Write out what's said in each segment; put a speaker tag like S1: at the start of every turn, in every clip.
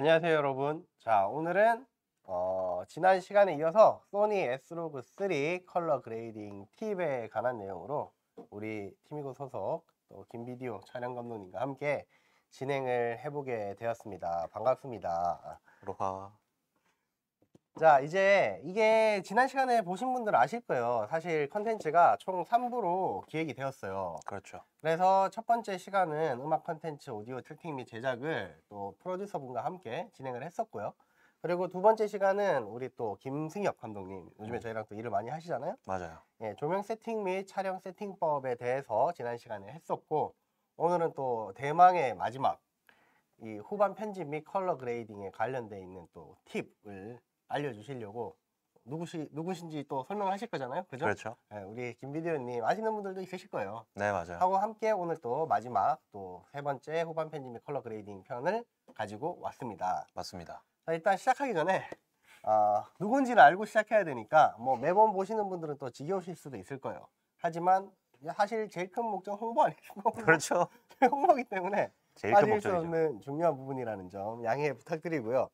S1: 안녕하세요 여러분. 자 오늘은 어, 지난 시간에 이어서 소니 S-Log 3 color grading 팁에 관한 내용으로 우리 팀 이고 소속 또 김비디오 촬영 감독님과 함께 진행을 해보게 되었습니다. 반갑습니다.
S2: 로하.
S1: 자 이제 이게 지난 시간에 보신 분들은 아실 거예요 사실 컨텐츠가 총 3부로 기획이 되었어요
S2: 그렇죠.
S1: 그래서 첫 번째 시간은 음악 컨텐츠 오디오 tracking 및 제작을 또 프로듀서 분과 함께 진행을 했었고요. 그리고 두 번째 시간은 우리 또 김승엽 감독님 요즘에
S2: 음.
S1: 저희랑 또 일을 많이 하시잖아요.
S2: 맞아요.
S1: 예, 조명 세팅 및 촬영 세팅법에 대해서 지난 시간에 했었고 오늘은 또 대망의 마지막 이 후반 편집 및 color grading에 관련돼 있는 또 팁을 알려주시려고 누구시 누구신지 또 설명하실 거잖아요, 그죠?
S2: 그렇죠.
S1: 예, 우리 김비디오님 아시는 분들도 있으실 거예요.
S2: 네, 맞아요.
S1: 하고 함께 오늘 또 마지막 또 세 번째 후반 및 color grading 편을 가지고 왔습니다.
S2: 맞습니다.
S1: 자 일단 시작하기 전에 아, 누군지를 알고 시작해야 되니까 뭐 매번 보시는 분들은 또 지겨우실 수도 있을 거예요. 하지만 사실 제일 큰 목적 홍보 아니겠습니까?
S2: 그렇죠.
S1: 홍보기 때문에
S2: 제일 큰
S1: 빠질 수
S2: 목적이죠.
S1: 없는 중요한 부분이라는 점 양해 부탁드리고요.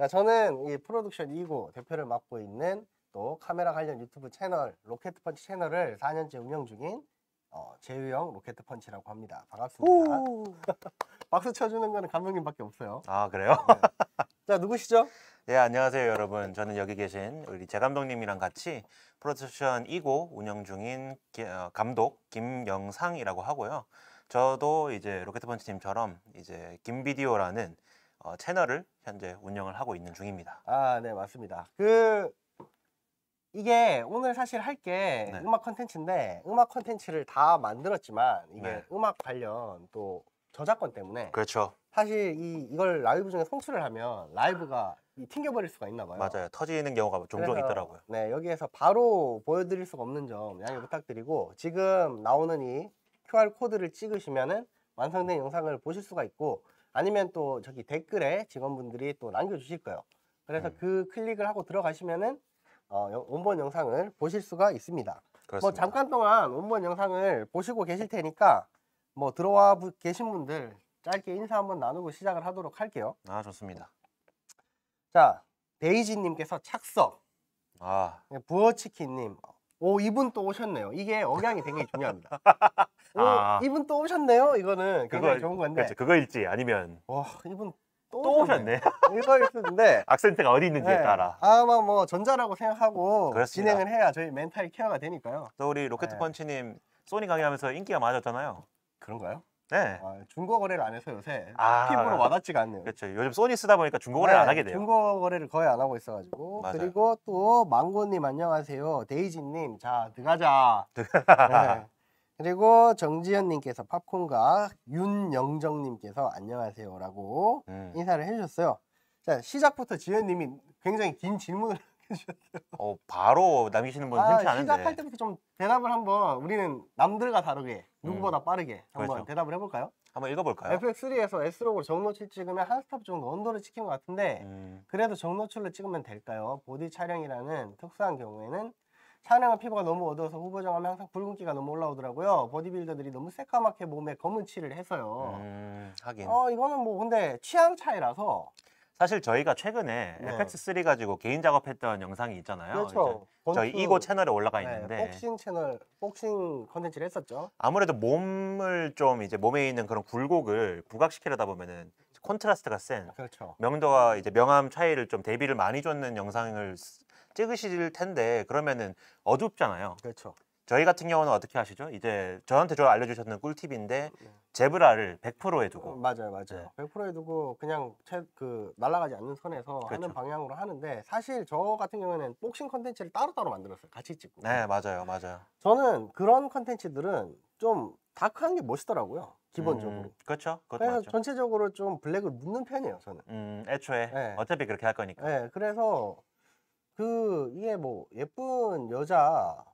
S1: 자 저는 이 프로덕션 이고 대표를 맡고 있는 또 카메라 관련 유튜브 채널 로켓펀치 채널을 4년째 운영 중인 어, 재유형 로켓펀치라고 합니다. 반갑습니다. 박수 쳐주는 거는 감독님밖에 없어요.
S2: 아, 그래요?
S1: 자 누구시죠?
S2: 네, 안녕하세요, 여러분. 저는 여기 계신 우리 재 감독님이랑 같이 프로덕션 이고 운영 중인 기- 어, 감독 김영상이라고 하고요. 저도 이제 로켓펀치 팀처럼 이제 김비디오라는 어, 채널을 현재 운영을 하고 있는 중입니다.
S1: 아, 네, 맞습니다. 그 이게 오늘 사실 할게
S2: 네.
S1: 음악 컨텐츠인데 음악 컨텐츠를 다 만들었지만 이게
S2: 네.
S1: 음악 관련 또 저작권 때문에
S2: 그렇죠.
S1: 사실 이 이걸 라이브 중에 송출을 하면 라이브가 이 튕겨버릴 수가 있나 봐요.
S2: 맞아요. 터지는 경우가 종종
S1: 그래서,
S2: 있더라고요.
S1: 네, 여기에서 바로 보여드릴 수가 없는 점 양해 부탁드리고 지금 나오는 이 QR 코드를 찍으시면은 완성된 영상을 보실 수가 있고 아니면 또 저기 댓글에 직원분들이 또 남겨주실 거예요. 그래서
S2: 음.
S1: 그 클릭을 하고 들어가시면은 어, 영- 원본 영상을 보실 수가 있습니다.
S2: 그렇습니다.
S1: 뭐 잠깐 동안 원본 영상을 보시고 계실 테니까 뭐 들어와 부- 계신 분들 짧게 인사 한번 나누고 시작을 하도록 할게요.
S2: 아, 좋습니다.
S1: 자, 데이지님께서 착석.
S2: 아,
S1: 네, 부어치킨님. 오, 이분 또 오셨네요. 이게 억양이 굉장히 중요합니다. 오,
S2: 아.
S1: 이분 또 오셨네요. 이거는 굉장히
S2: 그거
S1: 좋은 건데.
S2: 그렇죠. 그거일지 아니면
S1: 와, 이분 또,
S2: 또 오셨네.
S1: 이거일 수인데.
S2: 악센트가 어디 있는지에
S1: 네,
S2: 따라.
S1: 아마 뭐 전자라고 생각하고
S2: 그렇습니다.
S1: 진행을 해야 저희 멘탈 케어가 되니까요.
S2: 또 우리 로켓펀치님 소니 강의하면서 인기가 많았잖아요.
S1: 그런가요?
S2: 네.
S1: 아, 중고 거래를 안 해서 요새
S2: 아.
S1: 피부로 와닿지가 않네요.
S2: 그렇죠. 요즘 소니 쓰다 보니까 중고 거래 안
S1: 네,
S2: 하게 돼요.
S1: 중고 거래를 거의 안 하고 있어가지고
S2: 맞아요.
S1: 그리고 또 망고님 안녕하세요 데이지님 자 들어가자 네. 그리고 정지현님께서 팝콘과 윤영정님께서 안녕하세요라고
S2: 음.
S1: 인사를 해주셨어요 자 시작부터 지현님이 굉장히 긴 질문을 해주셨어요
S2: 어, 바로 남기시는 분은
S1: 아,
S2: 흔치 않은데.
S1: 시작할 때부터 좀 대답을 한번 우리는 남들과 다르게 누구보다 빠르게 한번
S2: 그렇죠.
S1: 대답을 해볼까요?
S2: 한번 읽어볼까요?
S1: FX3에서 S-Log로 정노출 찍으면 한 stop 정도 언더를 찍힌 것 같은데
S2: 음,
S1: 그래도 정노출로 찍으면 될까요? 보디 촬영이라는 특수한 경우에는 촬영은 피부가 너무 어두워서 후보정하면 항상 붉은기가 너무 올라오더라고요. 보디빌더들이 너무 새까맣게 몸에 검은 칠을 해서요.
S2: 음, 하긴.
S1: 어 이거는 뭐 근데 취향 차이라서
S2: 사실 저희가 최근에
S1: 네.
S2: FX3 가지고 개인 작업했던 영상이 있잖아요.
S1: 그렇죠.
S2: 저희 이고 채널에 올라가
S1: 네,
S2: 있는데
S1: 복싱 채널 복싱 컨텐츠를 했었죠.
S2: 아무래도 몸을 좀 이제 몸에 있는 그런 굴곡을 부각시키려다 보면은 콘트라스트가 센
S1: 그렇죠.
S2: 명도와 이제 명암 차이를 좀 대비를 많이 줬는 영상을 쓰- 찍으실 텐데 그러면은 어둡잖아요.
S1: 그렇죠.
S2: 저희 같은 경우는 어떻게 하시죠? 이제 저한테 저 알려주셨는 꿀팁인데
S1: 네.
S2: 제브라를 100%에
S1: 어,
S2: 두고
S1: 맞아요, 맞아요. 100%에 두고 그냥 채, 그 날아가지 않는 선에서
S2: 그렇죠.
S1: 하는 방향으로 하는데 사실 저 같은 경우에는 복싱 컨텐츠를 따로따로 만들었어요. 같이 찍고.
S2: 네 맞아요 맞아요
S1: 저는 그런 컨텐츠들은 좀 다크한 게 멋있더라고요. 기본적으로.
S2: 음, 그렇죠
S1: 그래서
S2: 맞죠
S1: 전체적으로 좀 블랙을 묻는 편이에요, 저는.
S2: 음 애초에
S1: 네.
S2: 어차피 그렇게 할 거니까
S1: 네, 그래서 그 이게 뭐 예쁜 여자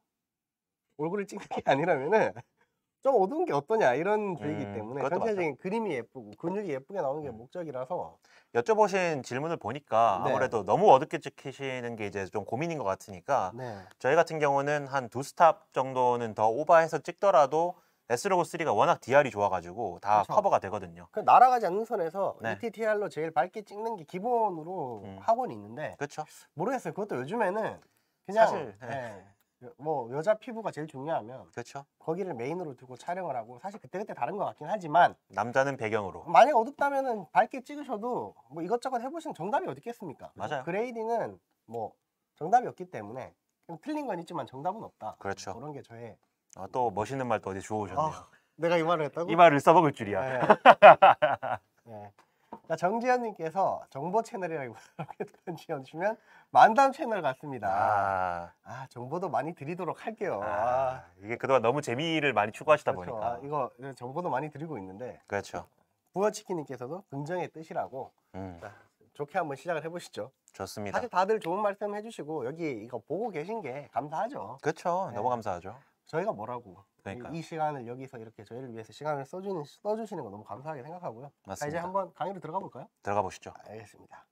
S1: 얼굴을 찍는 게 아니라면은 좀 어두운 게 어떠냐 이런 주의이기
S2: 음,
S1: 때문에 전체적인 그림이 예쁘고 근육이 예쁘게 나오는 게
S2: 음.
S1: 목적이라서
S2: 여쭤보신 질문을 보니까
S1: 네.
S2: 아무래도 너무 어둡게 찍히시는 게 이제 좀 고민인 것 같으니까
S1: 네.
S2: 저희 같은 경우는 한 두 스탑 정도는 더 오버해서 찍더라도 S로고 3가 워낙 DR이 좋아가지고 다
S1: 그쵸.
S2: 커버가 되거든요.
S1: 그 날아가지 않는 선에서
S2: 네.
S1: ETTR로 제일 밝게 찍는 게 기본으로
S2: 음.
S1: 학원이 있는데
S2: 그렇죠.
S1: 모르겠어요. 그것도 요즘에는 그냥
S2: 사실, 네.
S1: 예, 뭐 여자 피부가 제일 중요하면
S2: 그렇죠.
S1: 거기를 메인으로 두고 촬영을 하고 사실 그때그때 다른 것 같긴 하지만
S2: 남자는 배경으로.
S1: 만약 어둡다면은 밝게 찍으셔도 뭐 이것저것 해보시면 정답이 어디 있겠습니까?
S2: 맞아요.
S1: 그레이딩은 뭐 정답이 없기 때문에 그냥 틀린 건 있지만 정답은 없다.
S2: 그렇죠.
S1: 그런 게 저의
S2: 아, 또 멋있는 말 또 어디 주워오셨네요.
S1: 아, 내가 이 말을 했다고?
S2: 이 말을 써먹을 줄이야.
S1: 네. 네. 자, 정지현님께서 정보 채널이라고 로켓펀 지어주시면 만담 채널 같습니다.
S2: 아,
S1: 아, 정보도 많이 드리도록 할게요.
S2: 아,
S1: 아,
S2: 이게 그동안 너무 재미를 많이 추구하시다
S1: 그렇죠.
S2: 보니까.
S1: 아, 이거 정보도 많이 드리고 있는데
S2: 그렇죠.
S1: 부어치킨님께서도 긍정의 뜻이라고
S2: 음,
S1: 자, 좋게 한번 시작을 해보시죠.
S2: 좋습니다.
S1: 사실 다들 좋은 말씀 해주시고 여기 이거 보고 계신 게 감사하죠.
S2: 그렇죠.
S1: 네.
S2: 너무 감사하죠.
S1: 저희가 뭐라고
S2: 그러니까요.
S1: 이, 이 시간을 여기서 이렇게 저희를 위해서 시간을 써주는 써주시는 거 너무 감사하게 생각하고요. 자 이제
S2: 맞습니다.
S1: 한번 강의로 들어가 볼까요?
S2: 들어가 보시죠.
S1: 알겠습니다.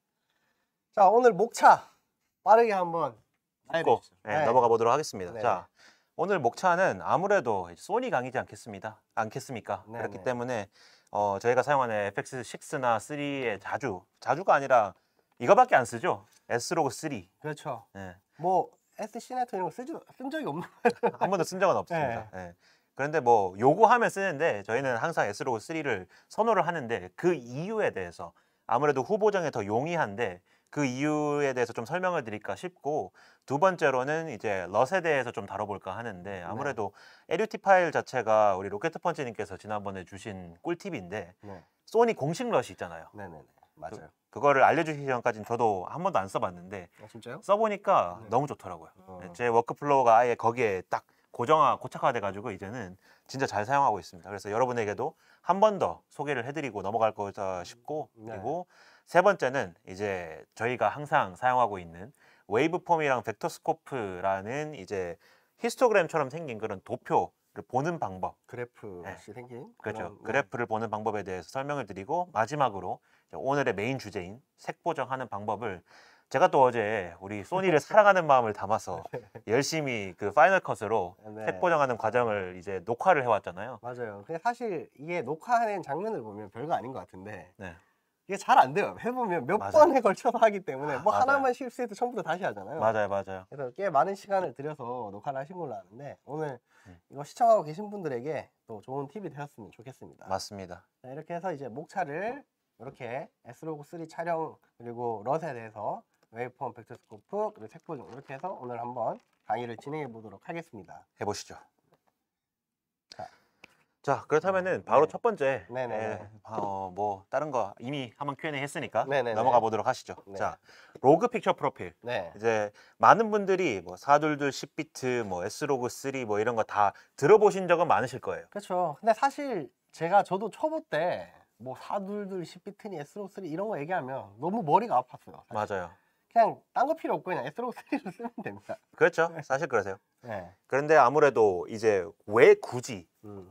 S1: 자 오늘 목차 빠르게 한번
S2: 고
S1: 알려주시죠.
S2: 네, 넘어가 보도록 하겠습니다.
S1: 네.
S2: 자, 오늘 목차는 아무래도 소니 강의지 않겠습니다. 않겠습니까?
S1: 네,
S2: 그렇기
S1: 네.
S2: 때문에 어, 저희가 사용하는 FX6나 3에 자주 자주가 아니라 이거밖에 안 쓰죠. S로고 3.
S1: 그렇죠.
S2: 네.
S1: 뭐 SC 네트 이런 거 쓰지 쓴 적이 없는
S2: 한 번도 쓴 적은 없습니다. 네. 그런데 뭐 요구하면 쓰는데 저희는 항상 S로고 3를 선호를 하는데 그 이유에 대해서 아무래도 후보정에 더 용이한데 그 이유에 대해서 좀 설명을 드릴까 싶고 두 번째로는 이제 럿에 대해서 좀 다뤄볼까 하는데 아무래도 에듀티 파일 자체가 우리 로켓펀치님께서 지난번에 주신 꿀팁인데
S1: 네,
S2: 소니 공식 럿이 있잖아요.
S1: 네, 네, 네. 맞아요.
S2: 그 거를 알려주시기 전까지는 저도 한 번도 안 써봤는데
S1: 아, 진짜요?
S2: 써보니까
S1: 네.
S2: 너무 좋더라고요.
S1: 어.
S2: 제 workflow가 아예 거기에 딱 고정화, 고착화돼 가지고 이제는 진짜 잘 사용하고 있습니다. 그래서 여러분에게도 한 번 더 소개를 해드리고 넘어갈 거다 싶고
S1: 네.
S2: 그리고 세 번째는 이제 저희가 항상 사용하고 있는 waveform이랑 vectorscope라는 이제 히스토그램처럼 생긴 그런 도표를 보는 방법
S1: 그래프
S2: 네.
S1: 없이 생긴
S2: 그렇죠.
S1: 네.
S2: 그래프를 보는 방법에 대해서 설명을 드리고 마지막으로 오늘의 메인 주제인 색 보정하는 방법을 제가 또 어제 우리 소니를 사랑하는 마음을 담아서 열심히 그 Final Cut으로
S1: 네.
S2: 색 보정하는 과정을 이제 녹화를 해왔잖아요.
S1: 맞아요. 근데 사실 이게 녹화하는 장면을 보면 별거 아닌 것 같은데
S2: 네,
S1: 이게 잘 안 돼요. 해보면 몇
S2: 맞아요.
S1: 번에 걸쳐서 하기 때문에 뭐
S2: 맞아요.
S1: 하나만 실수해도 처음부터 다시 하잖아요.
S2: 맞아요, 맞아요.
S1: 그래서 꽤 많은 시간을 들여서 녹화를 하신 걸로 아는데 오늘
S2: 음.
S1: 이거 시청하고 계신 분들에게 또 좋은 팁이 되었으면 좋겠습니다.
S2: 맞습니다.
S1: 자, 이렇게 해서 이제 목차를 이렇게 S-Log 3 촬영 그리고 럿에 대해서 waveform vectorscope 그리고 색보정 이렇게 해서 오늘 한번 강의를 진행해 보도록 하겠습니다.
S2: 해보시죠.
S1: 자.
S2: 자, 그렇다면은 바로
S1: 네.
S2: 첫 번째,
S1: 네네네.
S2: 예, 어, 뭐 다른 거 이미 한번 Q&A 했으니까
S1: 네네네.
S2: 넘어가 보도록 하시죠.
S1: 네.
S2: 자, Log picture profile.
S1: 네.
S2: 이제 많은 분들이 뭐 422 10비트, 뭐 S로그 3 뭐 이런 거 다 들어보신 적은 많으실 거예요.
S1: 그렇죠. 근데 사실 제가 저도 초보 때뭐 사둘둘 10비트니 S로고 3 이런 거 얘기하면 너무 머리가 아팠어요. 사실.
S2: 맞아요.
S1: 그냥 딴 거 필요 없고 그냥 S로고 3를 쓰면 됩니다.
S2: 그렇죠. 사실 그러세요.
S1: 네.
S2: 그런데 아무래도 이제 왜 굳이
S1: 음.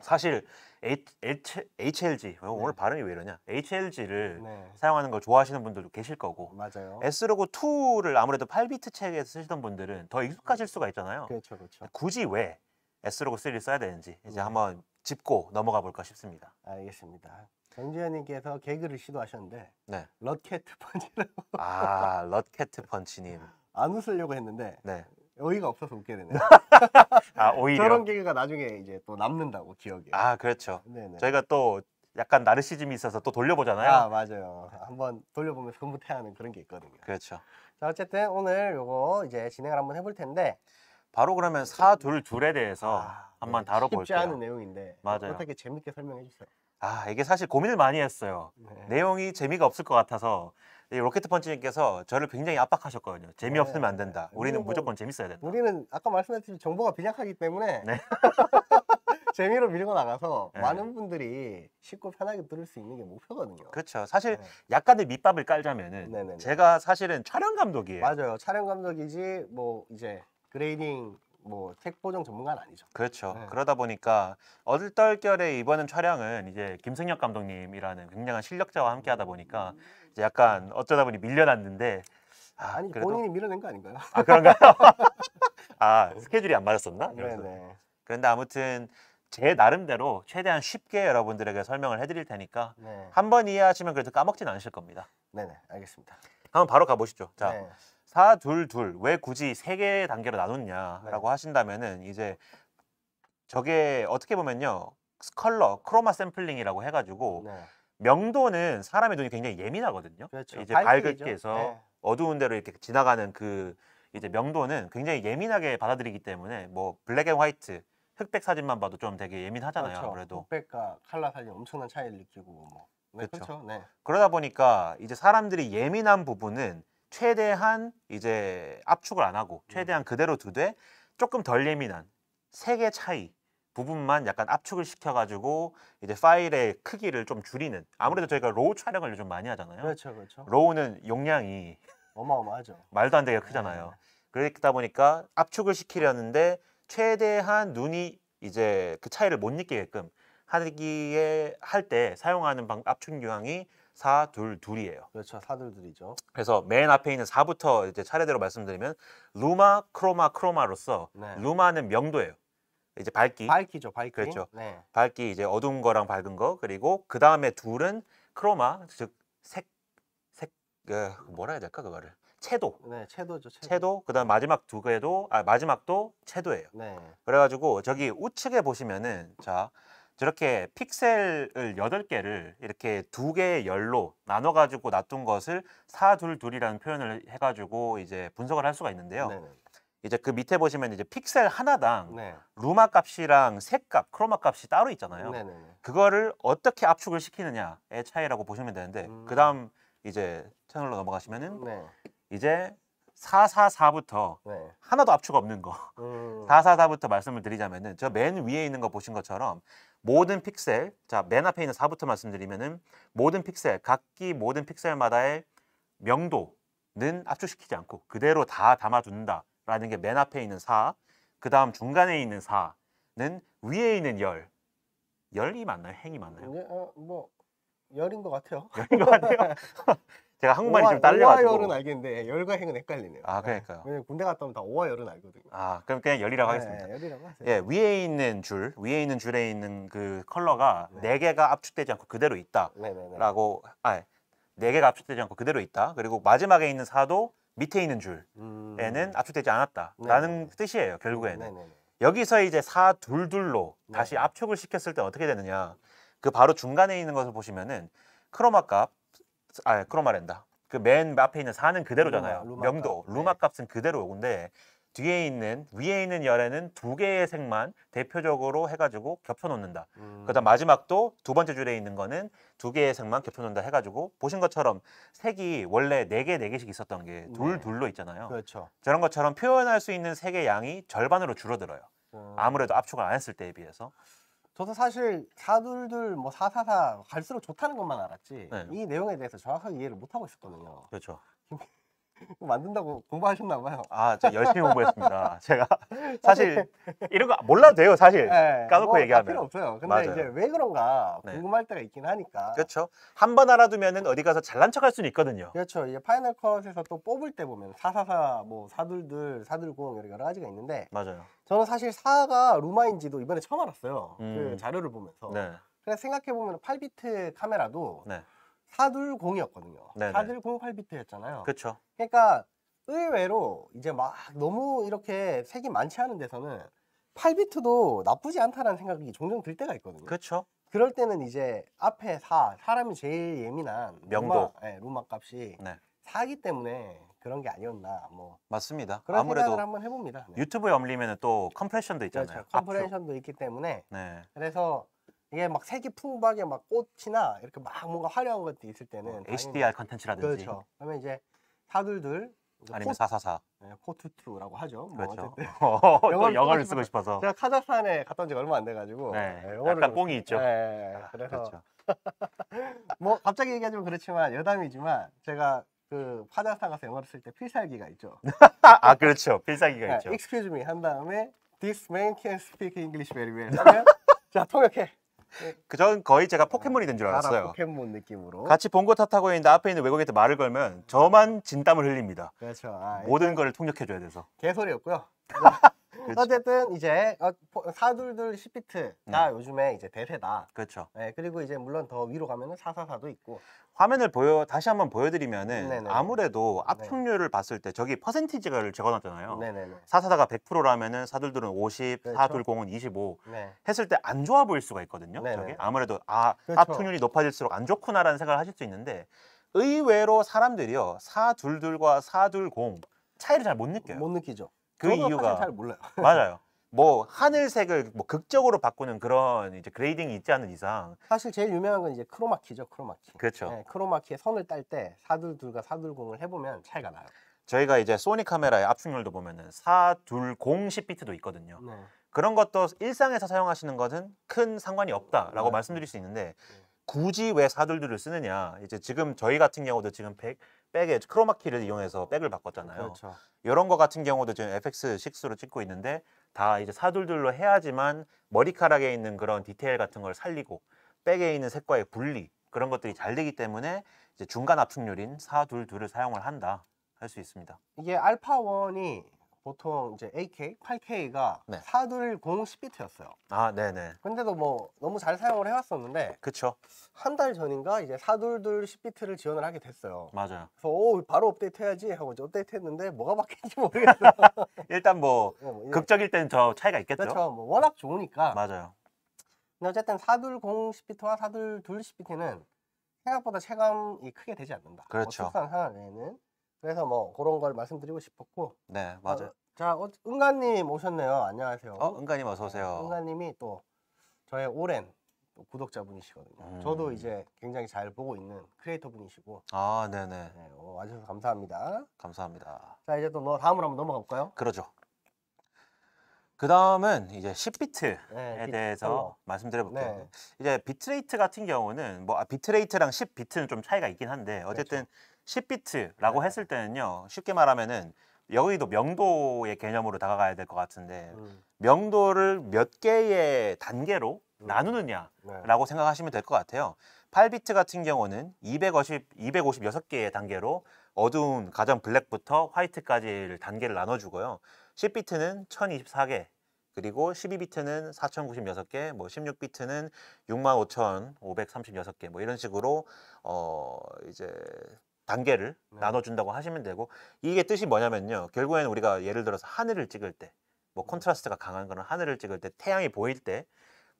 S2: 사실 H, HLG 오늘 발음이 왜 이러냐? HLG를
S1: 네.
S2: 사용하는 걸 좋아하시는 분들도 계실 거고
S1: 맞아요.
S2: S로고 2를 아무래도 8비트 책에서 쓰시던 분들은 더 익숙하실 수가 있잖아요.
S1: 그렇죠, 그렇죠.
S2: 굳이 왜 S로고 3를 써야 되는지 이제
S1: 네.
S2: 한번 짚고 넘어가 볼까 싶습니다.
S1: 알겠습니다. 정지현님께서 개그를 시도하셨는데
S2: 네.
S1: 럿캐트 펀치라고
S2: 아, 럿캐트 펀치님.
S1: 안 웃으려고 했는데
S2: 네.
S1: 어이가 없어서 웃게 되네요.
S2: 아, 오히려.
S1: 저런 개그가 나중에 이제 또 남는다고 기억에.
S2: 아, 그렇죠.
S1: 네네.
S2: 저희가 또 약간 나르시즘이 있어서 또 돌려보잖아요.
S1: 아 맞아요. 한번 돌려보면서 흐뭇해하는 그런 게 있거든요.
S2: 그렇죠.
S1: 자 어쨌든 오늘 요거 이제 진행을 한번 해볼 텐데
S2: 바로 그러면 사 둘 둘에 대해서
S1: 아,
S2: 한번
S1: 네,
S2: 다뤄볼게요.
S1: 쉽지 않은 내용인데
S2: 맞아요.
S1: 어떻게 재밌게 설명해 주세요.
S2: 아 이게 사실 고민을 많이 했어요.
S1: 네.
S2: 내용이 재미가 없을 것 같아서 이 로켓 펀치님께서 저를 굉장히 압박하셨거든요. 재미없으면 안 된다.
S1: 네.
S2: 우리는
S1: 우리는 뭐-
S2: 무조건 재밌어야 된다.
S1: 우리는 아까 말씀드렸듯이 정보가 빈약하기 때문에
S2: 네.
S1: 재미로 밀고 나가서
S2: 네.
S1: 많은 분들이 쉽고 편하게 들을 수 있는 게 목표거든요.
S2: 그렇죠. 사실
S1: 네.
S2: 약간의 밑밥을 깔자면은
S1: 네네네.
S2: 제가 사실은 촬영 감독이에요.
S1: 맞아요. 촬영 감독이지 뭐 이제 grading 뭐 색 보정 전문가는 아니죠.
S2: 그렇죠.
S1: 네.
S2: 그러다 보니까 얼떨결에 이번엔 촬영은 이제 김승혁 감독님이라는 굉장한 실력자와 함께 하다 보니까 이제 약간 어쩌다 보니 밀려났는데 아,
S1: 아니
S2: 그래도
S1: 본인이 밀어낸 거 아닌가요?
S2: 아 그런가요? 아 스케줄이 안 맞았었나? 그래서.
S1: 네네.
S2: 그런데 아무튼 제 나름대로 최대한 쉽게 여러분들에게 설명을 해드릴 테니까
S1: 네.
S2: 한번 이해하시면 그래도 까먹진 않으실 겁니다.
S1: 네네 알겠습니다.
S2: 한번 바로 가보시죠. 자,
S1: 네.
S2: 4, 2, 2. 왜 굳이 세 개의 단계로 나눴냐라고
S1: 네.
S2: 하신다면은 이제 저게 어떻게 보면요. 컬러, chroma sampling이라고 해가지고
S1: 네.
S2: 명도는 사람의 눈이 굉장히 예민하거든요.
S1: 그렇죠.
S2: 이제. 밝게 해서
S1: 네.
S2: 어두운 데로 이렇게 지나가는 그 이제 명도는 굉장히 예민하게 받아들이기 때문에 뭐 black and white, 흑백 사진만 봐도 좀 되게 예민하잖아요.
S1: 그렇죠.
S2: 아무래도.
S1: 흑백과 칼라 사진 엄청난 차이를 느끼고 뭐. 네,
S2: 그렇죠.
S1: 그렇죠. 네.
S2: 그러다 보니까 이제 사람들이 예민한 부분은 최대한 이제 압축을 안 하고 최대한 그대로 두되 조금 덜 예민한 색의 차이 부분만 약간 압축을 시켜가지고 이제 파일의 크기를 좀 줄이는 아무래도 저희가 RAW 촬영을 요즘 많이 하잖아요.
S1: 그렇죠, 그렇죠.
S2: RAW는 용량이
S1: 어마어마하죠.
S2: 말도 안 되게
S1: 네.
S2: 크잖아요. 그렇다 보니까 압축을 시키려는데 최대한 눈이 이제 그 차이를 못 느끼게끔 하기에 할 때 사용하는 방, 압축 유형이 4, 2, 2이에요.
S1: 그렇죠. 사들들이죠.
S2: 그래서 맨 앞에 있는 4부터 이제 차례대로 말씀드리면 루마, 크로마, 크로마로서
S1: 네.
S2: 루마는 명도예요. 이제 밝기,
S1: 밝기죠, 밝기.
S2: 그렇죠.
S1: 네.
S2: 밝기 이제 어두운 거랑 밝은 거 그리고 그 다음에 둘은 크로마 즉 색, 색 어, 뭐라 해야 될까 그거를 채도,
S1: 네, 채도죠, 채도.
S2: 채도 그다음 마지막 두 개도 아 마지막도 채도예요.
S1: 네.
S2: 그래가지고 저기 우측에 보시면은 자 저렇게 픽셀을 여덟 개를 이렇게 두 개의 열로 나눠 가지고 놔둔 것을 사둘둘이라는 표현을 해 가지고 이제 분석을 할 수가 있는데요.
S1: 네, 네.
S2: 이제 그 밑에 보시면 이제 픽셀 하나당
S1: 네.
S2: 루마 값이랑 색값, 크로마 값이 따로 있잖아요.
S1: 네, 네, 네.
S2: 그거를 어떻게 압축을 시키느냐의 차이라고 보시면 되는데
S1: 음.
S2: 그 다음 이제 채널로 넘어가시면은
S1: 네.
S2: 이제 444부터
S1: 네.
S2: 하나도 압축 없는 거
S1: 음.
S2: 444부터 말씀을 드리자면은 저 맨 위에 있는 거 보신 것처럼 모든 픽셀 자 맨 앞에 있는 4부터 말씀드리면은 모든 픽셀 각기 모든 픽셀마다의 명도는 압축시키지 않고 그대로 다 담아둔다라는 게 맨 앞에 있는 4. 그 다음 중간에 있는 4는 위에 있는 열. 열이 맞나요? 행이 맞나요?
S1: 이제 어, 뭐 열인 것 같아요.
S2: 열인 것 같아요. 제가 한국말이 좀
S1: 오와-
S2: 딸려가지고.
S1: 오와 열은 알겠는데 열과 행은 헷갈리네요.
S2: 아, 그러니까요.
S1: 네. 군대 갔다 오면 다 오와 열은 알거든요.
S2: 아 그럼 그냥 열이라고 하겠습니다.
S1: 네, 열이라고 하세요.
S2: 예, 위에 있는 줄, 위에 있는 줄에 있는 그 컬러가
S1: 네.
S2: 네 개가 압축되지 않고 그대로 있다라고
S1: 네, 네, 네.
S2: 아, 네 개가 압축되지 않고 그대로 있다. 그리고 마지막에 있는 사도 밑에 있는 줄에는
S1: 음.
S2: 압축되지 않았다라는
S1: 네.
S2: 뜻이에요. 결국에는
S1: 네.
S2: 여기서 이제 사 둘둘로
S1: 네.
S2: 다시 압축을 시켰을 때 어떻게 되느냐? 그 바로 중간에 있는 것을 보시면은 크로마 값, 아 크로마랜다. 그 맨 앞에 있는 4는 그대로잖아요.
S1: 루마, 루마
S2: 명도,
S1: 값. 네.
S2: 루마 값은 그대로 요건데 뒤에 있는 위에 있는 열에는 두 개의 색만 대표적으로 해가지고 겹쳐 놓는다.
S1: 음.
S2: 그다음 마지막도 두 번째 줄에 있는 거는 두 개의 색만 겹쳐 놓는다 해가지고 보신 것처럼 색이 원래 네 개 네 개씩 있었던 게둘
S1: 네.
S2: 둘로 있잖아요.
S1: 그렇죠.
S2: 저런 것처럼 표현할 수 있는 색의 양이 절반으로 줄어들어요.
S1: 음.
S2: 아무래도 압축을 안 했을 때에 비해서.
S1: 저도 사실 사둘둘 뭐 사사사 갈수록 좋다는 것만 알았지
S2: 네.
S1: 이 내용에 대해서 정확하게 이해를 못 하고 있었거든요.
S2: 그렇죠.
S1: 만든다고 공부하셨나 봐요.
S2: 아, 제가 열심히 공부했습니다. 제가 사실 이런 거 몰라도 돼요, 사실.
S1: 네,
S2: 까놓고
S1: 뭐다
S2: 얘기하면.
S1: 필요 없어요. 근데
S2: 맞아요.
S1: 이제 왜 그런가
S2: 네.
S1: 궁금할 때가 있긴 하니까.
S2: 그렇죠. 한 번 알아두면은 어디 가서 잘난 척할 수는 있거든요.
S1: 그렇죠. 이제 Final Cut에서 또 뽑을 때 보면 444, 뭐 422, 420 이렇게 여러 가지가 있는데 맞아요. 저는 사실 4가 luma인지도 이번에 처음 알았어요.
S2: 음.
S1: 그 자료를 보면서.
S2: 네.
S1: 그래서 생각해 보면 8비트 카메라도
S2: 네.
S1: 420이었거든요.
S2: 네네.
S1: 420 8비트였잖아요.
S2: 그렇죠.
S1: 그러니까 의외로 이제 막 너무 이렇게 색이 많지 않은 데서는 8비트도 나쁘지 않다라는 생각이 종종 들 때가 있거든요.
S2: 그렇죠.
S1: 그럴 때는 이제 앞에 4, 사람이 제일 예민한
S2: 명도.
S1: 루마, 네, 루마 값이
S2: 네.
S1: 4기 때문에 그런 게 아니었나 뭐
S2: 맞습니다.
S1: 그런
S2: 아무래도
S1: 생각을 한번 해봅니다. 네.
S2: 유튜브에 올리면은 또 컴프레션도 있잖아요.
S1: 그렇죠. 컴프레션도 있기 때문에
S2: 네.
S1: 그래서 이게 막 색이 풍부하게 막 꽃이나 이렇게 막 뭔가 화려한 것도 있을 때는
S2: 뭐
S1: 당연히-
S2: HDR 컨텐츠라든지
S1: 그렇죠. 그러면 이제 사둘둘
S2: 아니면 444.
S1: 코투투라고 하죠. 뭐
S2: 그렇죠.
S1: 어쨌든
S2: 또
S1: 영어를
S2: 영어를
S1: 쓰고
S2: 싶어서.
S1: 제가 카자흐스탄에 갔다 온 지가 얼마 안 돼가지고
S2: 네.
S1: 네, 영어를
S2: 약간
S1: 좀-
S2: 뽕이 있죠.
S1: 네, 그래서
S2: 그렇죠.
S1: 뭐 갑자기 얘기하자면 그렇지만 여담이지만 제가 그 카자흐스탄 가서 영어를 쓸 때 필살기가 있죠.
S2: 아, 그렇죠. 필살기가
S1: 네,
S2: 있죠.
S1: excuse me 한 다음에 this man can speak English very well. 자 통역해.
S2: 그전 거의 제가 포켓몬이 된 줄 알았어요.
S1: 포켓몬 느낌으로.
S2: 같이 본거 탓하고 있는데 앞에 있는 외국인한테 말을 걸면 저만 진땀을 흘립니다.
S1: 그렇죠. 아,
S2: 모든 걸 통역해 줘야 돼서.
S1: 개소리였고요.
S2: 그렇죠.
S1: 어쨌든 이제 어, 포- 422 10비트가
S2: 네.
S1: 요즘에 이제 대세다.
S2: 그렇죠.
S1: 네, 그리고 이제 물론 더 위로 가면은 444도 있고.
S2: 화면을 보여 다시 한번 보여드리면은
S1: 네네네.
S2: 아무래도 압축률을 봤을 때 저기 퍼센티지를 적어놨잖아요.
S1: 네네네.
S2: 444가 100%라면은 422는 50,
S1: 그렇죠.
S2: 420은 25
S1: 네.
S2: 했을 때 안 좋아 보일 수가 있거든요.
S1: 네네.
S2: 저게 아무래도 아
S1: 그렇죠.
S2: 압축률이 높아질수록 안 좋구나라는 생각을 하실 수 있는데 의외로 사람들이요 422과 420 차이를 잘 못 느껴요.
S1: 못 느끼죠.
S2: 그 이유가
S1: 잘 몰라요.
S2: 맞아요. 뭐 하늘색을 뭐 극적으로 바꾸는 그런 이제 grading이 있지 않은 이상
S1: 사실 제일 유명한 건 이제 크로마키죠. 크로마키.
S2: 그렇죠.
S1: 네, 크로마키에 선을 딸때 422과 420을 해보면 차이가 나요.
S2: 저희가 이제 소니 카메라의 압축률도 보면은 420 10비트도 있거든요.
S1: 네.
S2: 그런 것도 일상에서 사용하시는 것은 큰 상관이 없다라고
S1: 네.
S2: 말씀드릴 수 있는데 굳이 왜 422를 쓰느냐? 이제 지금 저희 같은 경우도 지금 백, 백에 크로마키를 이용해서 백을 바꿨잖아요.
S1: 그렇죠.
S2: 이런 거 같은 경우도 지금 FX6로 찍고 있는데 다 이제 422로 해야지만 머리카락에 있는 그런 디테일 같은 걸 살리고 백에 있는 색과의 분리 그런 것들이 잘 되기 때문에 이제 중간 압축률인 422를 사용을 한다 할 수 있습니다.
S1: 이게 알파 1이 보통 이제 8K, 8K가
S2: 네.
S1: 420 10비트였어요.
S2: 아, 네네.
S1: 근데도 뭐 너무 잘 사용을 해왔었는데
S2: 그쵸.
S1: 한 달 전인가 이제 422 10비트를 지원을 하게 됐어요.
S2: 맞아요.
S1: 그래서 오 바로 업데이트 해야지 하고 이제 업데이트 했는데 뭐가 바뀌는지 모르겠어요.
S2: 일단 뭐
S1: 네, 뭐
S2: 극적일 때는 저 차이가 있겠죠.
S1: 그렇죠. 뭐 워낙 좋으니까.
S2: 맞아요.
S1: 근데 어쨌든 420 10비트와 422 10비트는 생각보다 체감이 크게 되지 않는다.
S2: 그렇죠.
S1: 뭐 특수한 상황에는. 그래서 뭐 그런 걸 말씀드리고 싶었고.
S2: 네, 맞아요.
S1: 어, 자, 어, 은가님 오셨네요. 안녕하세요.
S2: 어, 은가님 어서 오세요.
S1: 은가님이 또 저의 오랜 또 구독자분이시거든요.
S2: 음.
S1: 저도 이제 굉장히 잘 보고 있는 크리에이터 분이시고
S2: 아, 네네.
S1: 네, 어, 와주셔서 감사합니다.
S2: 감사합니다.
S1: 자, 이제 또뭐 다음으로 한번 넘어가 볼까요?
S2: 그러죠. 그 다음은 이제 10비트에
S1: 네, 비트
S2: 대해서
S1: 컬러.
S2: 말씀드려 볼게요.
S1: 네.
S2: 이제 bitrate 같은 경우는 뭐 아, bitrate랑 10비트는 좀 차이가 있긴 한데
S1: 그렇죠.
S2: 어쨌든 10비트라고
S1: 네.
S2: 했을 때는요. 쉽게 말하면은 여기도 명도의 개념으로 다가가야 될 것 같은데
S1: 음,
S2: 명도를 몇 개의 단계로
S1: 음.
S2: 나누느냐
S1: 네.
S2: 라고 생각하시면 될 것 같아요. 8비트 같은 경우는 250, 256개의 단계로 어두운 가장 블랙부터 화이트까지를 단계를 나눠주고요. 10비트는 1024개, 그리고 12비트는 4096개, 뭐 16비트는 65,536개, 뭐 이런 식으로 어 이제 단계를
S1: 네.
S2: 나눠준다고 하시면 되고 이게 뜻이 뭐냐면요. 결국에는 우리가 예를 들어서 하늘을 찍을 때, 뭐 콘트라스트가 강한 그런 하늘을 찍을 때 태양이 보일 때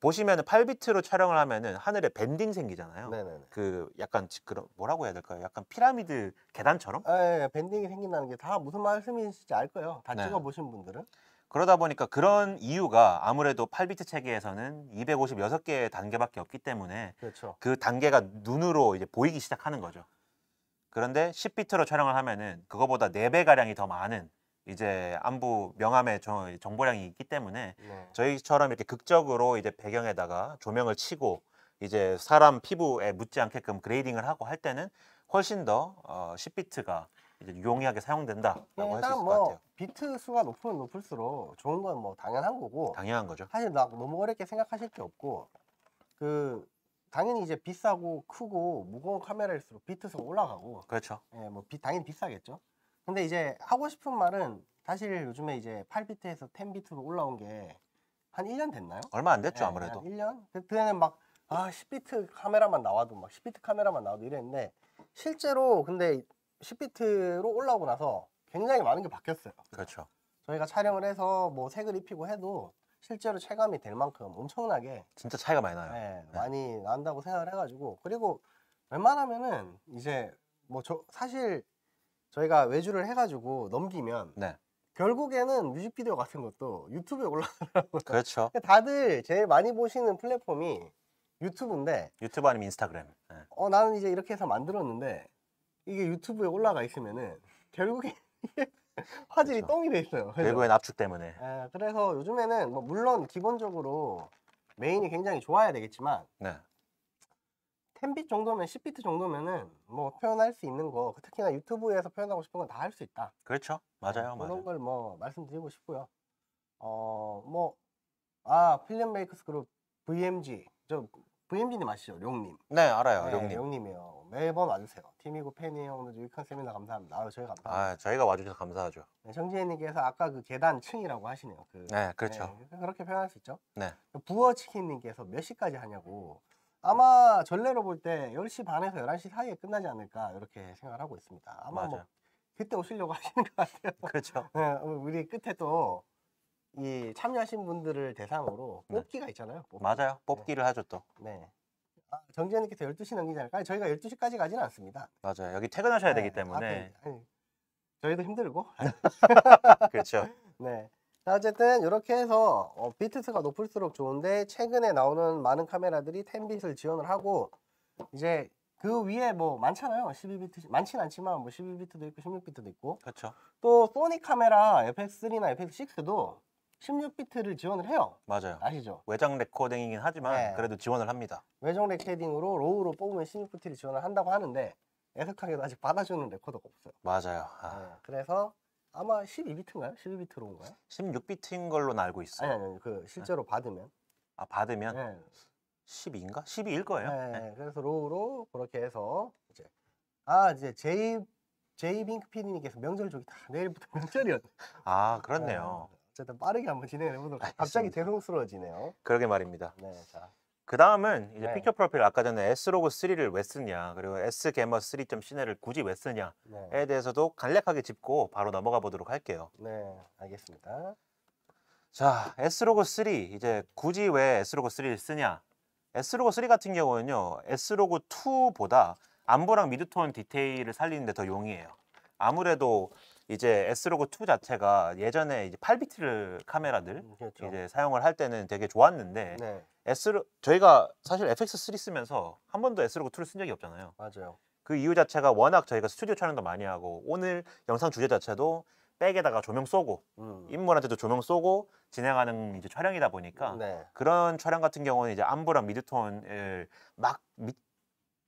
S2: 보시면 8비트로 촬영을 하면은 하늘에 밴딩 생기잖아요.
S1: 네네네.
S2: 그 약간 지- 그런 뭐라고 해야 될까요? 약간 피라미드 계단처럼
S1: 아, 예, 예, banding이 생긴다는 게 다 무슨 말씀인지 알 거예요. 다
S2: 네.
S1: 찍어 보신 분들은.
S2: 그러다 보니까 그런 이유가 아무래도 8비트 체계에서는 256개의 단계밖에 없기 때문에
S1: 그렇죠.
S2: 그 단계가 눈으로 이제 보이기 시작하는 거죠. 그런데 10비트로 촬영을 하면은 그거보다 4배 가량이 더 많은 이제 암부 명암의 정- 정보량이 있기 때문에
S1: 네.
S2: 저희처럼 이렇게 극적으로 이제 배경에다가 조명을 치고 이제 사람 피부에 묻지 않게끔 grading을 하고 할 때는 훨씬 더 어, 10비트가 이제 용이하게 사용된다라고 할 수 있을
S1: 것뭐
S2: 같아요.
S1: 비트 수가 높으면 높을수록 좋은 건 뭐 당연한 거고
S2: 당연한 거죠.
S1: 사실 나 너무 어렵게 생각하실 게 없고 그 당연히 이제 비싸고 크고 무거운 카메라일수록 비트 수가 올라가고
S2: 그렇죠.
S1: 예, 뭐 비, 당연히 비싸겠죠. 근데 이제 하고 싶은 말은 사실 요즘에 이제 8비트에서 10비트로 올라온 게 한 1년 됐나요?
S2: 얼마 안 됐죠
S1: 예,
S2: 아무래도.
S1: 한 1년? 그때는 막 아, 10비트 카메라만 나와도 막 10비트 카메라만 나와도 이랬는데 실제로 근데 10비트로 올라오고 나서 굉장히 많은 게 바뀌었어요.
S2: 그렇죠.
S1: 저희가 촬영을 해서 뭐 색을 입히고 해도 실제로 체감이 될 만큼 엄청나게
S2: 진짜 차이가 많이 나요.
S1: 예, 많이 난다고 생각을 해가지고 그리고 웬만하면은 이제 뭐 저 사실 저희가 외주를 해가지고 넘기면
S2: 네.
S1: 결국에는 뮤직비디오 같은 것도 유튜브에 올라가더라고요.
S2: 그렇죠.
S1: 다들 제일 많이 보시는 플랫폼이 유튜브인데
S2: 유튜브 아니면 인스타그램. 네.
S1: 어 나는 이제 이렇게 해서 만들었는데 이게 유튜브에 올라가 있으면은 결국에 화질이
S2: 그렇죠.
S1: 똥이 돼 있어요. 그래서
S2: 결국엔 압축 때문에.
S1: 예, 그래서 요즘에는 뭐 물론 기본적으로 메인이 굉장히 좋아야 되겠지만
S2: 네.
S1: 10비트 정도면 10비트 정도면은 뭐 표현할 수 있는 거 특히나 유튜브에서 표현하고 싶은 건 다 할 수 있다.
S2: 그렇죠. 맞아요.
S1: 어,
S2: 맞아요.
S1: 그런 걸 뭐 말씀드리고 싶고요. 어, 뭐, 아, Film Makers Group VMG. 저 VMG님 아시죠? 룡님.
S2: 네, 알아요.
S1: 네,
S2: 용님.
S1: 룡님이요. 매번 와주세요. 팀이고 팬이에요. 오늘 유익한 세미나 감사합니다. 아유, 저희 감사합니다.
S2: 아, 저희가 와주셔서 감사하죠.
S1: 네, 정지혜님께서 아까 그 계단 층이라고 하시네요. 그,
S2: 네, 그렇죠.
S1: 네, 그렇게 표현할 수 있죠.
S2: 네.
S1: 부어치킨님께서 몇 시까지 하냐고. 아마 전례로 볼 때 10시 반에서 11시 사이에 끝나지 않을까 이렇게 생각을 하고 있습니다. 아마 뭐
S2: 맞아요.
S1: 그때 오시려고 하시는 것 같아요.
S2: 그렇죠.
S1: 네, 어, 우리 끝에 또 이 참여하신 분들을 대상으로
S2: 네.
S1: 뽑기가 있잖아요. 뽑기.
S2: 맞아요. 뽑기를 하죠 또.
S1: 네. 아, 정지현님께서 12시 넘기지 않을까? 아니, 저희가 12시까지 가지는 않습니다.
S2: 맞아요. 여기 퇴근하셔야 되기
S1: 네,
S2: 때문에.
S1: 앞에, 아니, 저희도 힘들고.
S2: 그렇죠.
S1: 네. 자, 어쨌든 이렇게 해서 어, 비트수가 높을수록 좋은데 최근에 나오는 많은 카메라들이 10빛을 지원을 하고 이제 그 위에 뭐 많잖아요. 12비트 많진 않지만 뭐 12비트도 있고 16비트도 있고
S2: 그렇죠.
S1: 또 소니 카메라 FX3나 FX6도 16비트를 지원을 해요.
S2: 맞아요.
S1: 아시죠?
S2: 외장 레코딩이긴 하지만
S1: 네.
S2: 그래도 지원을 합니다.
S1: 외장 레코딩으로 RAW로 뽑으면 16비트를 지원을 한다고 하는데 애석하게도 아직 받아주는 레코더가 없어요.
S2: 맞아요. 아,
S1: 네, 그래서 아마 12비트인가요? 12비트로 온가요?
S2: 16비트인 걸로 알고 있어요.
S1: 아니 아니 아니 그 실제로 받으면
S2: 아, 받으면
S1: 네.
S2: 12인가? 12일 거예요.
S1: 네,
S2: 네.
S1: 그래서 RAW로 그렇게 해서 이제 아 이제 제이 제이 빙크 PD님께서 명절 저기 다 내일부터 명절이었네.
S2: 아, 그렇네요.
S1: 네, 어쨌든 빠르게 한번 진행을 해보도록. 할게요. 갑자기. 죄송스러워지네요.
S2: 그러게 말입니다.
S1: 네, 자,
S2: 그 다음은 이제
S1: 네.
S2: picture 프로필 아까 전에 S-Log 3를 왜 쓰냐 그리고 S-Gamut 3.Cine를 굳이 왜 쓰냐에
S1: 네,
S2: 대해서도 간략하게 짚고 바로 넘어가 보도록 할게요.
S1: 네, 알겠습니다.
S2: 자, S-Log 3 이제 굳이 왜 S-Log 3를 쓰냐? S-Log 3 같은 경우는요, S-Log 2보다 암부랑 midtone 디테일을 살리는데 더 용이해요. 아무래도 이제 S-Log 2 자체가 예전에 이제 8비트 카메라들
S1: 음, 그렇죠.
S2: 이제 사용을 할 때는 되게 좋았는데
S1: 네,
S2: S로 저희가 사실 FX3 쓰면서 한 번도 S-Log 2를 쓴 적이 없잖아요.
S1: 맞아요.
S2: 그 이유 자체가 워낙 저희가 스튜디오 촬영도 많이 하고 오늘 영상 주제 자체도 백에다가 조명 쏘고
S1: 음,
S2: 인물한테도 조명 쏘고 진행하는 이제 촬영이다 보니까
S1: 네,
S2: 그런 촬영 같은 경우는 이제 안보랑 미드톤을 막 미,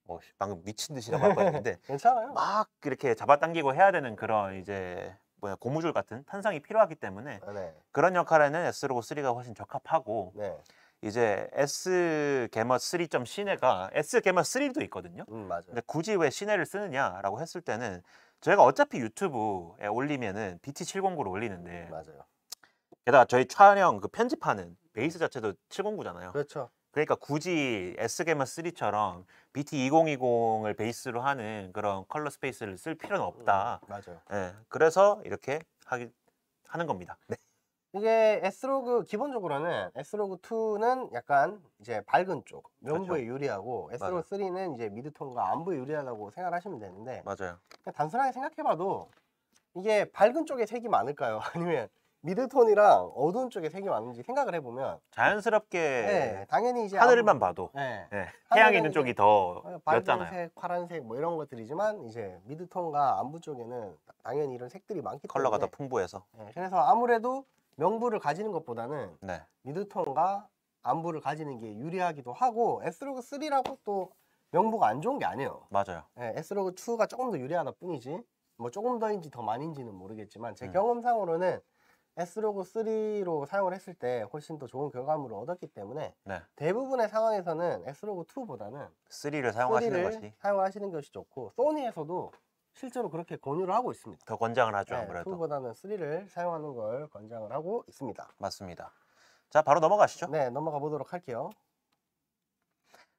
S2: 어, 방금 미친 듯이라고 할 뻔했는데
S1: 괜찮아요.
S2: 막 이렇게 잡아당기고 해야 되는 그런 이제 뭐야 고무줄 같은 탄성이 필요하기 때문에
S1: 네,
S2: 그런 역할에는 S로고 3가 훨씬 적합하고
S1: 네,
S2: 이제 S 게머 3점 시네가 S 게머 3도 있거든요.
S1: 음, 맞아요.
S2: 근데 굳이 왜 시네를 쓰느냐라고 했을 때는 저희가 어차피 유튜브에 올리면은 BT709를 올리는데
S1: 맞아요.
S2: 게다가 저희 촬영 그 편집하는 베이스 자체도 709잖아요.
S1: 그렇죠.
S2: 그러니까 굳이 S-Gamut 3처럼 BT2020을 베이스로 하는 그런 color space를 쓸 필요는 없다.
S1: 음, 맞아요.
S2: 예, 그래서 이렇게 하기 하는 겁니다. 네.
S1: 이게 S-Log 기본적으로는 S-Log 2는 약간 이제 밝은 쪽 명부에
S2: 그렇죠.
S1: 유리하고 S-Log 3는 이제 midtone과 암부에 유리하다고 생각하시면 되는데
S2: 맞아요.
S1: 그냥 단순하게 생각해봐도 이게 밝은 쪽에 색이 많을까요? 아니면 미드톤이랑 어두운 쪽에 색이 많은지 생각을 해보면
S2: 자연스럽게
S1: 네, 당연히 이제
S2: 하늘만
S1: 안부-
S2: 봐도
S1: 네,
S2: 예, 태양
S1: 하늘은
S2: 있는 쪽이 더
S1: 어,
S2: 였잖아요.
S1: 빨간색, 파란색 뭐 이런 것들이지만 이제 미드톤과 안부 쪽에는 당연히 이런 색들이 많기
S2: 컬러가 더
S1: 때문에
S2: 풍부해서.
S1: 네, 그래서 아무래도 명부를 가지는 것보다는
S2: 네.
S1: 미드톤과 안부를 가지는 게 유리하기도 하고 S로그 3라고 또 명부가 안 좋은 게 아니에요.
S2: 맞아요.
S1: 예, S로그 2가 조금 더 유리하다 뿐이지 뭐 조금 더인지 더 많이인지는 모르겠지만 제
S2: 음.
S1: 경험상으로는 S로그 3로 사용을 했을 때 훨씬 더 좋은 결과물을 얻었기 때문에
S2: 네.
S1: 대부분의 상황에서는 S로그 2보다는
S2: 3를 사용하시는
S1: 3를
S2: 것이
S1: 사용하시는 것이 좋고 소니에서도 실제로 그렇게 권유를 하고 있습니다.
S2: 더 권장을 하죠,
S1: 네,
S2: 아무래도.
S1: 2보다는 3를 사용하는 걸 권장을 하고 있습니다.
S2: 맞습니다. 자, 바로 넘어가시죠.
S1: 네, 넘어가 보도록 할게요.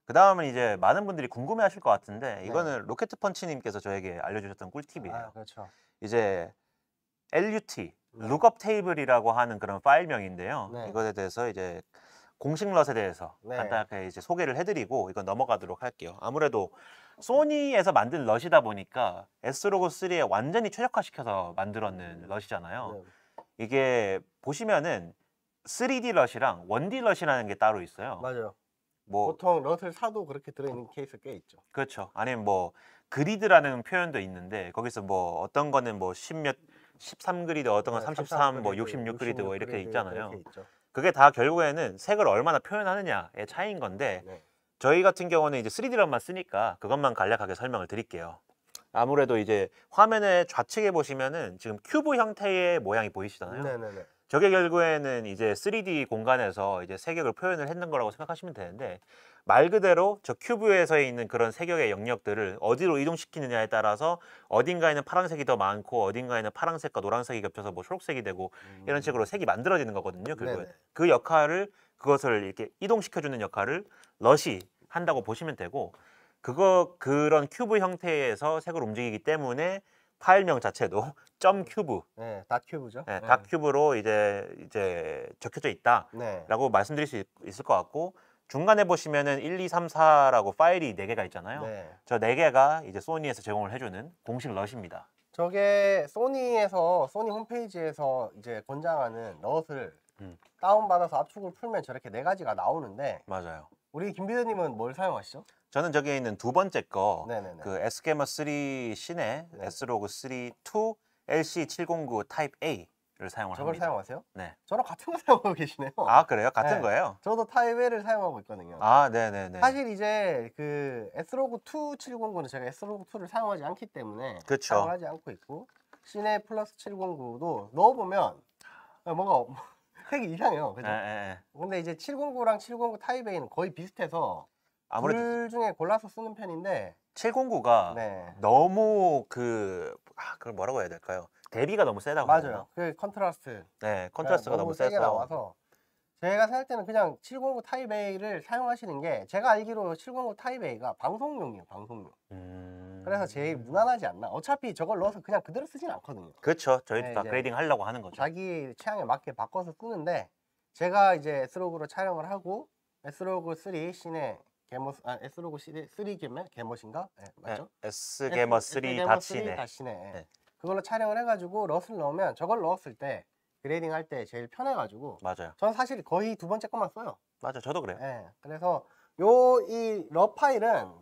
S2: 그 다음은 이제 많은 분들이 궁금해 하실 것 같은데,
S1: 네.
S2: 이거는 로켓 펀치님께서 저에게 알려주셨던 꿀팁이에요.
S1: 아, 그렇죠.
S2: 이제 LUT,
S1: 네.
S2: 룩업 테이블이라고 하는 그런 파일명인데요.
S1: 네.
S2: 이것에 대해서 이제 공식 럿에 대해서
S1: 네.
S2: 간단하게 이제 소개를 해드리고 이건 넘어가도록 할게요. 아무래도 소니에서 만든 럿이다 보니까 S로고 3에 완전히 최적화시켜서 만들었는 럿이잖아요.
S1: 네.
S2: 이게 보시면은 3D LUT이랑 1D LUT이라는 게 따로 있어요.
S1: 맞아요.
S2: 뭐
S1: 보통 LUT을 사도 그렇게 들어있는 케이스 꽤 있죠.
S2: 그렇죠. 아니면 뭐 그리드라는 표현도 있는데 거기서 뭐 어떤 거는 뭐 10몇 13 그리드, 어떤 건
S1: 네,
S2: 33, 뭐
S1: 그리드,
S2: 66 그리드 뭐 이렇게 있잖아요.
S1: 그게
S2: 다 결국에는 색을 얼마나 표현하느냐의 차이인 건데
S1: 네.
S2: 저희 같은 경우는 이제 3D LUT만 쓰니까 그것만 간략하게 설명을 드릴게요. 아무래도 이제 화면의 좌측에 보시면은 지금 큐브 형태의 모양이 보이시잖아요.
S1: 네네네.
S2: 저게 결국에는 이제 3D 공간에서 이제 색역을 표현을 했는 거라고 생각하시면 되는데 말 그대로 저 cube에서 있는 그런 색역의 영역들을 어디로 이동시키느냐에 따라서 어딘가에는 파란색이 더 많고 어딘가에는 파란색과 노란색이 겹쳐서 뭐 초록색이 되고 이런 식으로 색이 만들어지는 거거든요.
S1: 네네.
S2: 그 역할을 그것을 이렇게 이동시켜주는 역할을 럿이 한다고 보시면 되고 그거 그런 큐브 형태에서 색을 움직이기 때문에 파일명 자체도 점 큐브,
S1: 네, dot cube죠.
S2: 네, dot cube로 이제 이제 적혀져 있다.
S1: 네.
S2: 라고 말씀드릴 수 있, 을것 같고 중간에 보시면은 1, 2, 3, 4라고 파일이 4개가 있잖아요.
S1: 네.
S2: 저 4개가 이제 소니에서 제공을 해주는 공식 럿입니다.
S1: 저게 소니에서 소니 홈페이지에서 이제 권장하는 넛을
S2: 음.
S1: 다운받아서 압축을 풀면 저렇게 네 가지가 나오는데
S2: 맞아요.
S1: 우리 김비대님은 뭘 사용하시죠?
S2: 저는 저기에 있는 두 번째 거,
S1: 네네네.
S2: 그 에스게머 3 신의
S1: 네.
S2: S로그 3 2 LC709 타입 A 를 사용을
S1: 저걸
S2: 합니다.
S1: 사용하세요?
S2: 네.
S1: 저랑 같은 거 사용하고 계시네요.
S2: 아 그래요? 같은
S1: 네.
S2: 거예요?
S1: 저도 type A를 사용하고 있거든요.
S2: 아 네네네.
S1: 사실 이제 그 S-Log 2 709는 제가 S-Log 2를 사용하지 않기 때문에
S2: 그쵸.
S1: 사용하지 않고 있고 Cine plus 709도 넣어보면 뭔가 색이 이상해요. 그죠?
S2: 예, 예, 예.
S1: 근데 이제 709랑 709 type A는 거의 비슷해서
S2: 아무래도
S1: 둘 중에 골라서 쓰는 편인데
S2: 709가
S1: 네
S2: 너무 그 아, 그걸 뭐라고 해야 될까요? 대비가 너무 세다고
S1: 맞아요. 그 컨트라스트
S2: 네, 컨트라스트가 너무
S1: 세게
S2: 세서
S1: 나와서 제가 생각할 때는 그냥 709 type A를 사용하시는 게 제가 알기로 709 type A가 방송용이에요. 방송용.
S2: 음...
S1: 그래서 제일 무난하지 않나? 어차피 저걸 넣어서 그냥 그대로 쓰진 않거든요.
S2: 그렇죠. 저희도
S1: 네,
S2: 다 grading 하려고 하는 거죠.
S1: 자기 취향에 맞게 바꿔서 쓰는데 제가 이제 S-Log로 촬영을 하고 S-Log 3 Cine Gamut 아 S-Log 3 Gamut Gamut인가? 네, 맞죠?
S2: S-Gamut 3 dot Cine.
S1: dot Cine. 네. 그걸로 촬영을 해가지고 LUT을 넣으면 저걸 넣었을 때 grading 할 때 제일 편해가지고
S2: 맞아요.
S1: 전 사실 거의 두 번째 것만 써요.
S2: 맞아요. 저도 그래요.
S1: 예. 그래서 요 이 LUT 파일은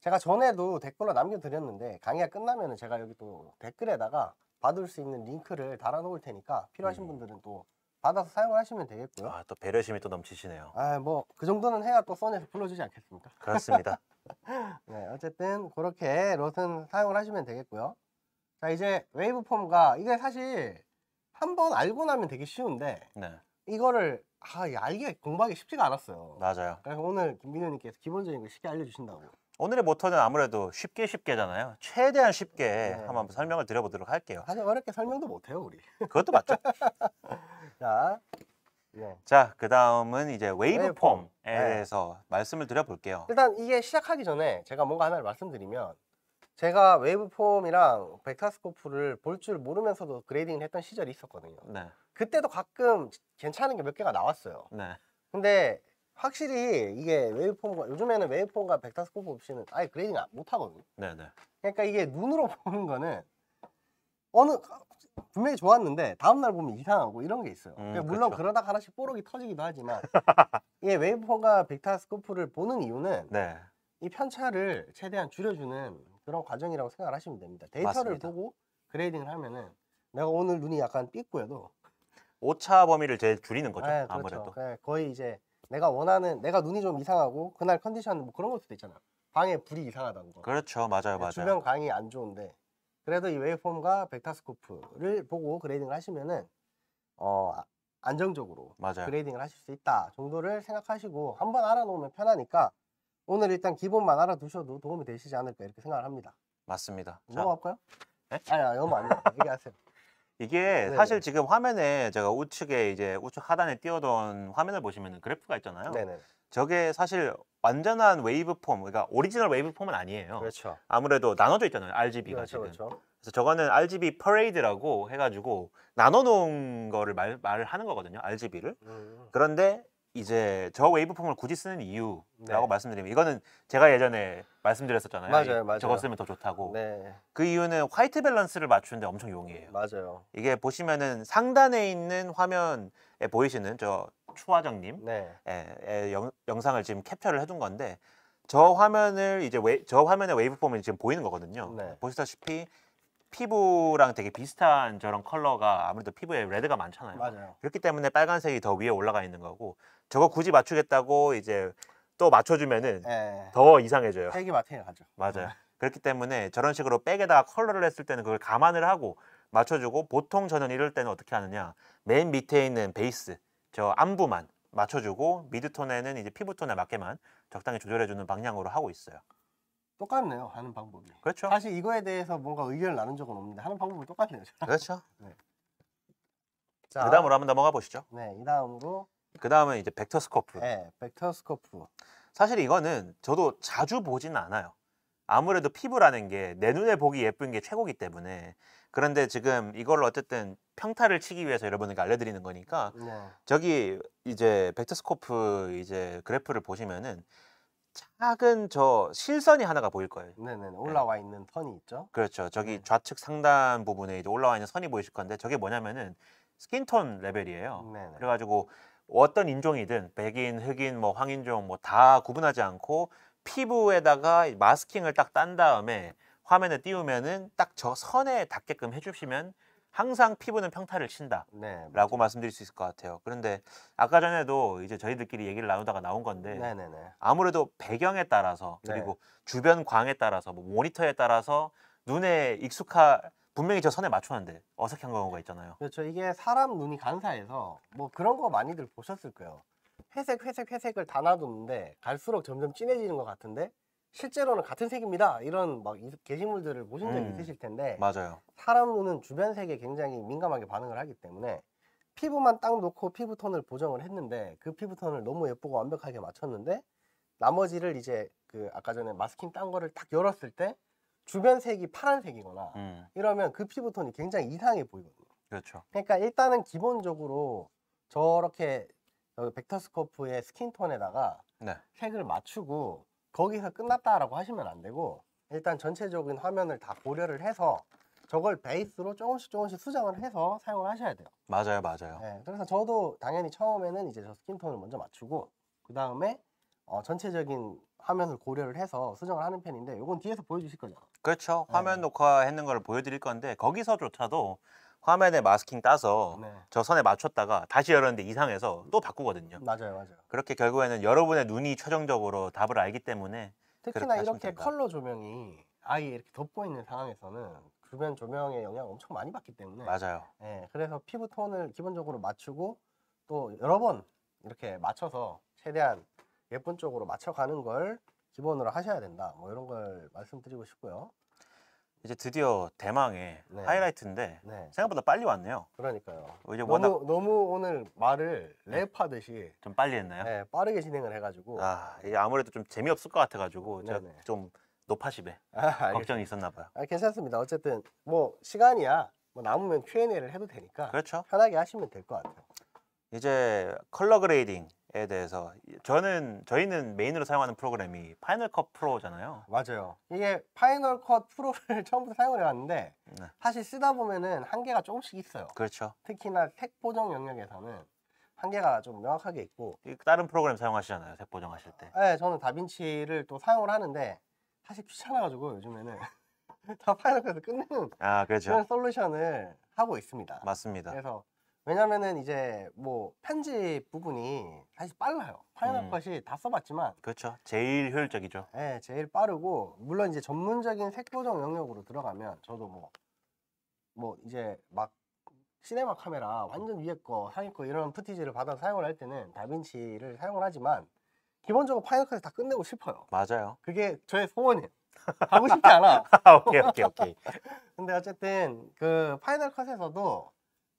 S1: 제가 전에도 댓글로 남겨드렸는데 강의가 끝나면은 제가 여기 또 댓글에다가 받을 수 있는 링크를 달아놓을 테니까 필요하신
S2: 음.
S1: 분들은 또 받아서 사용하시면 되겠고요.
S2: 아, 또 배려심이 또 넘치시네요.
S1: 아 뭐 그 정도는 해야 또 소니에서 불러주지 않겠습니까?
S2: 그렇습니다.
S1: 네, 어쨌든 그렇게 롯은 사용을 하시면 되겠고요. 자, 이제 웨이브폼과 이게 사실 한 번 알고 나면 되게 쉬운데
S2: 네,
S1: 이거를 아, 이 알기 공부하기 쉽지가 않았어요.
S2: 맞아요.
S1: 그래서 오늘 김민호님께서 기본적인 걸 쉽게 알려주신다고.
S2: 오늘의 모토는 아무래도 쉽게 쉽게잖아요. 최대한 쉽게
S1: 네.
S2: 한번 설명을 드려보도록 할게요.
S1: 사실 어렵게 설명도 못해요, 우리.
S2: 그것도 맞죠.
S1: 자, 네.
S2: 자, 그 다음은 이제 waveform에
S1: waveform. 네.
S2: 대해서 말씀을 드려볼게요.
S1: 일단 이게 시작하기 전에 제가 뭔가 하나를 말씀드리면 제가 waveform이랑 vectorscope를 볼 줄 모르면서도 grading을 했던 시절이 있었거든요.
S2: 네,
S1: 그때도 가끔 괜찮은 게 몇 개가 나왔어요.
S2: 네,
S1: 근데 확실히 이게 waveform과 요즘에는 waveform과 vectorscope 없이는 아예 grading 안- 못 하거든요.
S2: 네, 네.
S1: 그러니까 이게 눈으로 보는 거는 어느 분명히 좋았는데 다음 날 보면 이상하고 이런 게 있어요.
S2: 음,
S1: 그러니까 물론
S2: 그렇죠.
S1: 그러다 하나씩 뽀록이 터지기도 하지만 이게 waveform과 vectorscope를 보는 이유는
S2: 네,
S1: 이 편차를 최대한 줄여주는 그런 과정이라고 생각을 하시면 됩니다. 데이터를
S2: 맞습니다.
S1: 보고 grading을 하면은 내가 오늘 눈이 약간 삐꾸여도
S2: 오차 범위를 제일 줄이는 거죠.
S1: 네, 그렇죠.
S2: 아무래도.
S1: 네, 거의 이제 내가 원하는 내가 눈이 좀 이상하고 그날 컨디션 뭐 그런 걸 수도 있잖아. 방에 불이 이상하다는 거.
S2: 그렇죠. 맞아요,
S1: 네,
S2: 맞아요.
S1: 주변 광이 안 좋은데 그래도 이 waveform과 vectorscope를 보고 grading을 하시면은 어 아- 안정적으로
S2: 맞아요.
S1: grading을 하실 수 있다 정도를 생각하시고 한번 알아놓으면 편하니까 오늘 일단 기본만 알아두셔도 도움이 되시지 않을까 이렇게 생각을 합니다.
S2: 맞습니다. 자,
S1: 넘어갈까요?
S2: 네?
S1: 아니, 아니 너무 안 돼요. 얘기하세요.
S2: 이게
S1: 네네.
S2: 사실 지금 화면에 제가 우측에 이제 우측 하단에 띄워둔 화면을 보시면 그래프가 있잖아요.
S1: 네네.
S2: 저게 사실 완전한 waveform, 그러니까 오리지널 waveform은 아니에요.
S1: 그렇죠.
S2: 아무래도 나눠져 있잖아요. RGB가
S1: 그렇죠,
S2: 지금.
S1: 그렇죠.
S2: 그래서 저거는 RGB parade라고 해가지고 나눠놓은 거를 말, 말을 하는 거거든요. RGB를.
S1: 음,
S2: 그런데 이제 저 waveform을 굳이 쓰는 이유라고
S1: 네.
S2: 말씀드리면 이거는 제가 예전에 말씀드렸었잖아요.
S1: 맞아요,
S2: 이-
S1: 맞아요.
S2: 저거 쓰면 더 좋다고.
S1: 네,
S2: 그 이유는 white balance를 맞추는데 엄청 용이해요.
S1: 맞아요.
S2: 이게 보시면은 상단에 있는 화면에 보이시는 저 추화정님
S1: 네,
S2: 예, 예, 영, 영상을 지금 캡처를 해둔 건데 저 화면을 이제 웨, 저 화면의 waveform이 지금 보이는 거거든요.
S1: 네.
S2: 보시다시피 피부랑 되게 비슷한 저런 컬러가 아무래도 피부에 red가 많잖아요.
S1: 맞아요.
S2: 그렇기 때문에 빨간색이 더 위에 올라가 있는 거고 저거 굳이 맞추겠다고 이제 또 맞춰주면은
S1: 네,
S2: 더 이상해져요.
S1: 색이 맛탱이 가죠.
S2: 맞아요. 그렇기 때문에 저런 식으로 백에다가 컬러를 했을 때는 그걸 감안을 하고 맞춰주고 보통 저는 이럴 때는 어떻게 하느냐 맨 밑에 있는 베이스 저 안부만 맞춰주고 midtone에는 이제 피부톤에 맞게만 적당히 조절해주는 방향으로 하고 있어요.
S1: 똑같네요 하는 방법이.
S2: 그렇죠.
S1: 사실 이거에 대해서 뭔가 의견을 나눈 적은 없는데 하는 방법은 똑같네요.
S2: 그렇죠.
S1: 자,
S2: 그 다음으로 한번 넘어가 보시죠.
S1: 네, 이 다음으로
S2: 그 다음은 이제 vectorscope.
S1: 네, vectorscope.
S2: 사실 이거는 저도 자주 보지는 않아요. 아무래도 피부라는 게 내 눈에 보기 예쁜 게 최고기 때문에 그런데 지금 이걸 어쨌든 평타를 치기 위해서 여러분에게 알려드리는 거니까
S1: 네.
S2: 저기 이제 vectorscope 이제 그래프를 보시면은 작은 저 실선이 하나가 보일 거예요.
S1: 네네 올라와 있는 선이 있죠.
S2: 그렇죠. 저기
S1: 네.
S2: 좌측 상단 부분에 이제 올라와 있는 선이 보이실 건데 저게 뭐냐면은 skin tone level이에요.
S1: 네네.
S2: 그래가지고 어떤 인종이든 백인, 흑인, 뭐 황인종 뭐 다 구분하지 않고 피부에다가 마스킹을 딱 딴 다음에 화면에 띄우면은 딱 저 선에 닿게끔 해주시면 항상 피부는 평타를 친다.
S1: 네.
S2: 라고 말씀드릴 수 있을 것 같아요. 그런데 아까 전에도 이제 저희들끼리 얘기를 나누다가 나온 건데
S1: 네네네.
S2: 아무래도 배경에 따라서
S1: 네.
S2: 그리고 주변 광에 따라서 뭐 모니터에 따라서 눈에 익숙한 분명히 저 선에 맞추는데 어색한 경우가 있잖아요.
S1: 그렇죠. 이게 사람 눈이 간사해서 뭐 그런 거 많이들 보셨을 거예요. 회색, 회색, 회색을 다 놔뒀는데 갈수록 점점 진해지는 것 같은데 실제로는 같은 색입니다. 이런 막 이- 게시물들을 보신 적이
S2: 음.
S1: 있으실 텐데
S2: 맞아요.
S1: 사람 눈은 주변 색에 굉장히 민감하게 반응을 하기 때문에 피부만 딱 놓고 피부 톤을 보정을 했는데 그 피부 톤을 너무 예쁘고 완벽하게 맞췄는데 나머지를 이제 그 아까 전에 마스킹 딴 거를 딱 열었을 때 주변 색이 파란색이거나
S2: 음,
S1: 이러면 그 피부 톤이 굉장히 이상해 보이거든요.
S2: 그렇죠.
S1: 그러니까 일단은 기본적으로 저렇게 여기 vectorscope의 skin tone에다가
S2: 네.
S1: 색을 맞추고 거기서 끝났다라고 하시면 안 되고 일단 전체적인 화면을 다 고려를 해서 저걸 베이스로 조금씩 조금씩 수정을 해서 사용을 하셔야 돼요.
S2: 맞아요, 맞아요.
S1: 네, 그래서 저도 당연히 처음에는 이제 저 skin tone을 먼저 맞추고 그 다음에 어, 전체적인 화면을 고려를 해서 수정을 하는 편인데 이건 뒤에서 보여주실 거죠.
S2: 그렇죠.
S1: 네.
S2: 화면 녹화했는 걸 보여드릴 건데 거기서조차도 화면에 마스킹 따서
S1: 네,
S2: 저 선에 맞췄다가 다시 열었는데 이상해서 또 바꾸거든요.
S1: 맞아요, 맞아요.
S2: 그렇게 결국에는 여러분의 눈이 최종적으로 답을 알기 때문에
S1: 특히나 이렇게
S2: 된다.
S1: 컬러 조명이 아예 이렇게 덮고 있는 상황에서는 주변 조명의 영향을 엄청 많이 받기 때문에
S2: 맞아요.
S1: 예, 그래서 피부 톤을 기본적으로 맞추고 또 여러 번 이렇게 맞춰서 최대한 예쁜 쪽으로 맞춰가는 걸 기본으로 하셔야 된다. 뭐 이런 걸 말씀드리고 싶고요.
S2: 이제 드디어 대망의
S1: 네.
S2: 하이라이트인데
S1: 네,
S2: 생각보다 빨리 왔네요.
S1: 그러니까요.
S2: 이제 워낙
S1: 너무 너무 오늘 말을
S2: 네.
S1: 랩하듯이
S2: 좀 빨리 했나요?
S1: 예, 빠르게 진행을 해가지고
S2: 아, 이게 아무래도 좀 재미없을 것 같아가지고 제가
S1: 네네.
S2: 좀 노파심에
S1: 아.
S2: 걱정이 있었나 봐요.
S1: 아, 괜찮습니다. 어쨌든 뭐 시간이야 뭐 남으면 Q&A를 해도 되니까
S2: 그렇죠.
S1: 편하게 하시면 될 것 같아요.
S2: 이제 컬러 grading 에 대해서 저는 저희는 메인으로 사용하는 프로그램이 Final Cut Pro잖아요.
S1: 맞아요. 이게 Final Cut Pro를 처음부터 사용을 해왔는데
S2: 네.
S1: 사실 쓰다 보면은 한계가 조금씩 있어요.
S2: 그렇죠.
S1: 특히나 색 보정 영역에서는 한계가 좀 명확하게 있고,
S2: 이 다른 프로그램 사용하시잖아요. 색 보정하실 때.
S1: 네, 저는 DaVinci를 또 사용을 하는데 사실 귀찮아가지고 요즘에는 다 Final Cut을 끝내는
S2: 아, 그렇죠.
S1: 그런 솔루션을 하고 있습니다.
S2: 맞습니다.
S1: 그래서 왜냐면은 이제 뭐 편집 부분이 사실 빨라요. Final
S2: 음.
S1: Cut이 다 써봤지만
S2: 그렇죠. 제일 효율적이죠.
S1: 예, 제일 빠르고 물론 이제 전문적인 색 보정 영역으로 들어가면 저도 뭐뭐 이제 막 시네마 카메라 완전 위에 거 상위 거 이런 footage를 받아서 사용을 할 때는 DaVinci를 사용을 하지만 기본적으로 Final Cut을 다 끝내고 싶어요.
S2: 맞아요.
S1: 그게 저의 소원이에요. 가고 싶지 않아.
S2: 아, 오케이, 오케이, 오케이.
S1: 근데 어쨌든 그 Final Cut에서도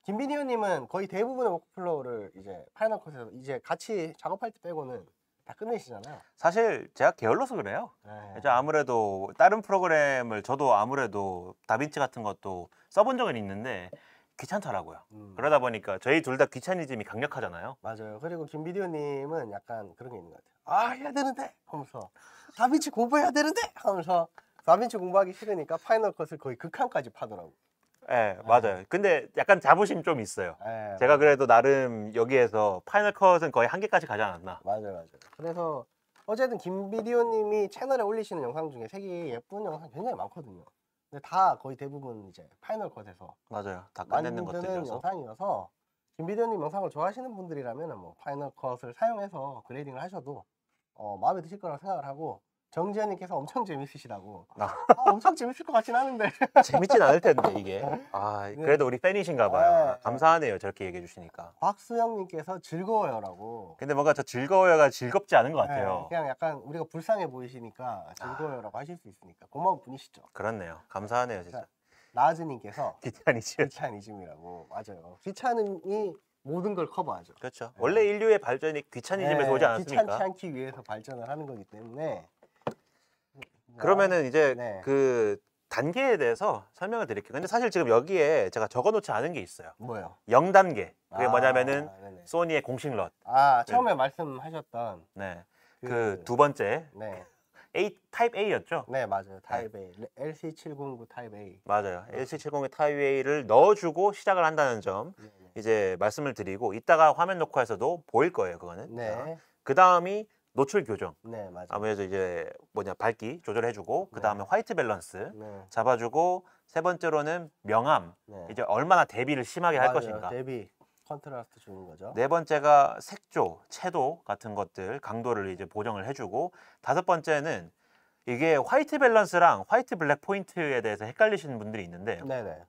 S1: 김비디오님은 거의 대부분의 workflow를 이제 Final Cut에서 이제 같이 작업할 때 빼고는 다 끝내시잖아요.
S2: 사실 제가 게을러서 그래요.
S1: 네.
S2: 이제 아무래도 다른 프로그램을 저도 아무래도 DaVinci 같은 것도 써본 적은 있는데 귀찮더라고요.
S1: 음.
S2: 그러다 보니까 저희 둘 다 귀차니즘이 강력하잖아요.
S1: 맞아요. 그리고 김비디오님은 약간 그런 게 있는 것 같아요. 아 해야 되는데 하면서 DaVinci 공부해야 되는데 하면서 DaVinci 공부하기 싫으니까 Final Cut을 거의 극한까지 파더라고.
S2: 예, 맞아요. 근데 약간 자부심 좀 있어요.
S1: 예,
S2: 제가 그래도 나름 여기에서 Final Cut은 거의 한계까지 가지 않았나.
S1: 맞아요, 맞아요. 그래서 어쨌든 김비디오님이 채널에 올리시는 영상 중에 색이 예쁜 영상 굉장히 많거든요. 근데 다 거의 대부분 이제 Final Cut에서
S2: 맞아요. 다 끝내는
S1: 만드는
S2: 것들이어서.
S1: 영상이어서 김비디오님 영상을 좋아하시는 분들이라면 뭐 Final Cut을 사용해서 grading을 하셔도 어, 마음에 드실 거라고 생각을 하고 정지현님께서 엄청 재밌으시다고.
S2: 아.
S1: 아, 엄청 재밌을 것 같진 않은데.
S2: 재밌진 않을 텐데 이게. 아 그래도 우리 팬이신가 봐요.
S1: 네.
S2: 감사하네요. 저렇게 얘기해 주시니까.
S1: 박수영님께서 즐거워요라고.
S2: 근데 뭔가 저 즐거워요가 즐겁지 않은 것
S1: 네,
S2: 같아요.
S1: 그냥 약간 우리가 불쌍해 보이시니까 즐거워요라고 하실 수 있으니까 고마운 분이시죠.
S2: 그렇네요. 감사하네요, 진짜.
S1: 자. 나즈님께서
S2: 귀찮이지.
S1: 귀차니즘이라고 맞아요. 귀차님이 모든 걸 커버하죠.
S2: 그렇죠. 원래 인류의 발전이 귀차니즘에서
S1: 네,
S2: 오지 않았습니까?
S1: 귀찮지 않기 위해서 발전을 하는 거기 때문에.
S2: 그러면은 이제
S1: 네.
S2: 그 단계에 대해서 설명을 드릴게요. 근데 사실 지금 여기에 제가 적어놓지 않은 게 있어요.
S1: 뭐요?
S2: 0단계. 그게
S1: 아,
S2: 뭐냐면은
S1: 네네.
S2: 소니의 공식 럿.
S1: 아 처음에 말씀하셨던
S2: 네.
S1: 그-
S2: 그두 번째
S1: 네,
S2: A 타입 A였죠.
S1: 네 맞아요. 타입 A, LC709 타입 A.
S2: 맞아요. LC709 타입 A를 넣어 주고 시작을 한다는 점
S1: 네,
S2: 이제 말씀을 드리고 이따가 화면 녹화에서도 보일 거예요. 그거는.
S1: 네,
S2: 그 다음이 노출 교정.
S1: 네 맞아요.
S2: 아무래도 이제 뭐냐 밝기 조절해주고 그 다음에
S1: 네.
S2: 화이트 밸런스
S1: 네,
S2: 잡아주고 세 번째로는 명암.
S1: 네.
S2: 이제 얼마나 대비를 심하게 할
S1: 맞아요.
S2: 것인가.
S1: 대비 contrast 주는 거죠.
S2: 네 번째가 색조, 채도 같은 것들 강도를 이제 보정을 해주고 다섯 번째는 이게 화이트 밸런스랑 화이트 블랙 포인트에 대해서 헷갈리시는 분들이 있는데
S1: 네, 네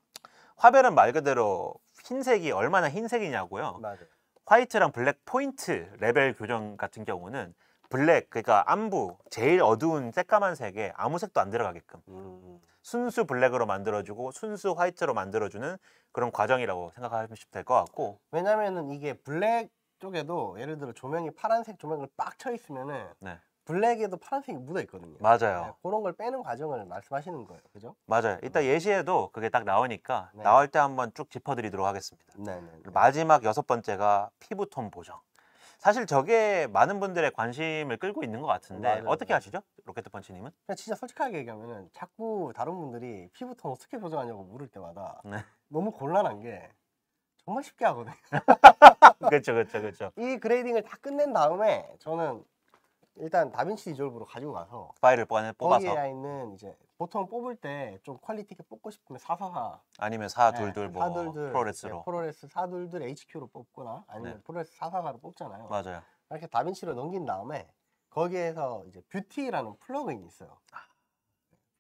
S2: 화벨은 말 그대로 흰색이 얼마나 흰색이냐고요.
S1: 맞아요.
S2: 화이트랑 블랙 포인트 레벨 교정 같은 경우는 블랙 그러니까 암부 제일 어두운 새까만 색에 아무 색도 안 들어가게끔
S1: 음,
S2: 순수 블랙으로 만들어주고 순수 화이트로 만들어주는 그런 과정이라고 생각하시면 될 것 같고
S1: 왜냐면은 이게 블랙 쪽에도 예를 들어 조명이 파란색 조명을 빡 쳐 있으면은
S2: 네
S1: 블랙에도 파란색이 묻어 있거든요.
S2: 맞아요.
S1: 네, 그런 걸 빼는 과정을 말씀하시는 거예요, 그죠?
S2: 맞아요. 이따 예시에도 그게 딱 나오니까
S1: 네.
S2: 나올 때 한번 쭉 짚어드리도록 하겠습니다.
S1: 네, 네.
S2: 그리고 마지막 여섯 번째가 피부톤 보정. 사실 저게 많은 분들의 관심을 끌고 있는 것 같은데
S1: 맞아요,
S2: 어떻게. 하시죠? 로켓 펀치님은?
S1: 그냥 진짜 솔직하게 얘기하면은 자꾸 다른 분들이 피부톤 어떻게 보정하냐고 물을 때마다
S2: 네.
S1: 너무 곤란한 게 정말 쉽게 하거든요.
S2: 그렇죠, 그렇죠, 그렇죠.
S1: 이 grading을 다 끝낸 다음에 저는 일단 DaVinci Resolve로 가지고 가서
S2: 파일을 뽑아- 뽑아서
S1: 거기에 있는 이제 보통 뽑을 때 좀 퀄리티 있게 뽑고 싶으면 444
S2: 아니면 사둘둘 뭐
S1: 사둘둘,
S2: ProRes로
S1: 네, ProRes 4둘둘 HQ로 뽑거나 아니면
S2: 네.
S1: ProRes 444로 뽑잖아요.
S2: 맞아요.
S1: 이렇게 DaVinci로 넘긴 다음에 거기에서 이제 뷰티라는 플러그인이 있어요.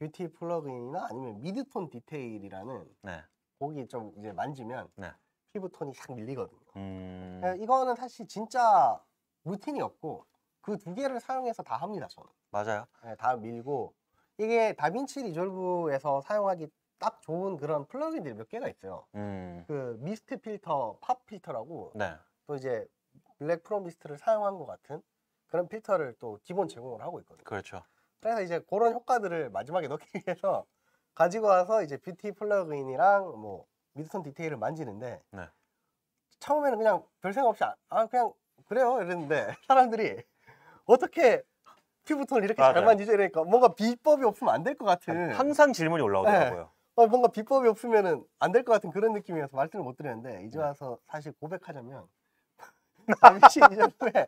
S1: 뷰티 플러그인이나 아니면 midtone detail이라는
S2: 네.
S1: 거기 좀 이제 만지면
S2: 네.
S1: 피부톤이 싹 밀리거든요.
S2: 음,
S1: 그러니까 이거는 사실 진짜 루틴이 없고 그 두 개를 사용해서 다 합니다 저는.
S2: 맞아요.
S1: 네, 다 밀고 이게 DaVinci Resolve에서 사용하기 딱 좋은 그런 플러그인들이 몇 개가 있어요.
S2: 음,
S1: 그 미스트 필터, 팝 필터라고
S2: 네.
S1: 또 이제 Black Pro-Mist를 사용한 것 같은 그런 필터를 또 기본 제공을 하고 있거든요.
S2: 그렇죠.
S1: 그래서 이제 그런 효과들을 마지막에 넣기 위해서 가지고 와서 이제 뷰티 플러그인이랑 뭐 midtone detail을 만지는데
S2: 네.
S1: 처음에는 그냥 별 생각 없이 아, 아, 그냥 그래요 이랬는데 사람들이 어떻게 피부톤을 이렇게 잘
S2: 맞아요.
S1: 만지죠 이러니까 뭔가 비법이 없으면 안 될 것 같은
S2: 항상 질문이 올라오더라고요.
S1: 어, 뭔가 비법이 없으면은 안될 것 같은 그런 느낌이어서 말씀을 못 드렸는데 이제
S2: 네.
S1: 와서 사실 고백하자면 잠시 이전에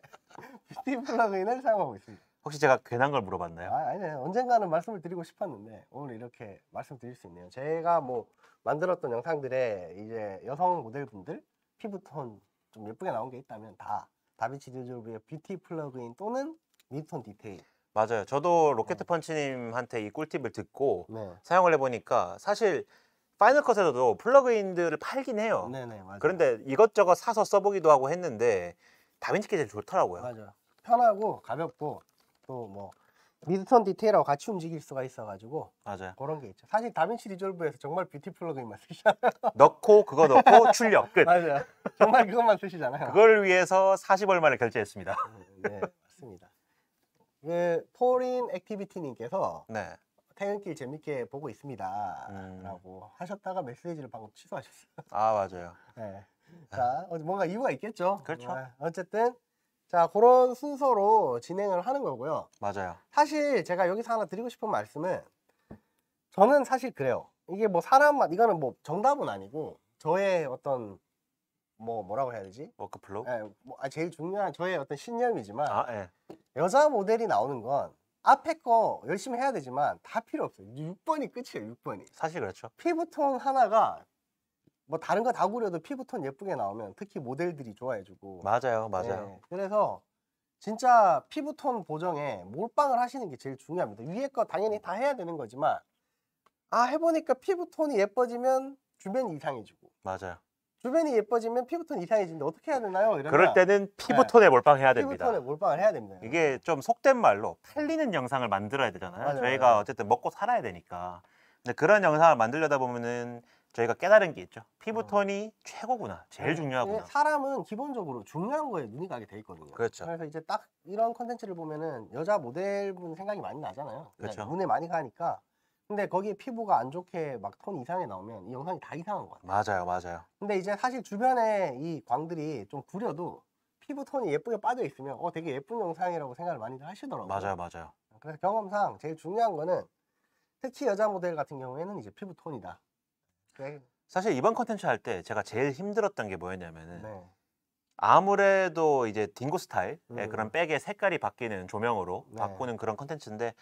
S1: 뷰티 플러그인을 사용하고 있습니다.
S2: 혹시 제가 괜한 걸 물어봤나요?
S1: 아, 아니에요. 언젠가는 말씀을 드리고 싶었는데 오늘 이렇게 말씀드릴 수 있네요. 제가 뭐 만들었던 영상들에 이제 여성 모델분들 피부톤 좀 예쁘게 나온 게 있다면 다 DaVinci Resolve의 뷰티 플러그인 또는 midtone detail.
S2: 맞아요. 저도 로켓펀치님한테 이 꿀팁을 듣고
S1: 네.
S2: 사용을 해보니까 사실 Final Cut에서도 플러그인들을 팔긴 해요.
S1: 네네 맞아요.
S2: 그런데 이것저것 사서 써보기도 하고 했는데 DaVinci가 제일 좋더라고요.
S1: 맞아요. 편하고 가볍고 또뭐 midtone detail하고 같이 움직일 수가 있어가지고
S2: 맞아요.
S1: 그런 게 있죠. 사실 DaVinci Resolve에서 정말 뷰티 plugin만 쓰시잖아요.
S2: 넣고 그거 넣고 출력 끝.
S1: 맞아요. 정말 그것만 쓰시잖아요.
S2: 그걸 위해서 40 얼마를 결제했습니다.
S1: 네, 맞습니다. 그 포린 액티비티님께서
S2: 네.
S1: 퇴근길 재밌게 보고 있습니다.
S2: 음.
S1: 라고 하셨다가 메시지를 방금 취소하셨어요.
S2: 아 맞아요.
S1: 네. 자, 어, 뭔가 이유가 있겠죠.
S2: 그렇죠.
S1: 네, 어쨌든 자 그런 순서로 진행을 하는 거고요.
S2: 맞아요.
S1: 사실 제가 여기서 하나 드리고 싶은 말씀은 저는 사실 그래요. 이게 뭐 사람만 이거는 뭐 정답은 아니고 저의 어떤 뭐 뭐라고 해야 되지?
S2: workflow.
S1: 예, 뭐 아, 제일 중요한 저의 어떤 신념이지만
S2: 아 예.
S1: 여자 모델이 나오는 건 앞에 거 열심히 해야 되지만 다 필요 없어요. 6번이 끝이에요. 6번이.
S2: 사실 그렇죠.
S1: 피부톤 하나가 뭐 다른 거 다 구려도 피부톤 예쁘게 나오면 특히 모델들이 좋아해주고
S2: 맞아요. 맞아요.
S1: 네, 그래서 진짜 피부톤 보정에 몰빵을 하시는 게 제일 중요합니다. 위에 거 당연히 다 해야 되는 거지만 아 해보니까 피부톤이 예뻐지면 주변이 이상해지고
S2: 맞아요.
S1: 주변이 예뻐지면 피부톤 이상해지는데 어떻게 해야 되나요? 이러면
S2: 그럴 때는 피부톤에 몰빵해야 됩니다.
S1: 피부톤에 몰빵을 해야 됩니다.
S2: 이게 좀 속된 말로 팔리는 영상을 만들어야 되잖아요.
S1: 맞아요,
S2: 저희가
S1: 맞아요.
S2: 어쨌든 먹고 살아야 되니까. 근데 그런 영상을 만들려다 보면은 저희가 깨달은 게 있죠. 피부톤이 최고구나. 제일
S1: 네,
S2: 중요하구나.
S1: 사람은 기본적으로 중요한 거에 눈이 가게 돼 있거든요.
S2: 그렇죠.
S1: 그래서 이제 딱 이런 컨텐츠를 보면은 여자 모델분 생각이 많이 나잖아요.
S2: 그렇죠.
S1: 눈에 많이 가니까. 근데 거기에 피부가 안 좋게 막 톤 이상이 나오면 이 영상이 다 이상한 것 같아요.
S2: 맞아요, 맞아요.
S1: 근데 이제 사실 주변에 이 광들이 좀 구려도 피부 톤이 예쁘게 빠져 있으면 어 되게 예쁜 영상이라고 생각을 많이들 하시더라고요.
S2: 맞아요, 맞아요.
S1: 그래서 경험상 제일 중요한 거는 특히 여자 모델 같은 경우에는 이제 피부 톤이다. 네.
S2: 사실 이번 컨텐츠 할 때 제가 제일 힘들었던 게 뭐였냐면은
S1: 네.
S2: 아무래도 이제 딩고 스타일의
S1: 음.
S2: 그런 백의 색깔이 바뀌는 조명으로
S1: 네.
S2: 바꾸는 그런 컨텐츠인데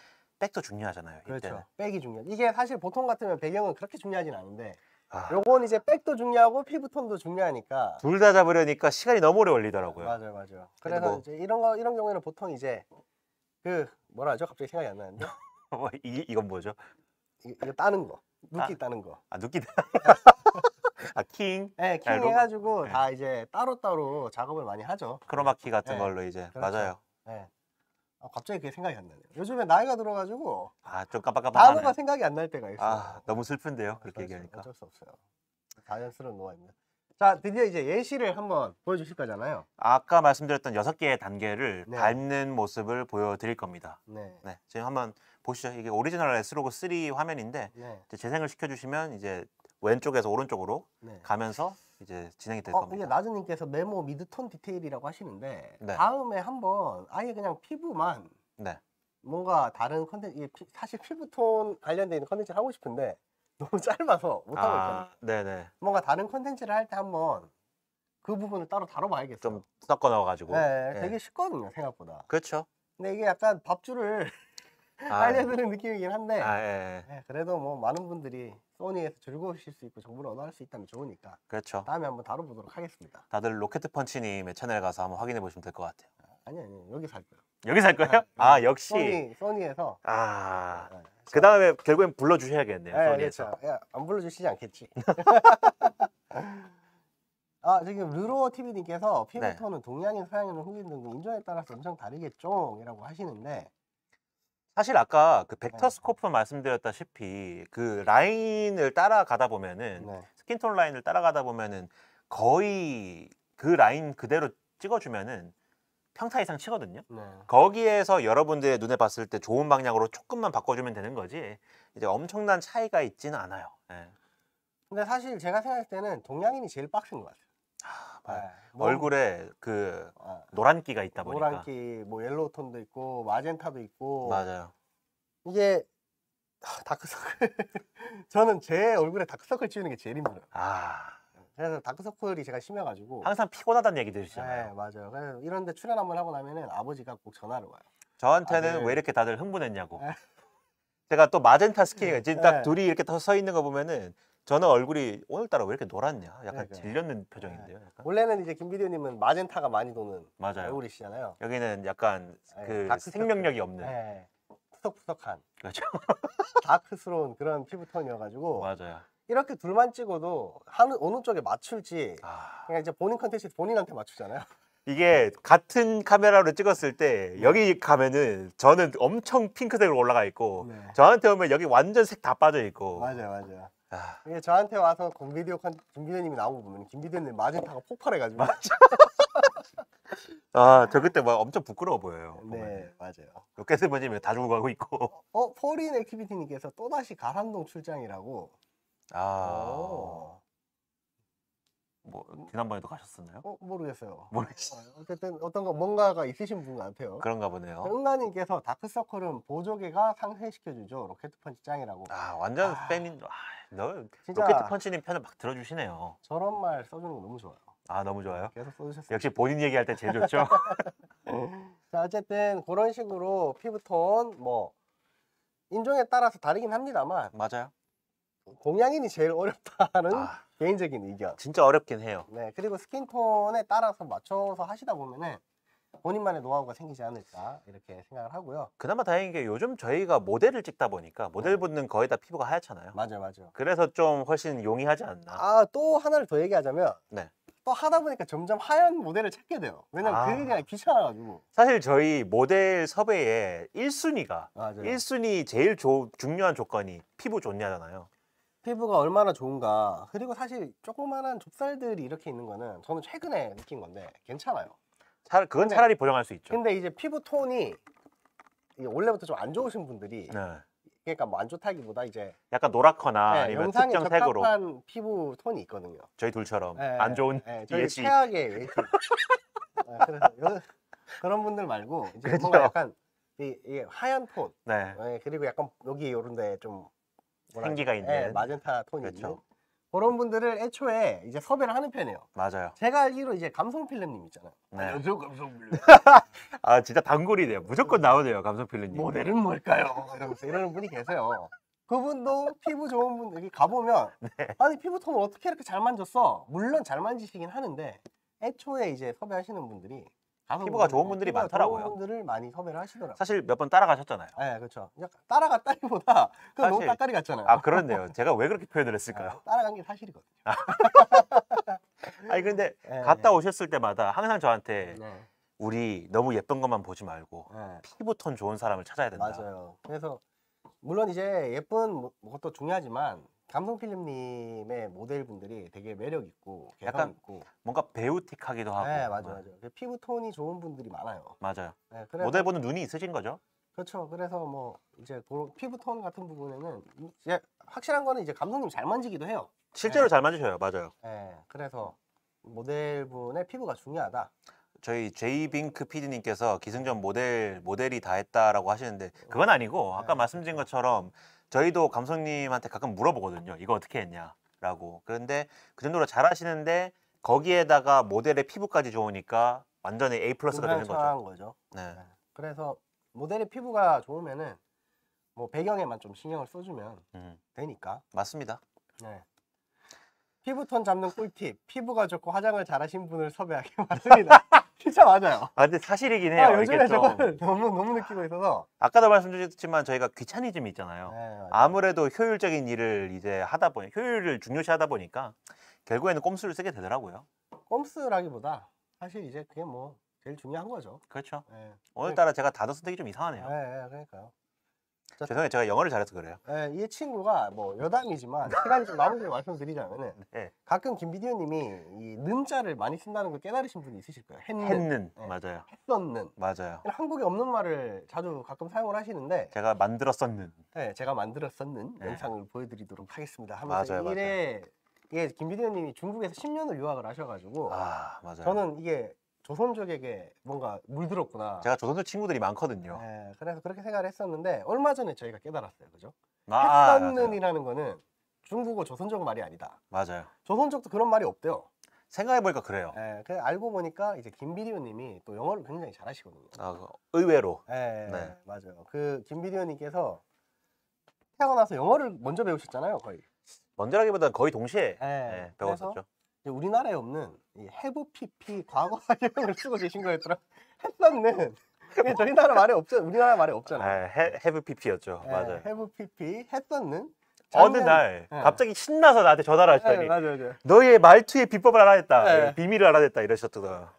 S2: 백도 중요하잖아요.
S1: 그렇죠.
S2: 이때는.
S1: 백이 중요해. 이게 사실 보통 같으면 배경은 그렇게 중요하진 않은데
S2: 아,
S1: 요건 이제 백도 중요하고 피부톤도 중요하니까.
S2: 둘 다 잡으려니까 시간이 너무 오래 걸리더라고요.
S1: 맞아요, 맞아요. 그래서
S2: 뭐-
S1: 이제 이런 거 이런 경우에는 보통 이제 그 뭐라 하죠? 갑자기 생각이 안 나는데
S2: 뭐, 이, 이건 뭐죠?
S1: 이- 이거 따는 거, 눕기 따는 거.
S2: 아, 느끼다. 아, 킹.
S1: 네, 킹
S2: 아, 로고-
S1: 해가지고
S2: 네.
S1: 다 이제 따로 따로 작업을 많이 하죠.
S2: 크로마키 같은
S1: 네,
S2: 걸로 이제.
S1: 그렇죠.
S2: 맞아요.
S1: 네. 아, 갑자기 그게 생각이 안 나네요. 요즘에 나이가 들어가지고
S2: 아, 좀 깜빡깜빡하네.
S1: 단어가 생각이 안 날 때가 있어요.
S2: 아, 너무 슬픈데요. 그렇게. 얘기하니까.
S1: 어쩔 수 없어요. 자연스러운 노화입니다. 자, 드디어 이제 예시를 한번 보여주실 거잖아요.
S2: 아까 말씀드렸던 여섯 개의 단계를
S1: 네.
S2: 밟는 모습을 보여드릴 겁니다.
S1: 네.
S2: 네, 지금 한번 보시죠. 이게 오리지널 S-Log 3 화면인데
S1: 네.
S2: 이제 재생을 시켜주시면 이제 왼쪽에서 오른쪽으로
S1: 네.
S2: 가면서 이제 진행이 될
S1: 어,
S2: 겁니다.
S1: 이게 나즈님께서 메모 midtone detail이라고 하시는데
S2: 네.
S1: 다음에 한번 아예 그냥 피부만
S2: 네,
S1: 뭔가 다른 컨텐츠 사실 피부톤 있는 컨텐츠를 하고 싶은데 너무 짧아서 못 하고 있거든요.
S2: 아, 네네.
S1: 뭔가 다른 컨텐츠를 할 때 한번 그 부분을 따로 다뤄봐야겠어요.
S2: 좀 섞어 넣어가지고.
S1: 네,
S2: 네.
S1: 되게 쉽거든요 생각보다.
S2: 그렇죠.
S1: 근데 이게 약간 밥줄을
S2: 아,
S1: 알려드리는 느낌이긴 한데
S2: 아, 예, 예.
S1: 네, 그래도 뭐 많은 분들이 소니에서 즐거우실 수 있고 정보를 얻어갈 수 있다면 좋으니까
S2: 그렇죠.
S1: 다음에 한번 다뤄보도록 하겠습니다.
S2: 다들 로켓 펀치님의 채널 가서 한번 확인해 보시면 될 것 같아요.
S1: 아니 아니 여기서 할 거예요.
S2: 여기서 할 거예요? 아, 역시.
S1: 소니 소니에서
S2: 아,
S1: 네.
S2: 그 다음에 결국엔 불러주셔야겠네요.
S1: 네,
S2: 소니에서.
S1: 그렇죠. 야, 안 불러주시지 않겠지. 아 지금 르로 TV님께서
S2: 네.
S1: 피부톤은 동양인, 서양인, 흑인 등등 인종에 따라서 엄청 다르겠죠 이라고 하시는데
S2: 사실 아까 그
S1: 네.
S2: vectorscope 말씀드렸다시피 그 라인을 따라가다 보면은
S1: 네.
S2: skin tone 라인을 따라가다 보면은 거의 그 라인 그대로 찍어주면은 평타 이상 치거든요.
S1: 네.
S2: 거기에서 여러분들의 눈에 봤을 때 좋은 방향으로 조금만 바꿔주면 되는 거지 이제 엄청난 차이가 있지는 않아요. 예.
S1: 근데 사실 제가 생각할 때는 동양인이 제일 빡센 것 같아요.
S2: 아,
S1: 네. 뭐,
S2: 얼굴에 그
S1: 아,
S2: 노란기가 있다 보니까
S1: 노란기, 뭐 yellow tone도 있고 magenta도 있고
S2: 맞아요.
S1: 이게 하, 다크서클 저는 제 얼굴에 다크서클 지우는 게 제일 힘들어요.
S2: 아
S1: 그래서 다크서클이 제가 심해가지고
S2: 항상 피곤하다는 얘기
S1: 네
S2: 들으시잖아요.
S1: 맞아요. 그래서 이런데 출연 한번 하고 나면은 아버지가 꼭 전화를 와요.
S2: 저한테는
S1: 아, 네.
S2: 왜 이렇게 다들 흥분했냐고.
S1: 네.
S2: 제가 또 마젠타 스킨이 지금 딱
S1: 네.
S2: 둘이 이렇게 서 있는 거 보면은 저는 얼굴이 오늘따라 왜 이렇게 노랗냐? 약간
S1: 그러니까요.
S2: 질렸는 표정인데요. 약간.
S1: 원래는 이제 김비디오님은 마젠타가 많이 도는
S2: 맞아요.
S1: 얼굴이시잖아요.
S2: 여기는 약간
S1: 네,
S2: 그
S1: 다크서클.
S2: 생명력이 없는.
S1: 네. 푸석푸석한
S2: 그렇죠.
S1: 다크스러운 그런 피부톤이어가지고
S2: 맞아요.
S1: 이렇게 둘만 찍어도 한 어느 쪽에 맞출지
S2: 아,
S1: 그냥 이제 본인 컨텐츠 본인한테 맞추잖아요.
S2: 이게 같은 카메라로 찍었을 때
S1: 네.
S2: 여기 가면은 저는 엄청 핑크색으로 올라가 있고
S1: 네.
S2: 저한테 오면 여기 완전 색 다 빠져 있고.
S1: 맞아요, 맞아요.
S2: 아,
S1: 이게 저한테 와서 김비디오 컨 김비디오님이 나오고 보면 김비디오님 마젠타가 폭발해가지고
S2: 아, 저 그때 막 엄청 부끄러워 보여요.
S1: 네,
S2: 보면은.
S1: 맞아요.
S2: 번지면 다 죽어 가고 있고.
S1: 어, 포린 액티비티님께서 또다시 가산동 출장이라고.
S2: 아,
S1: 오.
S2: 뭐 지난번에도 가셨었나요?
S1: 어, 모르겠어요.
S2: 모르겠어요.
S1: 어, 어쨌든 어떤 거 뭔가가 있으신 분 같아요.
S2: 그런가 보네요.
S1: 응가님께서 다크서클은 보조개가 상쇄시켜주죠. 로켓펀치 짱이라고.
S2: 아, 완전
S1: 아.
S2: 팬인. 아, 너
S1: 진짜-
S2: 로켓 펀치님 편을 막 들어주시네요.
S1: 저런 말 써주는 거 너무 좋아요.
S2: 아, 너무 좋아요.
S1: 계속 써주셨어요.
S2: 역시 본인 얘기할 때 제일 좋죠.
S1: 자, 어쨌든 그런 식으로 피부톤 뭐 인종에 따라서 다르긴 합니다만
S2: 맞아요.
S1: 동양인이 제일 어렵다는
S2: 아,
S1: 개인적인 의견.
S2: 진짜 어렵긴 해요.
S1: 네, 그리고 스킨톤에 따라서 맞춰서 하시다 보면은 본인만의 노하우가 생기지 않을까 이렇게 생각을 하고요.
S2: 그나마 다행인 게 요즘 저희가 모델을 찍다 보니까 모델
S1: 네.
S2: 분은 거의 다 피부가 하얗잖아요.
S1: 맞아요, 맞아요.
S2: 그래서 좀 훨씬 용이하지 않나.
S1: 아 또 하나를 더 얘기하자면
S2: 네.
S1: 또 하다 보니까 점점 하얀 모델을 찾게 돼요. 왜냐면
S2: 아.
S1: 그게 그냥 귀찮아가지고.
S2: 사실 저희 모델 섭외의 1순위가
S1: 맞아요.
S2: 1순위 제일 조- 중요한 조건이 피부 좋냐잖아요.
S1: 피부가 얼마나 좋은가. 그리고 사실 조그만한 좁쌀들이 이렇게 있는 거는 저는 최근에 느낀 건데 괜찮아요.
S2: 차, 그건
S1: 근데-
S2: 차라리 보정할 수 있죠.
S1: 근데 이제 피부 톤이 원래부터 좀 안 좋으신 분들이
S2: 네.
S1: 그러니까 뭐 안 좋다기보다 이제
S2: 약간 노랗거나
S1: 네,
S2: 아니면
S1: 영상에
S2: 특정 색으로
S1: 피부 톤이 있거든요.
S2: 저희 둘처럼
S1: 네,
S2: 안 좋은
S1: 네, 저희
S2: 예시.
S1: 최악의 예시. 네, 그런 분들 말고 이제
S2: 그죠.
S1: 뭔가 약간 이, 이 하얀 톤
S2: 네.
S1: 네, 그리고 약간 여기 요런데 좀 뭐라
S2: 생기가? 있는.
S1: 네, 마젠타 톤이
S2: 그렇죠.
S1: 있는 그런 분들을 애초에 이제 섭외를 하는 편이에요.
S2: 맞아요.
S1: 제가 알기로 이제 감성 필름님 있잖아요.
S2: 네.
S1: 안녕하세요, 감성 필름.
S2: 아 진짜 단골이네요. 무조건 나오네요 감성 필름님.
S1: 모델은 뭘까요? 이러면서 이러는 분이 계세요. 그분도 피부 좋은 분 여기 가보면
S2: 네.
S1: 아니 피부 톤을 어떻게 이렇게 잘 만졌어? 물론 잘 만지시긴 하는데 애초에 이제 섭외하시는 분들이
S2: 피부가 좋은 분들이
S1: 피부가
S2: 많더라고요.
S1: 좋은 분들을 많이 섭외를 하시더라고요.
S2: 사실 몇 번 따라가셨잖아요.
S1: 네, 그렇죠. 따라갔다기보다 그 너무 따까리 같잖아요.
S2: 아 그렇네요. 제가 왜 그렇게 표현을 했을까요?
S1: 네, 따라간 게 사실이거든요.
S2: 아니 근데
S1: 네,
S2: 갔다
S1: 네.
S2: 오셨을 때마다 항상 저한테
S1: 네,
S2: 우리 너무 예쁜 것만 보지 말고
S1: 네.
S2: 피부 톤 좋은 사람을 찾아야 된다.
S1: 맞아요. 그래서 물론 이제 예쁜 뭐- 것도 중요하지만 감성 필름님의 모델분들이 되게 매력 있고 개성
S2: 약간
S1: 있고
S2: 뭔가 배우틱하기도 하고.
S1: 네 맞아 맞아 그 피부 톤이 좋은 분들이 많아요.
S2: 맞아요.
S1: 네, 그래서
S2: 모델분은 눈이 있으신 거죠?
S1: 그렇죠. 그래서 뭐 이제 그런 피부 톤 같은 부분에는 이제 확실한 거는 이제 감독님 잘 만지기도 해요.
S2: 실제로
S1: 네.
S2: 잘 맞으셔요. 맞아요.
S1: 네, 그래서 모델분의 피부가 중요하다.
S2: 저희 제이빙크 PD님께서 기승전 모델 모델이 다 했다라고 하시는데 그건 아니고 아까
S1: 네.
S2: 말씀드린 것처럼 저희도 감독님한테 가끔 물어보거든요. 이거 어떻게 했냐라고. 그런데 그 정도로 잘하시는데 거기에다가 모델의 피부까지 좋으니까 완전히 A 플러스가 되는 거죠.
S1: 거죠.
S2: 네.
S1: 네. 그래서 모델의 피부가 좋으면은 뭐 배경에만 좀 신경을 써주면
S2: 음,
S1: 되니까.
S2: 맞습니다.
S1: 네. 피부톤 잡는 꿀팁. 피부가 좋고 화장을 잘하신 분을 섭외하기 맞습니다. 진짜 맞아요.
S2: 아 근데 사실이긴 해요.
S1: 아, 요즘에
S2: 좀
S1: 저걸 너무 너무 느끼고 있어서.
S2: 아까도 말씀드렸지만 저희가 귀차니즘이 있잖아요.
S1: 네.
S2: 아무래도 효율적인 일을 이제 하다 보니 효율을 중요시하다 보니까 결국에는 꼼수를 쓰게 되더라고요.
S1: 꼼수라기보다 사실 이제 그게 뭐 제일 중요한 거죠.
S2: 그렇죠.
S1: 네.
S2: 오늘따라 제가 단어 선택이 좀 이상하네요.
S1: 네, 네, 그러니까요.
S2: 죄송해요. 제가 영어를 잘해서 그래요.
S1: 네, 이 친구가 뭐 여담이지만 시간이 좀 남은 걸 말씀드리자면은
S2: 네.
S1: 가끔 김비디오님이 이 는자를 많이 쓴다는 걸 깨달으신 분이 있으실 거예요. 했는,
S2: 했는
S1: 네.
S2: 맞아요.
S1: 했었는.
S2: 맞아요.
S1: 한국에 없는 말을 자주 가끔 사용을 하시는데
S2: 제가 만들었었는
S1: 네, 제가 만들었었는
S2: 네.
S1: 영상을 보여드리도록 하겠습니다. 하면서
S2: 맞아요,
S1: 이래 이게 김비디오님이 중국에서 10년을 유학을 하셔가지고
S2: 아 맞아요.
S1: 저는 이게 조선족에게 뭔가 물들었구나.
S2: 제가 조선족 친구들이 많거든요.
S1: 네, 그래서 그렇게 생각을 했었는데 얼마 전에 저희가 깨달았어요, 그죠?
S2: 아.
S1: 했었는이라는 거는 중국어 조선족 말이 아니다.
S2: 맞아요.
S1: 조선족도 그런 말이 없대요.
S2: 생각해 보니까 그래요.
S1: 예, 그 알고 보니까 이제 김비디오님이 또 영어를 굉장히 잘하시거든요.
S2: 아, 그 의외로
S1: 예,
S2: 네.
S1: 맞아요. 그 김비디오님께서 태어나서 영어를 먼저 배우셨잖아요, 거의.
S2: 먼저라기보다 거의 동시에
S1: 예,
S2: 네,
S1: 그래서
S2: 배웠었죠.
S1: 우리나라에 없는 이 have pp 과거 완료를 쓰고 계신 거였더라. 했었는 저희 나라 말에 없죠. 우리나라 말에 없잖아요.
S2: 아, 해, 해브 PP였죠.
S1: 예,
S2: 맞아요.
S1: have pp 했었는
S2: 어느 날
S1: 네.
S2: 갑자기 신나서 나한테 전화를
S1: 예,
S2: 하시더니
S1: 맞아요, 맞아요.
S2: 너의 말투의 비법을 알아냈다.
S1: 네.
S2: 비밀을 알아냈다 이러셨더라.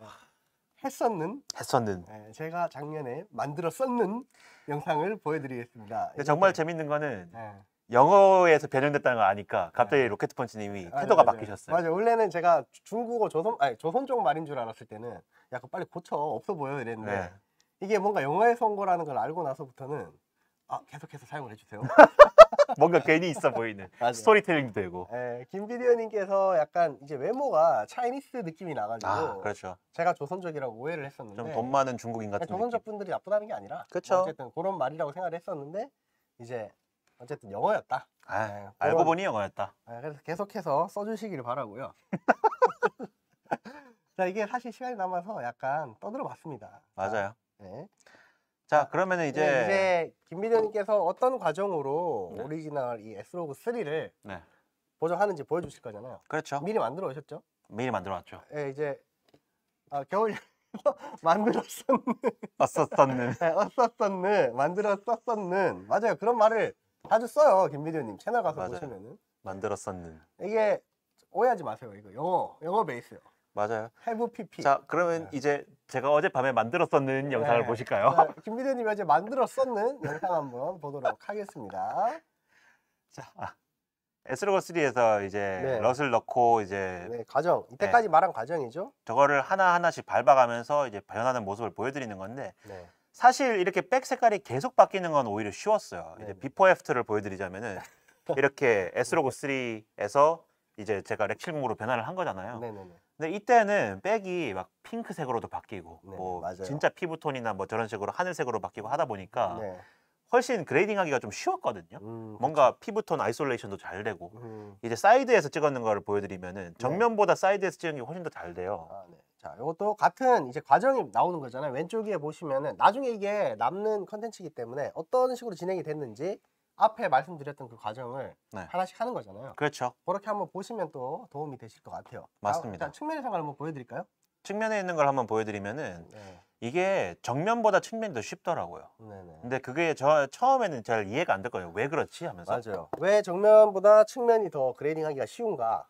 S1: 했었는
S2: 했었는.
S1: 예, 제가 작년에 만들었었는 영상을 보여드리겠습니다.
S2: 정말 재밌는 거는
S1: 예.
S2: 영어에서 변형됐다는 걸 아니까 갑자기
S1: 네.
S2: 로켓 펀치님이
S1: 맞아요,
S2: 태도가
S1: 맞아요.
S2: 바뀌셨어요.
S1: 맞아요. 원래는 제가 주- 중국어 조선 아니 조선 쪽 말인 줄 알았을 때는 약간 빨리 고쳐 없어 보여 이랬는데
S2: 네.
S1: 이게 뭔가 영어에서 온 거라는 걸 알고 나서부터는 아 계속해서 사용을 해주세요.
S2: 뭔가 괜히 있어 보이는. 스토리텔링도 되고.
S1: 예, 김비디오님께서 약간 이제 외모가 차이니스 느낌이 나가지고
S2: 아, 그렇죠.
S1: 제가 조선족이라고 오해를 했었는데
S2: 좀 돈 많은 중국인 같은
S1: 조선족
S2: 느낌.
S1: 분들이 나쁘다는 게 아니라
S2: 그쵸.
S1: 뭐 어쨌든 그런 말이라고 생각을 했었는데 이제 어쨌든 영어였다.
S2: 아,
S1: 네,
S2: 알고
S1: 그런-
S2: 보니 영어였다.
S1: 아, 그래서 계속해서 써주시기를 바라고요. 자 이게 사실 시간이 남아서 약간 떠들어 봤습니다.
S2: 맞아요.
S1: 네.
S2: 자, 그러면은
S1: 이제,
S2: 이제
S1: 이제 김비디오님께서 어떤 과정으로
S2: 네.
S1: 오리지널 이 S-Log 3를
S2: 네.
S1: 보정하는지 보여주실 거잖아요.
S2: 그렇죠.
S1: 미리 만들어 오셨죠?
S2: 미리 만들어 놨죠.
S1: 예, 이제 아, 겨울 만들었었는
S2: 어썼었는
S1: 네, 어썼었는 만들었었었는 맞아요 그런 말을 자주 써요 김비디오님 채널 가서
S2: 맞아요.
S1: 보시면은
S2: 만들었었는
S1: 이게 오해하지 마세요 이거 영어 영어 베이스요
S2: 맞아요.
S1: have pp
S2: 자 그러면
S1: 네.
S2: 이제 제가 어젯밤에 만들었었는 영상을
S1: 네.
S2: 보실까요?
S1: 자, 김비디오님이 어제 만들었었는 영상 한번 보도록 하겠습니다
S2: 자 S-Log 3에서 이제
S1: 네.
S2: LUT을 넣고 이제
S1: 네 과정 이때까지 말한 과정이죠
S2: 저거를 하나 하나씩 밟아가면서 이제 변하는 모습을 보여드리는 건데
S1: 네
S2: 사실 이렇게 백 색깔이 계속 바뀌는 건 오히려 쉬웠어요. 이제. before after를 보여드리자면은 이렇게 S-Log 3에서 이제 제가 Rec 칠공구로 변화를 한 거잖아요.
S1: 네네네
S2: 근데 이때는 백이 막 핑크색으로도 바뀌고
S1: 네네,
S2: 뭐
S1: 맞아요.
S2: 진짜 피부톤이나 뭐 저런 식으로 하늘색으로 바뀌고 하다 보니까
S1: 네.
S2: 훨씬 grading하기가 좀 쉬웠거든요.
S1: 음,
S2: 뭔가 피부톤 isolation도 잘 되고
S1: 음.
S2: 이제 사이드에서 찍었는 거를 보여드리면은 정면보다 사이드에서 찍은 게 훨씬 더 잘 돼요.
S1: 아, 네. 자, 이것도 같은 이제 과정이 나오는 거잖아요. 왼쪽에 보시면은 나중에 이게 남는 컨텐츠이기 때문에 어떤 식으로 진행이 됐는지 앞에 말씀드렸던 그 과정을
S2: 네.
S1: 하나씩 하는 거잖아요.
S2: 그렇죠.
S1: 그렇게 한번 보시면 또 도움이 되실 것 같아요.
S2: 맞습니다.
S1: 측면의 상을 한번 보여드릴까요?
S2: 측면에 있는 걸 한번 보여드리면은
S1: 네,
S2: 이게 정면보다 측면이 더 쉽더라고요.
S1: 네네.
S2: 근데 그게 저 처음에는 잘 이해가 안 됐거든요. 왜 그렇지 하면서.
S1: 맞아요. 왜 정면보다 측면이 더 grading하기가 쉬운가?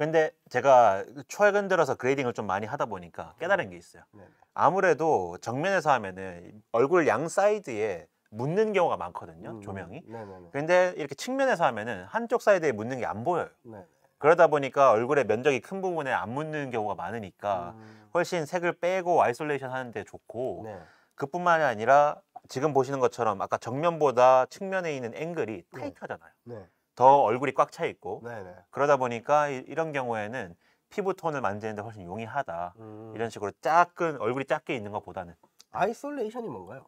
S2: 근데 제가 최근 들어서 grading을 좀 많이 하다 보니까 깨달은 게 있어요.
S1: 네네.
S2: 아무래도 정면에서 하면은 얼굴 양 사이드에 묻는 경우가 많거든요.
S1: 음,
S2: 조명이.
S1: 네 네 네.
S2: 근데 이렇게 측면에서 하면은 한쪽 사이드에 묻는 게 안 보여요. 그러다 보니까 얼굴의 면적이 큰 부분에 안 묻는 경우가 많으니까
S1: 음,
S2: 훨씬 색을 빼고 isolation 하는데 좋고
S1: 네.
S2: 그뿐만이 아니라 지금 보시는 것처럼 아까 정면보다 측면에 있는 앵글이
S1: 네.
S2: 타이트하잖아요.
S1: 네.
S2: 더 얼굴이 꽉 차 있고
S1: 네네.
S2: 그러다 보니까 이, 런 경우에는 피부 톤을 만지는데 훨씬 용이하다.
S1: 음,
S2: 이런 식으로 작은 얼굴이 작게 있는 것보다는
S1: isolation이 뭔가요?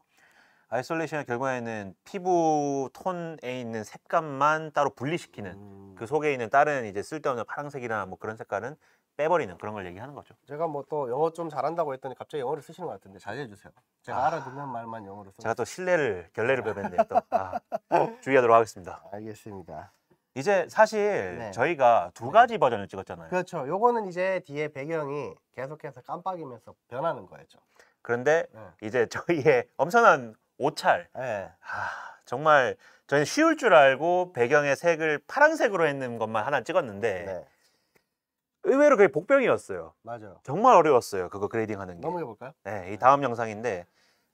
S2: isolation은 결국에는 피부 톤에 있는 색감만 따로 분리시키는
S1: 음,
S2: 그 속에 있는 다른 이제 쓸데없는 파란색이나 뭐 그런 색깔은 빼버리는 그런 걸 얘기하는 거죠.
S1: 제가 뭐 또 영어 좀 잘한다고 했더니 갑자기 영어를 쓰시는 것 같은데 자제해 주세요. 제가
S2: 아.
S1: 알아듣는 말만 영어로 써.
S2: 제가 또 신뢰를 결례를 배웠는데 또 아, 주의하도록 하겠습니다.
S1: 알겠습니다.
S2: 이제 사실
S1: 네.
S2: 저희가 두
S1: 네.
S2: 가지 버전을 찍었잖아요.
S1: 그렇죠. 요거는 이제 뒤에 배경이 계속해서 깜빡이면서 변하는 거였죠.
S2: 그런데
S1: 네.
S2: 이제 저희의 엄청난 오찰
S1: 네.
S2: 아, 정말 저희는 쉬울 줄 알고 배경의 색을 파란색으로 했는 것만 하나 찍었는데
S1: 네.
S2: 의외로 그게 복병이었어요.
S1: 맞아요.
S2: 정말 어려웠어요. 그거 grading 하는 게.
S1: 넘어가 볼까요?
S2: 네, 이 다음 영상인데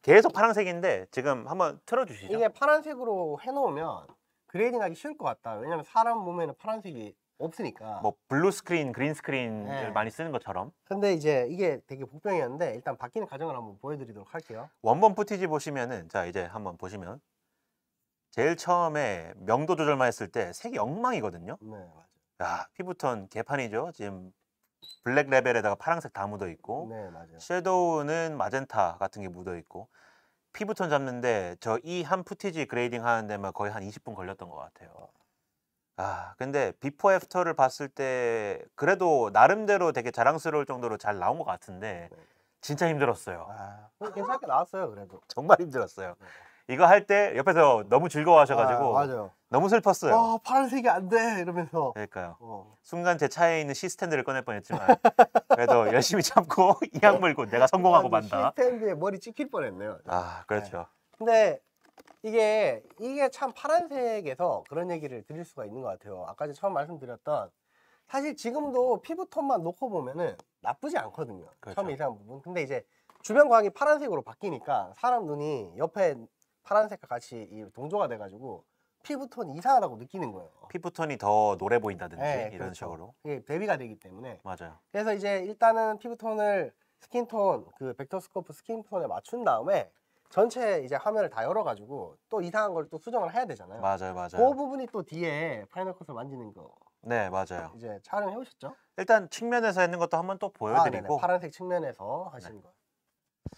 S2: 계속 파란색인데 지금 한번 틀어 주시죠.
S1: 이게 파란색으로 해 놓으면 grading하기 쉬울 것 같다. 왜냐면 사람 몸에는 파란색이 없으니까.
S2: 뭐 blue screen, green screen을
S1: 네.
S2: 많이 쓰는 것처럼
S1: 근데 이제 이게 되게 복병이었는데 일단 바뀌는 과정을 한번 보여드리도록 할게요.
S2: 원본 footage 보시면은 자 이제 한번 보시면 제일 처음에 명도 조절만 했을 때 색이 엉망이거든요.
S1: 네, 맞아요.
S2: 야 피부톤 개판이죠. 지금 black level에다가 파란색 다 묻어 있고
S1: 네, 맞아요.
S2: shadow는 마젠타 같은 게 묻어 있고 피부톤 잡는데 저 이 한 footage grading 하는 데만 거의 한 20분 걸렸던 것 같아요. 아 근데 before after를 봤을 때 그래도 나름대로 되게 자랑스러울 정도로 잘 나온 것 같은데
S1: 네.
S2: 진짜 힘들었어요.
S1: 아, 괜찮게 나왔어요, 그래도.
S2: 정말 힘들었어요. 이거 할 때 옆에서 너무 즐거워하셔가지고
S1: 아, 맞아요.
S2: 너무 슬펐어요.
S1: 아, 파란색이 안 돼! 이러면서.
S2: 그러니까요.
S1: 어.
S2: 순간 제 차에 있는 시스탠드를 꺼낼 뻔했지만 그래도 열심히 참고 이 악 물고 내가 성공하고
S1: 아,
S2: 만다.
S1: 시스템에 머리 찍힐 뻔했네요.
S2: 아 그렇죠.
S1: 근데 이게 이게 참 파란색에서 그런 얘기를 드릴 수가 있는 것 같아요. 아까 전에 처음 말씀드렸던 사실 지금도 피부톤만 놓고 보면은 나쁘지 않거든요.
S2: 그렇죠.
S1: 처음에 이상한 부분. 근데 이제 주변 광이 파란색으로 바뀌니까 사람 눈이 옆에 파란색과 같이 이 동조가 돼가지고 피부톤이 이상하다고 느끼는 거예요.
S2: 피부톤이 더 노래 보인다든지
S1: 네,
S2: 이런
S1: 그렇죠.
S2: 식으로
S1: 이게 대비가 되기 때문에
S2: 맞아요.
S1: 그래서 이제 일단은 피부톤을 skin tone 그 vectorscope skin tone에 맞춘 다음에 전체 이제 화면을 다 열어가지고 또 이상한 걸 또 수정을 해야 되잖아요.
S2: 맞아요,
S1: 그
S2: 맞아요.
S1: 부분이 또 뒤에 Final Cut을 만지는 거
S2: 네, 맞아요.
S1: 이제 촬영해 오셨죠?
S2: 일단 측면에서 했는 것도 한번 또
S1: 아.
S2: 보여드리고
S1: 파란색 측면에서 하시는 거.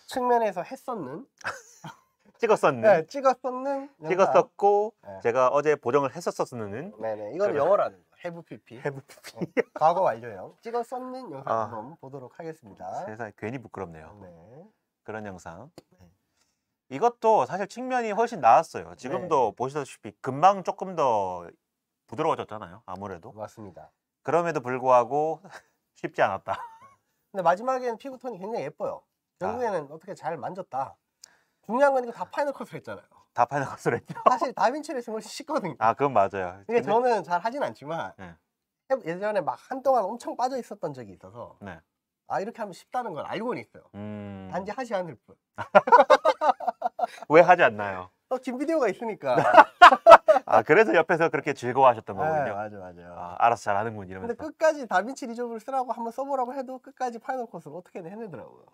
S1: 측면에서 했었는,
S2: 찍었었는,
S1: 네, 찍었었는.
S2: 찍었었고
S1: 네.
S2: 제가 어제 보정을 했었었는
S1: 네네, 이건. 영어라는 거. have pp.
S2: 해부
S1: 어, 과거 완료형. 찍었었는 영상
S2: 아.
S1: 한번 보도록 하겠습니다.
S2: 세상에 괜히 부끄럽네요.
S1: 네.
S2: 그런 영상.
S1: 네.
S2: 이것도 사실 측면이 훨씬 나았어요. 지금도 보시다시피 금방 조금 더 부드러워졌잖아요. 아무래도.
S1: 맞습니다.
S2: 그럼에도 불구하고 쉽지 않았다.
S1: 근데 마지막에는 피부톤이 굉장히 예뻐요. 결국에는 어떻게 잘 만졌다. 중요한 건 이거 다 Final Cut으로 했잖아요.
S2: 다 파컷으로 했죠.
S1: 사실 다빈치가 훨씬 쉽거든요.
S2: 아 그건 맞아요.
S1: 이게
S2: 근데-
S1: 저는 잘 하진 않지만
S2: 네.
S1: 해- 예전에 막 한동안 엄청 빠져 있었던 적이 있어서
S2: 네.
S1: 아 이렇게 하면 쉽다는 걸 알고는 있어요.
S2: 음...
S1: 단지 하지 않을 뿐.
S2: 왜 하지 않나요?
S1: 어, 진 비디오가 있으니까.
S2: 아 그래서 옆에서 그렇게 즐거워하셨던
S1: 네,
S2: 거군요.
S1: 맞아 맞아요.
S2: 아, 알아서 잘하는군
S1: 근데
S2: 이러면서.
S1: 끝까지 DaVinci Resolve를 쓰라고 한번 써보라고 해도 끝까지 Final Cut을 어떻게든 해내더라고요.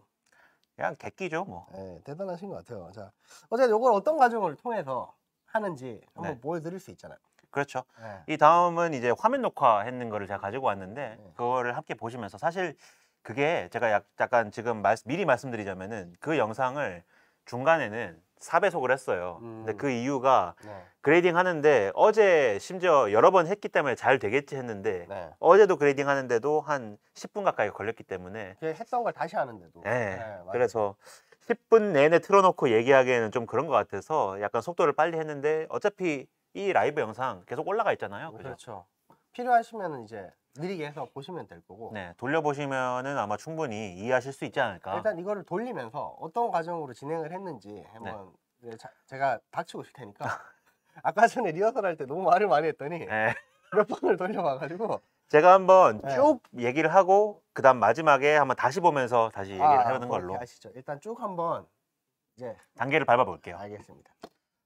S2: 그냥 객기죠 뭐.
S1: 네, 대단하신 것 같아요. 자, 어쨌든 이걸 어떤 과정을 통해서 하는지 한번
S2: 네.
S1: 보여드릴 수 있잖아요.
S2: 그렇죠.
S1: 네.
S2: 이 다음은 이제 화면 녹화했는 거를 제가 가지고 왔는데
S1: 네.
S2: 그거를 함께 보시면서 사실 그게 제가 약, 약간 지금 말, 미리 말씀드리자면은 그 영상을 중간에는 4배속을 했어요. 근데
S1: 음.
S2: 그 이유가
S1: 네.
S2: grading 하는데 어제 심지어 여러 번 했기 때문에 잘 되겠지 했는데
S1: 네.
S2: 어제도 grading 하는데도 한 10분 가까이 걸렸기 때문에
S1: 했던 걸 다시 하는데도.
S2: 네,
S1: 맞아요.
S2: 그래서 10분 내내 틀어놓고 얘기하기에는 좀 그런 것 같아서 약간 속도를 빨리 했는데 어차피 이 라이브 영상 계속 올라가 있잖아요. 그죠?
S1: 그렇죠. 필요하시면 이제 느리게 해서 보시면 될 거고.
S2: 네, 돌려보시면은 아마 충분히 이해하실 수 있지 않을까.
S1: 일단 이거를 돌리면서 어떤 과정으로 진행을 했는지 한번
S2: 네.
S1: 이제 자- 제가 닥치고 있을 테니까 아까 전에 리허설 할 때 너무 말을 많이 했더니
S2: 네,
S1: 몇 번을 돌려봐가지고
S2: 제가 한번
S1: 네.
S2: 쭉 얘기를 하고 그다음 마지막에 한번 다시 보면서 다시 얘기를
S1: 아,
S2: 해보는
S1: 그렇게
S2: 걸로
S1: 하시죠. 일단 쭉 한번 이제
S2: 단계를 밟아볼게요.
S1: 알겠습니다.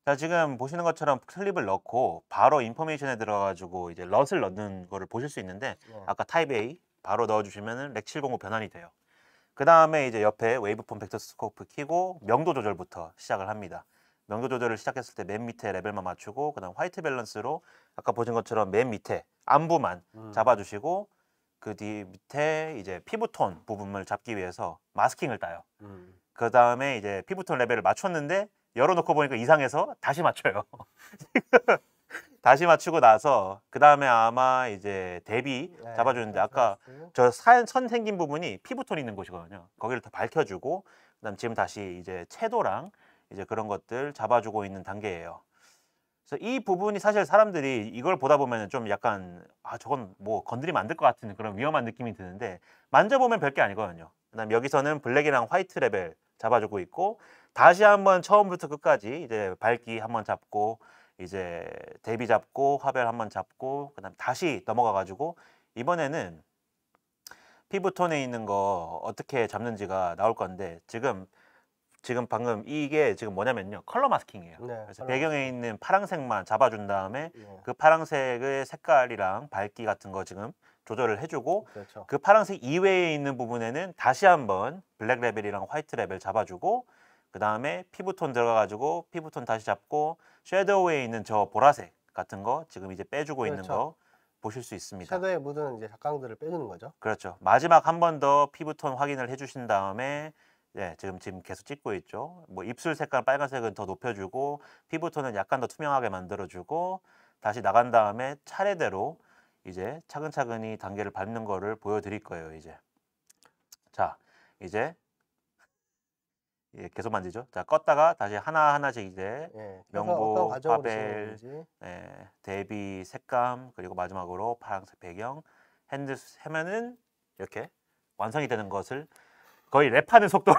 S2: 자, 지금 보시는 것처럼 클립을 넣고 바로 information에 들어가지고 이제 LUT을 넣는 거를 보실 수 있는데
S1: 네.
S2: 아까 type A 바로 넣어주시면은 Rec.709 변환이 돼요. 그 다음에 이제 옆에 waveform vectorscope 키고 명도 조절부터 시작을 합니다. 명도 조절을 시작했을 때 맨 밑에 레벨만 맞추고 그다음 white balance로 아까 보신 것처럼 맨 밑에 안부만
S1: 음.
S2: 잡아주시고 그 뒤 밑에 이제 피부톤 부분을 잡기 위해서 마스킹을 따요.
S1: 음.
S2: 그 다음에 이제 피부톤 레벨을 맞췄는데 열어놓고 보니까 이상해서 다시 맞춰요. 다시 맞추고 나서 그 다음에 아마 이제 대비
S1: 네,
S2: 잡아주는데 아까
S1: 플러스.
S2: 저 산, 선 생긴 부분이 피부톤 있는 곳이거든요. 거기를 더 밝혀주고 그다음 지금 다시 이제 채도랑 이제 그런 것들 잡아주고 있는 단계예요. 그래서 이 부분이 사실 사람들이 이걸 보다 보면 좀 약간 아 저건 뭐 건드리면 안 될 것 같은 그런 위험한 느낌이 드는데 만져보면 별게 아니거든요. 그다음 여기서는 black이랑 white level 잡아주고 있고 다시 한번 처음부터 끝까지 이제 밝기 한번 잡고 이제 대비 잡고 화벨 한번 잡고 그다음 다시 넘어가 가지고 이번에는 피부톤에 있는 거 어떻게 잡는지가 나올 건데 지금 지금 방금 이게 지금 뭐냐면요 color masking이에요.
S1: 네,
S2: 그래서 배경에 있는 파랑색만 잡아준 다음에
S1: 네,
S2: 그 파랑색의 색깔이랑 밝기 같은 거 지금 조절을 해주고
S1: 그렇죠.
S2: 그 파란색 이외에 있는 부분에는 다시 한번 black level이랑 white level 잡아주고 그 다음에 피부톤 들어가가지고 피부톤 다시 잡고 shadow에 있는 저 보라색 같은 거 지금 이제 빼주고 있는
S1: 그렇죠.
S2: 거 보실 수 있습니다.
S1: shadow에 묻은 이제 잡광들을 빼주는 거죠.
S2: 그렇죠. 마지막 한 번 더 피부톤 확인을 해주신 다음에 네, 지금 지금 계속 찍고 있죠. 뭐 입술 색깔 빨간색은 더 높여주고 피부톤은 약간 더 투명하게 만들어주고 다시 나간 다음에 차례대로 이제 차근차근히 단계를 밟는 거를 보여드릴 거예요. 이제 자 이제 예, 계속 만지죠. 자 껐다가 다시 하나 하나씩 이제
S1: 예. 과정으로
S2: 파벨. 예, 대비 색감 그리고 마지막으로 파란색 배경 핸드 하면은 이렇게 완성이 되는 것을 거의 랩하는 속도로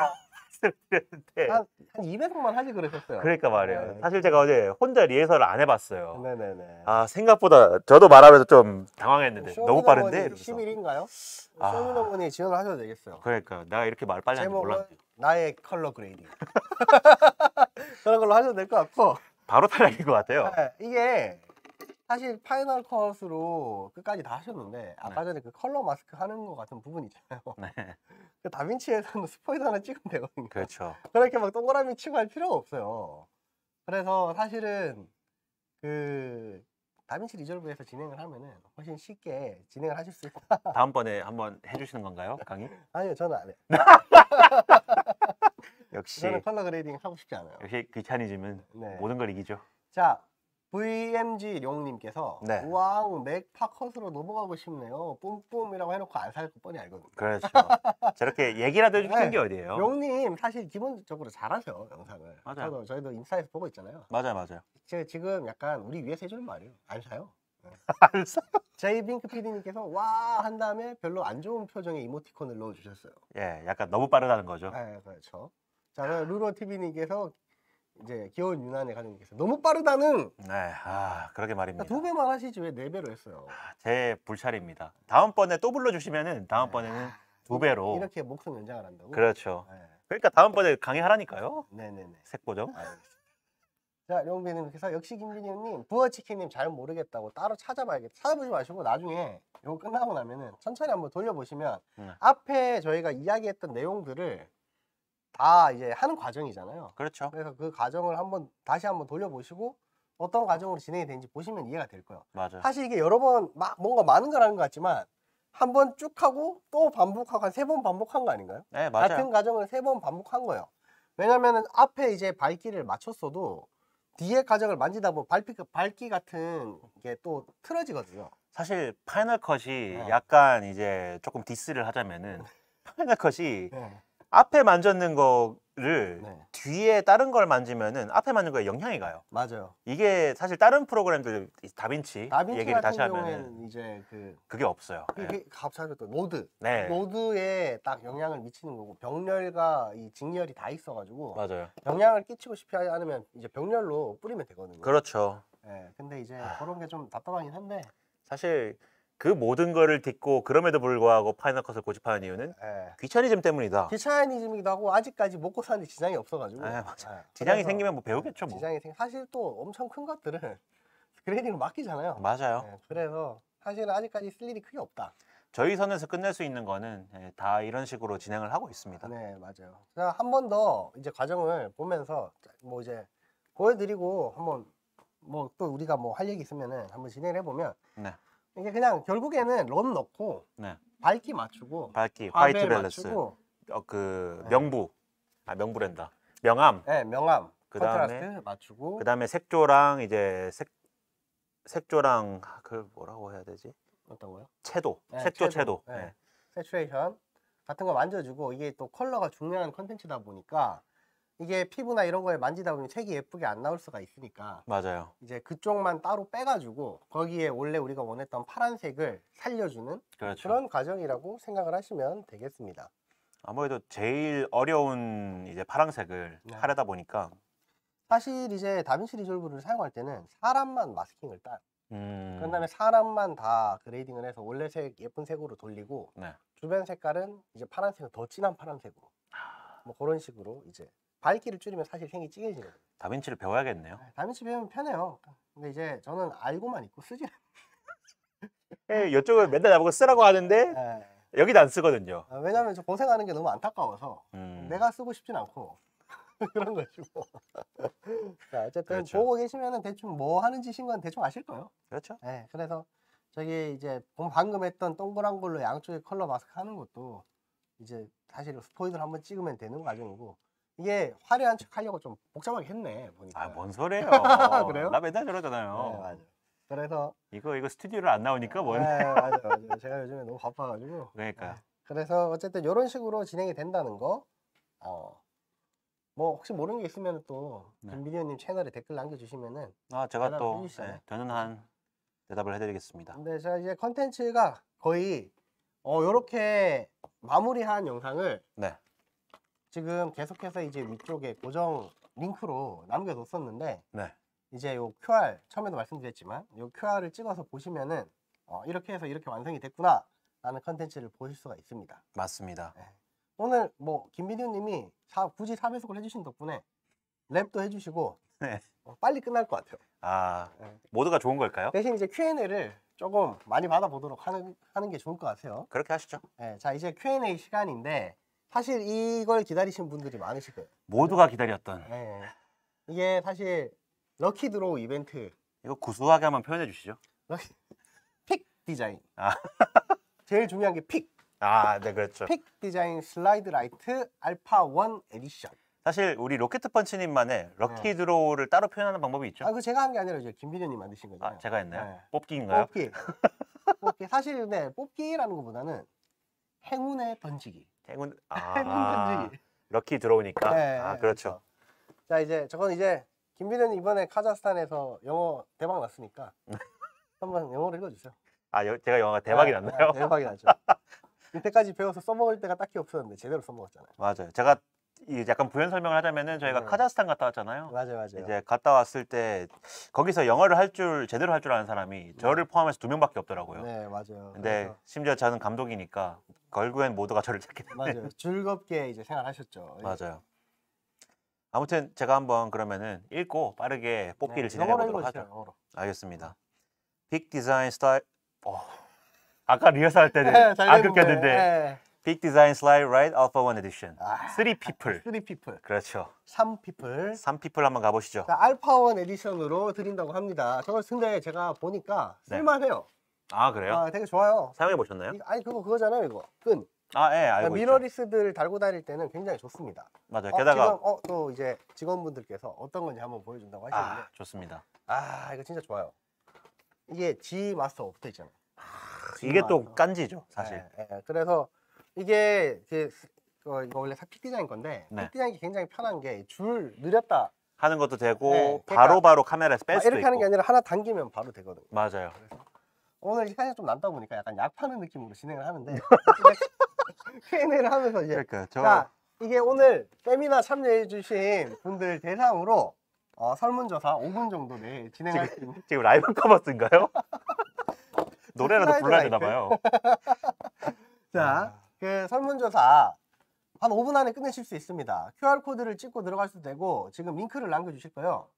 S2: 말씀드렸는데
S1: 한, 한 200분만 하지 그랬었어요.
S2: 그러니까 말이에요.
S1: 네.
S2: 사실 제가 어제 혼자 리허설을 안 해봤어요.
S1: 네네네.
S2: 아 생각보다 저도 말하면서 좀 당황했는데 너무 빠른데 이러면서.
S1: 10일인가요?
S2: 아.
S1: 쇼미더머니 지원을 하셔도 되겠어요.
S2: 그러니까 내가 이렇게 말 빨리 하는지
S1: 제목은
S2: 몰랐는데
S1: 나의 컬러 그레이딩. 그런 걸로 하셔도 될 것 같고
S2: 바로 탈락인 것 같아요.
S1: 네, 이게 사실 Final Cut으로 끝까지 다 하셨는데 아까 전에 그 color mask 하는 것 같은 부분 있잖아요.
S2: 네,
S1: 그 다빈치에서는 스포이드 하나 찍으면 되거든요.
S2: 그렇죠.
S1: 그렇게 막 동그라미 치고 할 필요가 없어요. 그래서 사실은 그 DaVinci Resolve에서 진행을 하면은 훨씬 쉽게 진행을 하실 수 있다.
S2: 다음번에 한번 해주시는 건가요, 강의?
S1: 아니요, 저는 안 해.
S2: 역시
S1: 저는 color grading 하고 싶지 않아요.
S2: 역시 귀차니즘은
S1: 네.
S2: 모든 걸 이기죠.
S1: 자, VMG 룡님께서
S2: 네.
S1: 와우 맥 파컷으로 넘어가고 싶네요. 뿜뿜이라고 해놓고 안 살 거 뻔히 알거든요.
S2: 그렇죠. 저렇게 얘기라도 해주시는
S1: 네.
S2: 게 어디예요?
S1: 룡님 사실 기본적으로 잘하세요 영상을.
S2: 맞아요.
S1: 저도 저희도 인스타에서 보고 있잖아요.
S2: 맞아요, 맞아요.
S1: 제가 지금 약간 우리 위해서 해주는 말이에요. 안 사요.
S2: 안 써요.
S1: 제이 빙크 PD님께서 와 한 다음에 별로 안 좋은 표정의 이모티콘을 넣어주셨어요.
S2: 예, 약간 너무 빠르다는 거죠.
S1: 네, 그렇죠. 자, 루로 TV님께서 이제 귀여운 유난의 가족님께서 너무 빠르다는
S2: 네, 아 그러게 말입니다.
S1: 두 배만 하시지 왜 네 배로 했어요?
S2: 제 불찰입니다. 다음번에 또 불러주시면은 다음번에는 두 배로.
S1: 이렇게 목숨 연장을 한다고?
S2: 그렇죠.
S1: 네.
S2: 그러니까 다음번에 강의하라니까요.
S1: 네네네.
S2: 색보정.
S1: 알겠습니다. 자, 용빈님께서 역시 김준희님 부어치킨님 잘 모르겠다고 따로 찾아봐야겠다. 찾아보지 마시고 나중에 이거 끝나고 나면은 천천히 한번 돌려보시면
S2: 네.
S1: 앞에 저희가 이야기했던 내용들을 다 이제 하는 과정이잖아요.
S2: 그렇죠.
S1: 그래서 그 과정을 한번 다시 한번 돌려보시고 어떤 과정으로 진행이 되는지 보시면 이해가 될 거예요.
S2: 맞아요.
S1: 사실 이게 여러 번 막 뭔가 많은 걸 하는 것 같지만 한 번 쭉 하고 또 반복하고 한 세 번 반복한 거 아닌가요?
S2: 네,
S1: 같은
S2: 맞아요.
S1: 과정을 세 번 반복한 거예요. 왜냐면은 앞에 이제 밝기를 맞췄어도 뒤에 과정을 만지다 보면 밝기, 밝기 같은 게 또 틀어지거든요.
S2: 사실 Final Cut이
S1: 네.
S2: 약간 이제 조금 diss를 하자면은 Final Cut이
S1: 네.
S2: 앞에 만졌는 거를
S1: 네.
S2: 뒤에 다른 걸 만지면은 앞에 만진 거에 영향이 가요.
S1: 맞아요.
S2: 이게 사실 다른 프로그램들 이
S1: DaVinci, DaVinci
S2: 얘기를
S1: 같은
S2: 다시 하면은
S1: 이제 그
S2: 그게 없어요. 네.
S1: 이게 갑자기 또 노드,
S2: 네.
S1: 노드에 딱 영향을 미치는 거고 병렬과 이 직렬이 다 있어가지고
S2: 맞아요.
S1: 영향을 끼치고 싶지 않으면 이제 병렬로 뿌리면 되거든요.
S2: 그렇죠.
S1: 네, 근데 이제 그런 게 좀 답답하긴 한데
S2: 사실 그 모든 거를 딛고 그럼에도 불구하고 Final Cut을 고집하는 이유는
S1: 네.
S2: 귀차니즘 때문이다.
S1: 디차이니즘이기도 하고 아직까지 먹고 사는 데 지장이 없어가지고
S2: 아, 맞아.
S1: 네,
S2: 지장이
S1: 그래서
S2: 생기면 뭐 배우겠죠, 뭐.
S1: 지장이 생 사실 또 엄청 큰 것들은 그레이딩을 맡기잖아요.
S2: 맞아요.
S1: 네, 그래서 사실은 아직까지 쓸 일이 크게 없다.
S2: 저희 선에서 끝낼 수 있는 거는 예, 다 이런 식으로 진행을 하고 있습니다.
S1: 네, 맞아요. 자, 한 번 더 이제 과정을 보면서 뭐 이제 보여드리고 한번 뭐 또 우리가 뭐 할 얘기 있으면은 한번 진행을 해보면
S2: 네.
S1: 이게 그냥 결국에는 런 넣고
S2: 네.
S1: 밝기 맞추고
S2: 밝기, white balance,
S1: 맞추고
S2: 어, 그
S1: 네.
S2: 명부, 아 명부랜다. 명암.
S1: 네, 명암
S2: 그다음에-
S1: contrast 맞추고
S2: 그 다음에 색조랑 이제 색 색조랑 아, 그 뭐라고 해야 되지?
S1: 어떤 거요?
S2: 채도,
S1: 네,
S2: 색조
S1: 채도.
S2: 채도.
S1: 네.
S2: 네.
S1: saturation 같은 거 만져주고 이게 또 컬러가 중요한 컨텐츠다 보니까 이게 피부나 이런 거에 만지다 보면 색이 예쁘게 안 나올 수가 있으니까
S2: 맞아요.
S1: 이제 그쪽만 따로 빼가지고 거기에 원래 우리가 원했던 파란색을 살려주는
S2: 그렇죠.
S1: 그런 과정이라고 생각을 하시면 되겠습니다.
S2: 아무래도 제일 어려운 이제 파란색을
S1: 네.
S2: 하려다 보니까
S1: 사실 이제 DaVinci Resolve를 사용할 때는 사람만 마스킹을 따.
S2: 음,
S1: 그런 다음에 사람만 다 grading을 해서 원래 색 예쁜 색으로 돌리고
S2: 네.
S1: 주변 색깔은 이제 파란색은 더 진한 파란색으로 뭐 그런 식으로 이제 밝기를 줄이면 사실 색이 진해지거든요.
S2: DaVinci를 배워야겠네요.
S1: DaVinci 배우면 편해요. 근데 이제 저는 알고만 있고 쓰지
S2: 예, 이쪽은 맨날 나보고 쓰라고 하는데
S1: 않아요.
S2: 여기도 안 쓰거든요.
S1: 아, 왜냐면 저 고생하는 게 너무 안타까워서
S2: 음,
S1: 내가 쓰고 싶진 않고 그런 거지고. 자 어쨌든
S2: 그렇죠.
S1: 보고 계시면은 대충 뭐 하는 짓인 건 대충 아실 거예요.
S2: 그렇죠.
S1: 네, 그래서 저기 이제 본- 방금 했던 동그란 걸로 양쪽에 컬러 마스크 하는 것도 이제 사실 스포이드를 한번 찍으면 되는 과정이고 이게 화려한 척 하려고 좀 복잡하게 했네 보니까.
S2: 아, 뭔 소리예요?
S1: 그래요?
S2: 나 맨날 저러잖아요.
S1: 네, 맞아. 그래서
S2: 이거 이거 스튜디오를 안 나오니까 뭔?
S1: 네, 맞아, 맞아. 제가 요즘에 너무 바빠가지고.
S2: 그러니까
S1: 네. 그래서 어쨌든 이런 식으로 진행이 된다는 거. 어. 뭐 혹시 모르는 게 있으면 또
S2: 네.
S1: 김비디오님 채널에 댓글 남겨주시면은.
S2: 아 제가 또. 예, 되는 한 대답을 해드리겠습니다.
S1: 근데 제가 이제 컨텐츠가 거의 어 요렇게 마무리한 영상을
S2: 네.
S1: 지금 계속해서 이제 위쪽에 고정 링크로 남겨뒀었는데
S2: 네.
S1: 이제 요 QR 처음에도 말씀드렸지만 요 QR을 찍어서 보시면은 어, 이렇게 해서 이렇게 완성이 됐구나 라는 컨텐츠를 보실 수가 있습니다.
S2: 맞습니다.
S1: 오늘 뭐 사- 굳이 4배속을 해주신 덕분에 랩도 해주시고
S2: 네.
S1: 어, 빨리 끝날 것 같아요.
S2: 아
S1: 네.
S2: 모두가 좋은 걸까요?
S1: 대신 이제 Q&A를 조금 많이 받아보도록 하는, 하는 게 좋을 것 같아요.
S2: 그렇게 하시죠.
S1: 네, 자 이제 Q&A 시간인데 사실 이걸 기다리신 분들이 많으실 거예요.
S2: 모두가 기다렸던
S1: 네. 이게 사실 lucky draw 이벤트
S2: 이거 구수하게 한번 표현해 주시죠.
S1: lucky Peak Design.
S2: 아.
S1: 제일 중요한 게 Peak.
S2: 아, 네, 그렇죠.
S1: 픽 디자인 슬라이드 라이트 알파 1 에디션.
S2: 사실 우리 로켓 펀치님만의 lucky draw를 따로 표현하는 방법이 있죠.
S1: 아, 그거 제가 한 게 아니라 이제 김비디오님 만드신 거죠.
S2: 아, 제가 했나요?
S1: 네.
S2: 뽑기인가요?
S1: 뽑기. 뽑기. 사실 근데 뽑기라는 것보다는 행운에 던지기.
S2: 행운
S1: 행운
S2: 아,
S1: 던지기.
S2: 럭키 들어오니까.
S1: 네,
S2: 아, 그렇죠.
S1: 자 이제 저건 이제 김비디오님 이번에 카자흐스탄에서 영어 대박 났으니까 한번 영어로 읽어 주세요.
S2: 아 여- 제가 영어가 대박이
S1: 아,
S2: 났나요?
S1: 아, 대박이 나죠. 이때까지 배워서 써먹을 때가 딱히 없었는데 제대로 써먹었잖아요.
S2: 맞아요. 제가 이 약간 부연 설명을 하자면은 저희가
S1: 네.
S2: 카자흐스탄 갔다 왔잖아요.
S1: 맞아요, 맞아요.
S2: 이제 갔다 왔을 때 거기서 영어를 할 줄 제대로 할 줄 아는 사람이 저를 포함해서 두 명밖에 없더라고요.
S1: 네, 맞아요.
S2: 근데
S1: 그래서
S2: 심지어 저는 감독이니까 결국엔 모두가 저를 찾게 됐네.
S1: 맞아요. 즐겁게 이제 생활하셨죠.
S2: 맞아요. 아무튼 제가 한번 그러면은 읽고 빠르게 뽑기를
S1: 네,
S2: 진행해 보도록 하죠.
S1: 영어로.
S2: 알겠습니다. Peak Design 스타일. 어. 아까 리허설 할 때는
S1: 네,
S2: 잘안
S1: 됐는데,
S2: 끊겼는데
S1: 네.
S2: Peak Design Slide Lite Alpha 1 에디션.
S1: 아,
S2: 3 people.
S1: 3 people,
S2: 그렇죠.
S1: 3 people.
S2: 3 people 한번 가보시죠.
S1: 자, Alpha one edition으로 드린다고 합니다. 저걸 근데 제가 보니까
S2: 네.
S1: 쓸만해요.
S2: 아 그래요?
S1: 아, 되게 좋아요.
S2: 사용해 보셨나요?
S1: 이- 아니 그거 그거잖아요, 이거. 끈.
S2: 아, 예, 알고 있죠.
S1: mirrorless들 달고 다닐 때는 굉장히 좋습니다.
S2: 맞아요.
S1: 어,
S2: 게다가
S1: 지금 어, 또 이제 직원분들께서 어떤 건지 한번 보여준다고 하시는데
S2: 아, 좋습니다.
S1: 아, 이거 진짜 좋아요. 이게 G Master 붙어 있잖아요. G
S2: 이게 또
S1: 마스터.
S2: 깐지죠, 사실.
S1: 예, 예. 그래서 이게 그 어, 이거 원래 Peak Design 건데
S2: 네.
S1: Peak Design이 굉장히 편한 게 줄 늘였다
S2: 하는 것도 되고
S1: 네, 그러니까
S2: 바로바로 카메라에서
S1: 뺄막
S2: 수도
S1: 이렇게 하는 게
S2: 있고.
S1: 아니라 하나 당기면 바로 되거든요.
S2: 맞아요.
S1: 오늘 시간이 좀 남다 보니까 약간 약 파는 느낌으로 진행을 하는데 Q&A를 하면서 이제
S2: 그러니까 저
S1: 자 이게 오늘 세미나 참여해 주신 분들 대상으로 어, 설문조사 5분 정도 내에 진행할 수 있는
S2: 지금 live commerce인가요? 노래라도 불러야 되나. 봐요.
S1: 자, 그 설문조사 한 5분 안에 끝내실 수 있습니다. QR 코드를 찍고 들어갈 수도 되고 지금 링크를 남겨주실 거예요.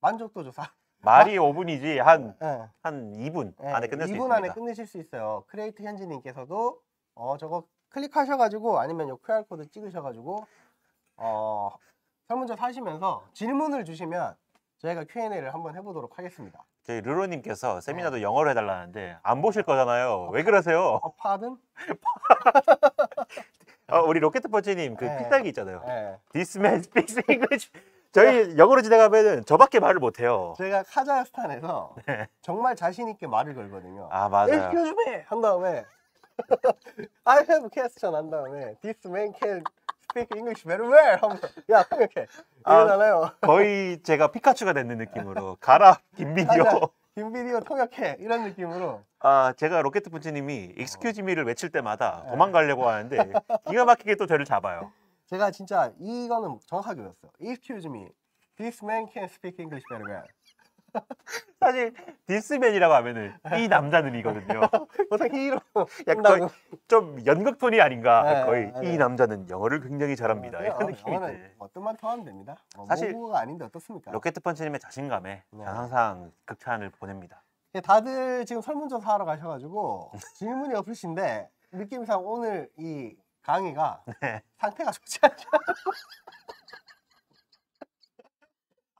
S1: 만족도 조사.
S2: 말이 5분이지 한
S1: 예,
S2: 한 2분
S1: 예,
S2: 안에 끝낼 수
S1: 2분
S2: 있습니다.
S1: 안에 끝내실 수 있어요. 크레이트 현지님께서도 어 저거 클릭하셔가지고 아니면 요 QR 코드 찍으셔가지고 어 설문조사 하시면서 질문을 주시면 저희가 Q&A를 한번 해보도록 하겠습니다.
S2: 저희 르로님께서
S1: 네.
S2: 세미나도 영어로 해달라는데 안 보실 거잖아요. 왜 그러세요?
S1: 어, 파든?
S2: 어, 우리 로켓펀치님 그
S1: 네.
S2: 필살기 있잖아요.
S1: 예.
S2: This man speaks English. 저희 영어로 진행하면은 저밖에 말을 못해요.
S1: 제가 카자흐스탄에서
S2: 네.
S1: 정말 자신 있게 말을 걸거든요.
S2: 아 맞아요.
S1: Excuse me 한 다음에 I have a question 한 다음에 This man can speak English very well 하면서 야
S2: 아.
S1: 이러잖아요.
S2: 거의 제가 피카츄가 됐는 느낌으로 가라 김비디오.
S1: 김비디오 통역해 이런 느낌으로
S2: 아 제가 로켓펀치님이 Excuse me를 외칠 때마다
S1: 네.
S2: 도망가려고 하는데 기가 막히게 또 저를 잡아요.
S1: 제가 진짜 이거는 정확하게 외웠어요. Excuse me, this man can speak English very well.
S2: 사실 디스맨이라고 하면은 이 남자는이거든요.
S1: 보통 히로
S2: 약간. 좀 연극 톤이 아닌가
S1: 네,
S2: 거의
S1: 네.
S2: 이 남자는 영어를 굉장히 잘합니다.
S1: 그냥,
S2: 이런 들.
S1: 어떤 말 통하면 됩니다. 뭐
S2: 사실
S1: 모국어가 아닌데 어떻습니까?
S2: 로켓펀치님의 자신감에
S1: 네.
S2: 항상 극찬을 보냅니다.
S1: 예, 다들 지금 설문조사 하러 가셔가지고 질문이 없으신데 느낌상 오늘 이 강의가
S2: 네.
S1: 상태가 좋지 않죠?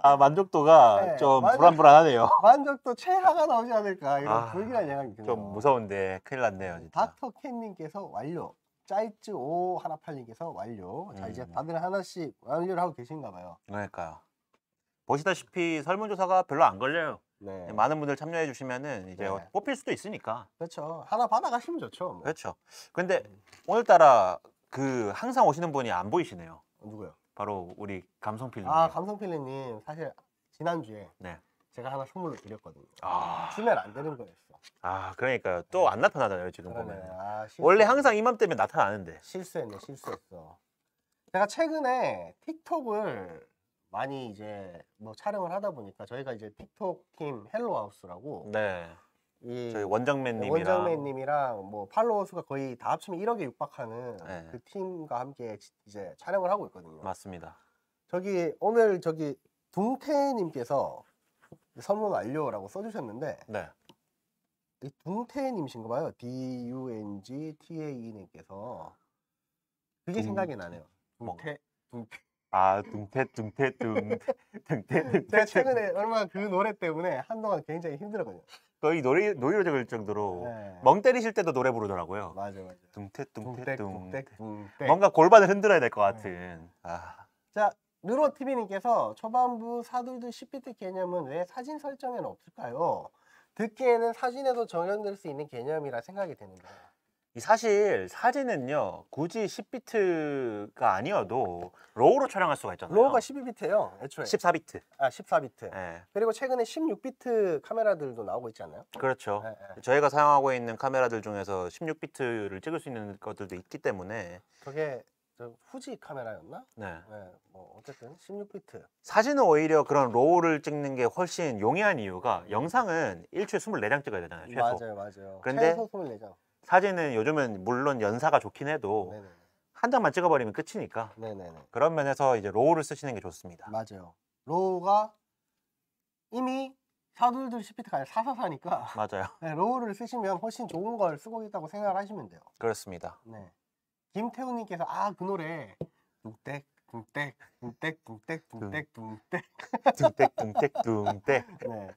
S2: 아 만족도가
S1: 네,
S2: 좀
S1: 만족-
S2: 불안불안하네요.
S1: 만족도 최하가 나오지 않을까 이런
S2: 아,
S1: 불길한 예감이 드네요.
S2: 좀 무서운데 큰일 났네요 진짜.
S1: 닥터 캔님께서 완료. 짜이츠 오 하나 팔님께서 완료. 자 이제
S2: 음.
S1: 다들 하나씩 완료를 하고 계신가 봐요.
S2: 그러니까요. 보시다시피 설문조사가 별로 안 걸려요.
S1: 네.
S2: 많은 분들 참여해 주시면은 이제
S1: 네.
S2: 뽑힐 수도 있으니까.
S1: 그렇죠. 하나 받아가시면 좋죠. 뭐.
S2: 그렇죠. 근데 오늘따라 그 항상 오시는 분이 안 보이시네요.
S1: 누구요?
S2: 바로 우리 감성필님.
S1: 아 감성필리님 사실 지난주에
S2: 네.
S1: 제가 하나 선물을 드렸거든요.
S2: 아,
S1: 주면 안 되는 거였어.
S2: 아 그러니까요. 또 안 나타나잖아요 지금
S1: 그러네.
S2: 보면.
S1: 아, 실수.
S2: 원래 항상 이맘때면 나타나는데.
S1: 실수했네, 실수했어. 제가 최근에 TikTok을 많이 이제 뭐 촬영을 하다 보니까 저희가 이제 TikTok 팀 헬로하우스라고
S2: 네.
S1: 이
S2: 저희 원정맨님이랑
S1: 원정맨님이랑 뭐 팔로워 수가 거의 다 합치면 1억에 육박하는
S2: 네.
S1: 그 팀과 함께 지- 이제 촬영을 하고 있거든요.
S2: 맞습니다.
S1: 저기 오늘 저기 둥태님께서 선물 완료라고 써주셨는데
S2: 네.
S1: 이 둥태님이신가 봐요. D U N G T A E님께서 그게
S2: 둥-
S1: 생각이 나네요.
S2: 뭐?
S1: 둥태 둥태.
S2: 아 둥태 둥태 둥 둥태 둥태.
S1: 제가 최근에 얼마 그 노래 때문에 한동안 굉장히 힘들었거든요.
S2: 거의 노래 노이로 적을 정도로
S1: 네.
S2: 멍 때리실 때도 노래 부르더라고요.
S1: 맞아 맞아.
S2: 둥태 둥태
S1: 둥태
S2: 둥.
S1: 둥태 둥태.
S2: 뭔가 골반을 흔들어야 될 것 같은. 아.
S1: 자 르로 TV님께서 초반부 사둘둘 10비트 개념은 왜 사진 설정에는 없을까요? 듣기에는 사진에도 적용될 수 있는 개념이라 생각이 되는데
S2: 이 사실 사진은요 굳이 10비트가 아니어도 RAW로 촬영할 수가 있잖아요.
S1: RAW가 12비트예요. 애초에.
S2: 14비트.
S1: 아, 14비트.
S2: 예,
S1: 그리고 최근에 16비트 카메라들도 나오고 있지 않나요?
S2: 그렇죠.
S1: 예, 예.
S2: 저희가 사용하고 있는 카메라들 중에서 16비트를 찍을 수 있는 것들도 있기 때문에
S1: 저게 저 후지 카메라였나?
S2: 네.
S1: 네, 뭐 어쨌든 16비트.
S2: 사진은 오히려 그런 RAW를 찍는 게 훨씬 용이한 이유가 영상은 일초에 24장 찍어야 되잖아요. 최소.
S1: 맞아요, 맞아요.
S2: 근데
S1: 최소 24장.
S2: 사진은 요즘은 물론 연사가 좋긴 해도
S1: 네네.
S2: 한 장만 찍어버리면 끝이니까
S1: 네네네.
S2: 그런 면에서 이제 RAW를 쓰시는 게 좋습니다.
S1: 맞아요. RAW가 이미 사둘둘 10비트가 아니라 444니까
S2: 맞아요.
S1: 네, RAW를 쓰시면 훨씬 좋은 걸 쓰고 있다고 생각을 하시면 돼요.
S2: 그렇습니다.
S1: 네. 김태훈님께서 아 그 노래 둥땡 둥땡 둥땡 둥땡 둥땡 둥땡
S2: 둥땡 둥땡.
S1: 네.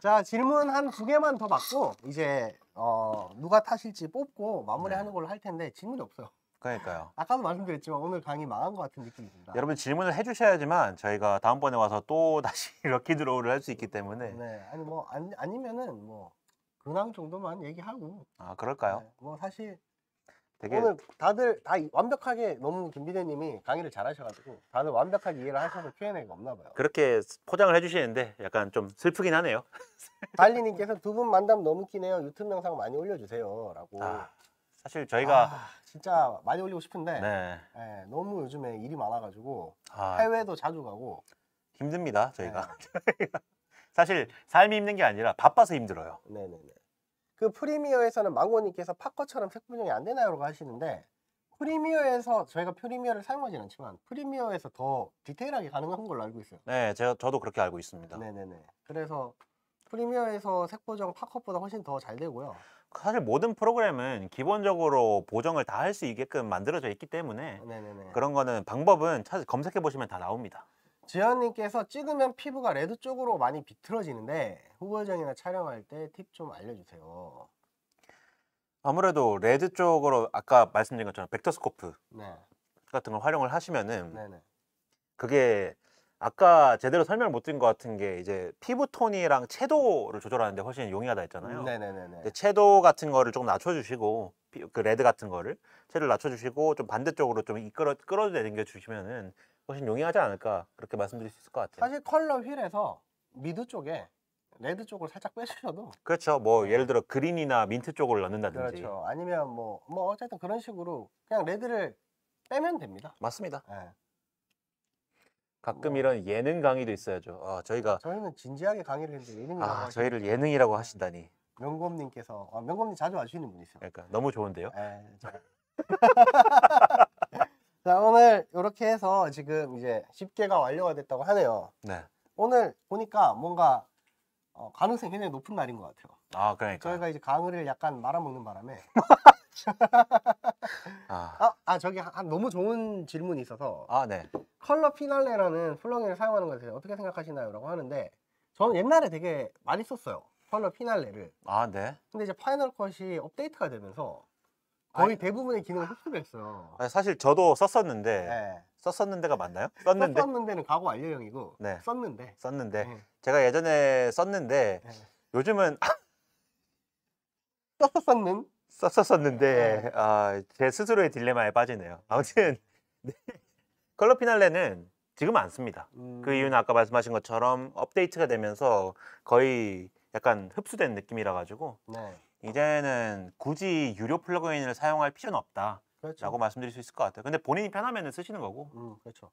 S1: 자 질문 한 두 개만 더 받고 이제 어, 누가 타실지 뽑고 마무리하는 걸로 할 텐데 질문이 없어요.
S2: 그러니까요.
S1: 아까도 말씀드렸지만 오늘 강의 망한 것 같은 느낌이 듭니다.
S2: 여러분 질문을 해주셔야지만 저희가 다음번에 와서 또 다시 럭키 드로우를 할 수 있기 때문에
S1: 네, 아니 뭐 아니, 아니면은 뭐 근황 정도만 얘기하고
S2: 아 그럴까요?
S1: 네, 뭐 사실
S2: 되게
S1: 오늘 다들 다 이- 완벽하게 너무 김비대님이 강의를 잘하셔가지고 다들 완벽하게 이해를 하셔서 Q&A가 없나 봐요.
S2: 그렇게 포장을 해주시는데 약간 좀 슬프긴 하네요.
S1: 달리님께서 두 분 만담 너무 끼네요. 유튜브 영상 많이 올려주세요라고.
S2: 아, 사실 저희가
S1: 아, 진짜 많이 올리고 싶은데
S2: 네
S1: 예, 너무 요즘에 일이 많아가지고
S2: 아,
S1: 해외도 자주 가고
S2: 힘듭니다 저희가
S1: 네.
S2: 사실 삶이 힘든 게 아니라 바빠서 힘들어요.
S1: 네네네. 그 프리미어에서는 망고님께서 팝커처럼 색 분영이 안 되나요 라고 하시는데 프리미어에서 저희가 프리미어를 사용하진 않지만 프리미어에서 더 디테일하게 가능한 걸로 알고 있어요.
S2: 네, 제가 저도 그렇게 알고 있습니다.
S1: 네네네. 그래서 프리미어에서 색 보정 팝컷보다 훨씬 더 잘 되고요.
S2: 사실 모든 프로그램은 기본적으로 보정을 다 할 수 있게끔 만들어져 있기 때문에
S1: 네네네.
S2: 그런 거는 방법은 찾 검색해 보시면 다 나옵니다.
S1: 지현님께서 찍으면 피부가 red 쪽으로 많이 비틀어지는데 후보정이나 촬영할 때 팁 좀 알려주세요.
S2: 아무래도 red 쪽으로 아까 말씀드린 것처럼 vectorscope
S1: 네,
S2: 같은 걸 활용을 하시면은
S1: 네네.
S2: 그게 아까 제대로 설명을 못 드린 것 같은 게 이제 피부 톤이랑 채도를 조절하는데 훨씬 용이하다 했잖아요.
S1: 네네네네.
S2: 근데 채도 같은 거를 조금 낮춰주시고 피- 그 red 같은 거를 채도를 낮춰주시고 좀 반대쪽으로 좀 이끌어 끌어당겨 주시면은 훨씬 용이하지 않을까 그렇게 말씀드릴 수 있을 것 같아요.
S1: 사실 컬러 휠에서 mid 쪽에 red 쪽을 살짝 빼주셔도
S2: 그렇죠. 뭐 예를 들어 green이나 민트 쪽을 넣는다든지
S1: 그렇죠. 아니면 뭐, 뭐 어쨌든 그런 식으로 그냥 red를 빼면 됩니다.
S2: 맞습니다.
S1: 네.
S2: 가끔
S1: 뭐.
S2: 이런 예능 강의도 있어야죠. 아, 저희가
S1: 저희는 진지하게 강의를 했는데 예능이라고
S2: 아, 저희를 예능이라고 하신다니.
S1: 명검님께서 아, 명검님 자주 와주시는 분이세요.
S2: 그러니까 너무 좋은데요.
S1: 에, 자. 자 오늘 이렇게 해서 지금 이제 10개가 완료가 됐다고 하네요.
S2: 네.
S1: 오늘 보니까 뭔가 어, 가능성이 굉장히 높은 날인 것 같아요.
S2: 아, 그러니까.
S1: 저희가 이제 강의를 약간 말아먹는 바람에
S2: 아,
S1: 아, 아 저기 한 너무 좋은 질문이 있어서
S2: 아, 네.
S1: 컬러 피날레라는 플러그인을 사용하는 것에 대해서 어떻게 생각하시나요? 라고 하는데 저는 옛날에 되게 많이 썼어요. Color Finale를.
S2: 아, 네.
S1: 근데 이제 Final Cut이 업데이트가 되면서 거의
S2: 아니.
S1: 대부분의 기능을 흡수를 했어요.
S2: 아, 사실 저도 썼었는데
S1: 네.
S2: 썼었는데가 맞나요? 썼는데
S1: 썼는데는 과거 완료형이고
S2: 네.
S1: 썼는데
S2: 썼는데
S1: 네.
S2: 제가 예전에 썼는데
S1: 네.
S2: 요즘은
S1: 썼었는
S2: 썼었었는데 아, 제 스스로의 딜레마에 빠지네요. 아무튼 네. 컬러 피날레는 지금 안 씁니다.
S1: 음,
S2: 그 이유는 아까 말씀하신 것처럼 업데이트가 되면서 거의 약간 흡수된 느낌이라 가지고
S1: 네
S2: 이제는 굳이 유료 플러그인을 사용할 필요는 없다라고
S1: 그렇죠.
S2: 말씀드릴 수 있을 것 같아요. 근데 본인이 편하면 쓰시는 거고.
S1: 음 그렇죠.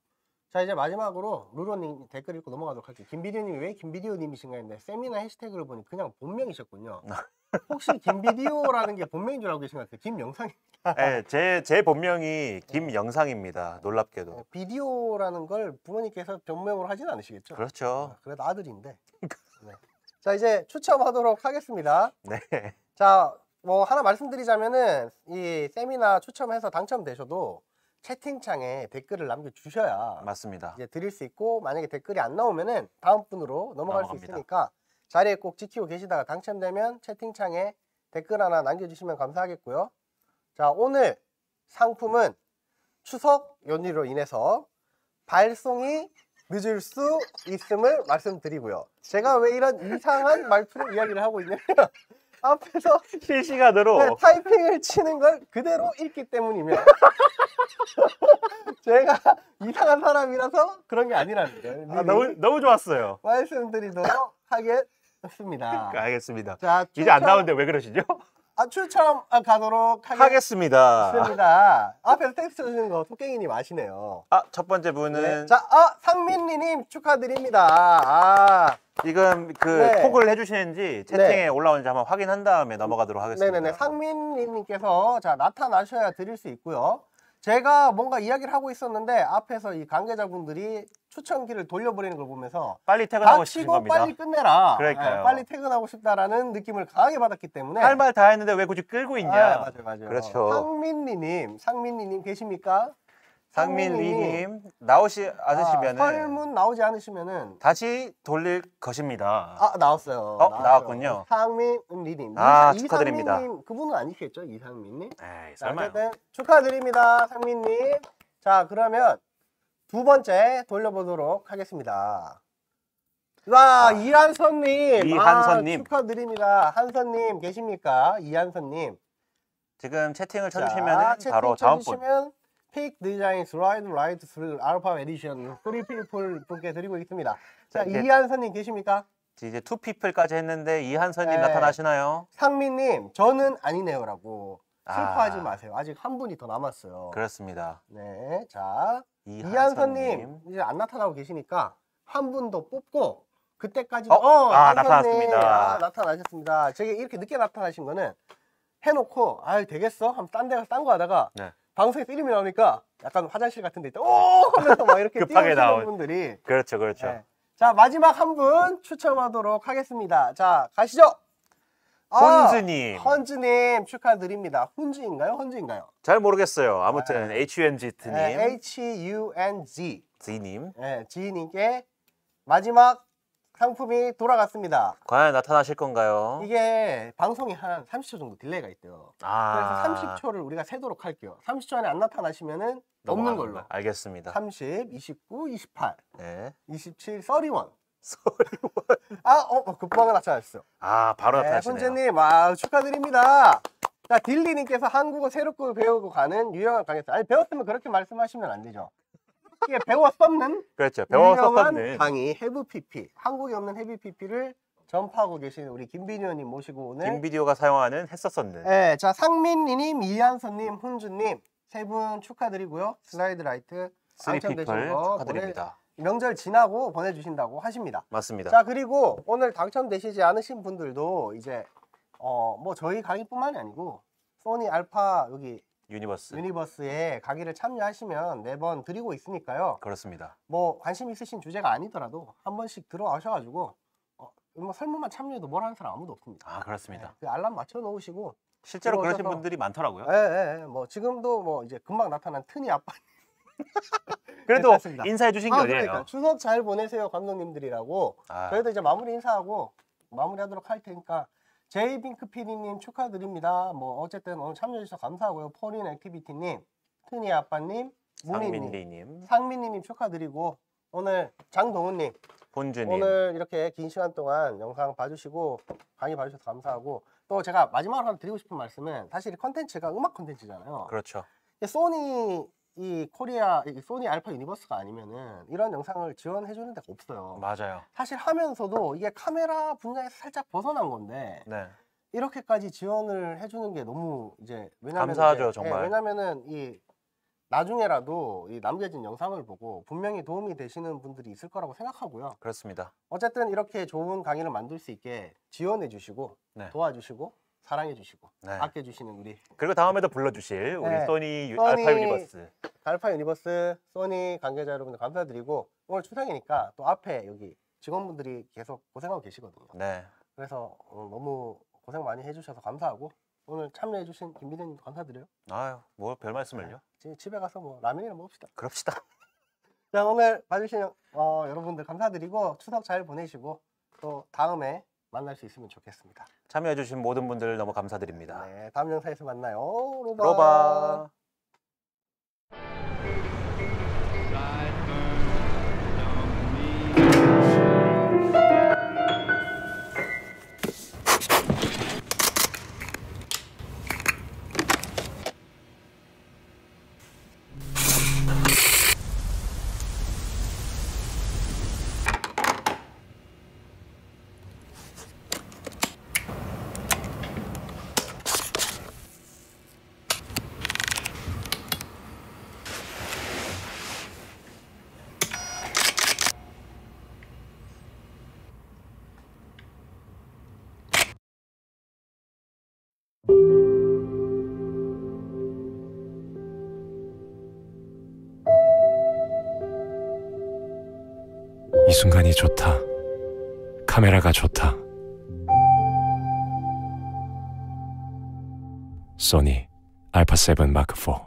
S1: 자 이제 마지막으로 루로님 댓글 읽고 넘어가도록 할게요. 김비디오님이 왜 김비디오님이신가 했는데 세미나 해시태그를 보니 그냥 본명이셨군요. 혹시 김비디오라는 게 본명인 줄 알고 계신 것 같아요. 김영상이
S2: 네, 제, 제 본명이 김영상입니다. 놀랍게도.
S1: 어, 비디오라는 걸 부모님께서 본명으로 하진 않으시겠죠?
S2: 그렇죠.
S1: 아, 그래도 아들인데. 네. 자 이제 추첨하도록 하겠습니다.
S2: 네.
S1: 자, 뭐 하나 말씀드리자면은 이 세미나 추첨해서 당첨되셔도 채팅창에 댓글을 남겨주셔야
S2: 맞습니다.
S1: 이제 드릴 수 있고 만약에 댓글이 안 나오면은 다음 분으로 넘어갈 수
S2: 넘어갑니다.
S1: 있으니까 자리에 꼭 지키고 계시다가 당첨되면 채팅창에 댓글 하나 남겨주시면 감사하겠고요. 자, 오늘 상품은 추석 연휴로 인해서 발송이 늦을 수 있음을 말씀드리고요. 제가 왜 이런 이상한 말투로 이야기를 하고 있냐면 앞에서
S2: 실시간으로
S1: 네, 타이핑을 치는 걸 그대로 읽기 때문이며 제가 이상한 사람이라서 그런 게 아니라는 거예요.
S2: 아, 너무 너무 좋았어요.
S1: 말씀드리도록 하겠습니다.
S2: 알겠습니다.
S1: 자,
S2: 이제 안 나오는데 왜 그러시죠?
S1: 아, 추첨 가도록
S2: 하겠습니다.
S1: 하겠습니다. 앞에서 텍스트 주는 거 토깽이님 아시네요.
S2: 아, 첫 번째 분은
S1: 네. 자, 아, 상민리님 축하드립니다. 아,
S2: 지금 그
S1: 네.
S2: 톡을 해주시는지 채팅에 올라오는지 한번 확인한 다음에 넘어가도록 하겠습니다.
S1: 네네네. 상민님께서 자 나타나셔야 드릴 수 있고요. 제가 뭔가 이야기를 하고 있었는데 앞에서 이 관계자분들이 추천기를 돌려버리는 걸 보면서
S2: 빨리 퇴근하고
S1: 닥치고
S2: 겁니다.
S1: 빨리 끝내라.
S2: 그러니까요.
S1: 네, 빨리 퇴근하고 싶다라는 느낌을 강하게 받았기 때문에
S2: 할 말 다 했는데 왜 굳이 끌고 있냐?
S1: 아, 맞아요, 맞아요.
S2: 그렇죠.
S1: 상민리님, 상민리님 계십니까?
S2: 상민리님 나오시 않으시면은
S1: 아, 설문 나오지 않으시면은
S2: 다시 돌릴 것입니다.
S1: 아 나왔어요.
S2: 어, 나왔군요.
S1: 상민리님.
S2: 아,
S1: 이상-
S2: 축하드립니다.
S1: 이상민님 그분은 아니시겠죠, 이상민님?
S2: 에이.
S1: 어쨌든 축하드립니다, 상민님. 자, 그러면 두 번째 돌려보도록 하겠습니다. 와,
S2: 아,
S1: 이한선님.
S2: 이한선님.
S1: 아, 축하드립니다. 한선님 계십니까? 이한선님.
S2: 지금 채팅을
S1: 자,
S2: 쳐주시면
S1: 채팅
S2: 바로 다음 분.
S1: Peak Design Slide Lite 스루 Alpha Edition three people 분께 드리고 있습니다. 자, 이한선님 계십니까?
S2: 이제 two people까지 했는데 이한선님
S1: 네.
S2: 나타나시나요?
S1: 상민님, 저는 아니네요라고 슬퍼하지
S2: 아.
S1: 마세요. 아직 한 분이 더 남았어요.
S2: 그렇습니다.
S1: 네, 자
S2: 이한선님.
S1: 이제 안 나타나고 계시니까 한 분 더 뽑고 그때까지
S2: 어? 아, 나타났습니다.
S1: 아, 나타나셨습니다. 저게 이렇게 늦게 나타나신 거는 해놓고 아 되겠어? 하면 딴 데가 딴거 하다가
S2: 네.
S1: 방송에서 이름이 나오니까 약간 화장실 같은 데 있다 오 하면서 막 이렇게
S2: 급하게 나온.
S1: 분들이
S2: 그렇죠, 그렇죠.
S1: 네. 자 마지막 한 분 추첨하도록 하겠습니다. 자 가시죠. 아,
S2: 혼즈님.
S1: 헌즈님 축하드립니다. 훈즈인가요? 헌즈인가요?
S2: 잘 모르겠어요. 아무튼 HUNZ님,
S1: 네, H-U-N-Z.
S2: Z님.
S1: 네, 지희님께 마지막 상품이 돌아갔습니다.
S2: 과연 나타나실 건가요?
S1: 이게 방송이 한 30초 정도 딜레이가 있대요.
S2: 아,
S1: 그래서 30초를 우리가 세도록 할게요. 30초 안에 안 나타나시면은 없는
S2: 넘어가는
S1: 걸로.
S2: 거예요. 알겠습니다.
S1: 30, 29, 28,
S2: 네.
S1: 27, 31. 아, 어, 어 급방을 나타났어요.
S2: 아, 바로
S1: 네,
S2: 나타나시네요.
S1: 훈제님, 아, 축하드립니다. 자, 딜리님께서 한국어 새롭게 배우고 가는 유용한 강의였어요. 아니, 배웠으면 그렇게 말씀하시면 안 되죠. 이게 배웠었는
S2: 그렇죠. 썼는
S1: 강의 해부 PP 한국에 없는 해부 PP를 전파하고 계시는 우리 김빈희 의원님 모시고 오늘
S2: 김비디오가 사용하는 했었었는.
S1: 네, 자 상민리님, 이한선님, 훈주님 세 분 축하드리고요. 슬라이드 라이트 당첨되신 거
S2: 축하드립니다.
S1: 명절 지나고 보내주신다고 하십니다.
S2: 맞습니다.
S1: 자 그리고 오늘 당첨되시지 않으신 분들도 이제 어 뭐 저희 강의뿐만이 아니고 소니 알파 여기
S2: 유니버스.
S1: 유니버스에 강의를 참여하시면 매번 드리고 있으니까요.
S2: 그렇습니다.
S1: 뭐 관심 있으신 주제가 아니더라도 한 번씩 들어오셔가지고 어, 뭐 설문만 참여해도 뭐라 하는 사람 아무도 없습니다.
S2: 아, 그렇습니다.
S1: 그 알람 맞춰 놓으시고
S2: 실제로 그러신 분들이 많더라고요.
S1: 예, 예, 예. 뭐 지금도 뭐 이제 금방 나타난 튼이 아빠
S2: 그래도
S1: 괜찮습니다.
S2: 인사해 주신 게
S1: 아,
S2: 어디예요?
S1: 그러니까 추석 잘 보내세요 감독님들이라고
S2: 아,
S1: 저희도 이제 마무리 인사하고 마무리하도록 할 테니까 제이빙크 PD님 축하드립니다. 뭐 어쨌든 오늘 참여해 주셔서 감사하고요. 포린 액티비티님, 튼이 아빠님, 문희님, 상민이님 축하드리고 오늘 장동훈님
S2: 본주님.
S1: 오늘 이렇게 긴 시간 동안 영상 봐주시고 강의 봐주셔서 감사하고 또 제가 마지막으로 하나 드리고 싶은 말씀은 사실 이 컨텐츠가 음악 컨텐츠잖아요.
S2: 그렇죠.
S1: 소니 이 코리아 이 소니 알파 유니버스가 아니면은 이런 영상을 지원해 주는 데가 없어요.
S2: 맞아요.
S1: 사실 하면서도 이게 카메라 분야에서 살짝 벗어난 건데
S2: 네.
S1: 이렇게까지 지원을 해주는 게 너무 이제 왜냐면
S2: 감사하죠, 정말.
S1: 왜냐면은 이 나중에라도 이 남겨진 영상을 보고 분명히 도움이 되시는 분들이 있을 거라고 생각하고요.
S2: 그렇습니다.
S1: 어쨌든 이렇게 좋은 강의를 만들 수 있게 지원해 주시고
S2: 네.
S1: 도와주시고 사랑해 주시고
S2: 네.
S1: 아껴 주시는 우리
S2: 그리고 다음에도 불러 주실 우리
S1: 네.
S2: 소니 유-
S1: 소니-
S2: 알파 유니버스.
S1: 알파 유니버스 소니 관계자 여러분들 감사드리고 오늘 추석이니까 또 앞에 여기 직원분들이 계속 고생하고 계시거든요.
S2: 네.
S1: 그래서 오늘 너무 고생 많이 해 주셔서 감사하고 오늘 참여해 주신 김비대님도 감사드려요.
S2: 아유, 뭐 별 말씀을요.
S1: 지금 집에 가서 뭐 라면이나 먹읍시다.
S2: 그럽시다.
S1: 자 오늘 봐주신 어, 여러분들 감사드리고 추석 잘 보내시고 또 다음에 만날 수 있으면 좋겠습니다.
S2: 참여해주신 모든 분들 너무 감사드립니다.
S1: 네, 다음 영상에서 만나요. 로바.
S2: 로바.
S3: 좋다. 카메라가 좋다. 소니 알파 7 마크 4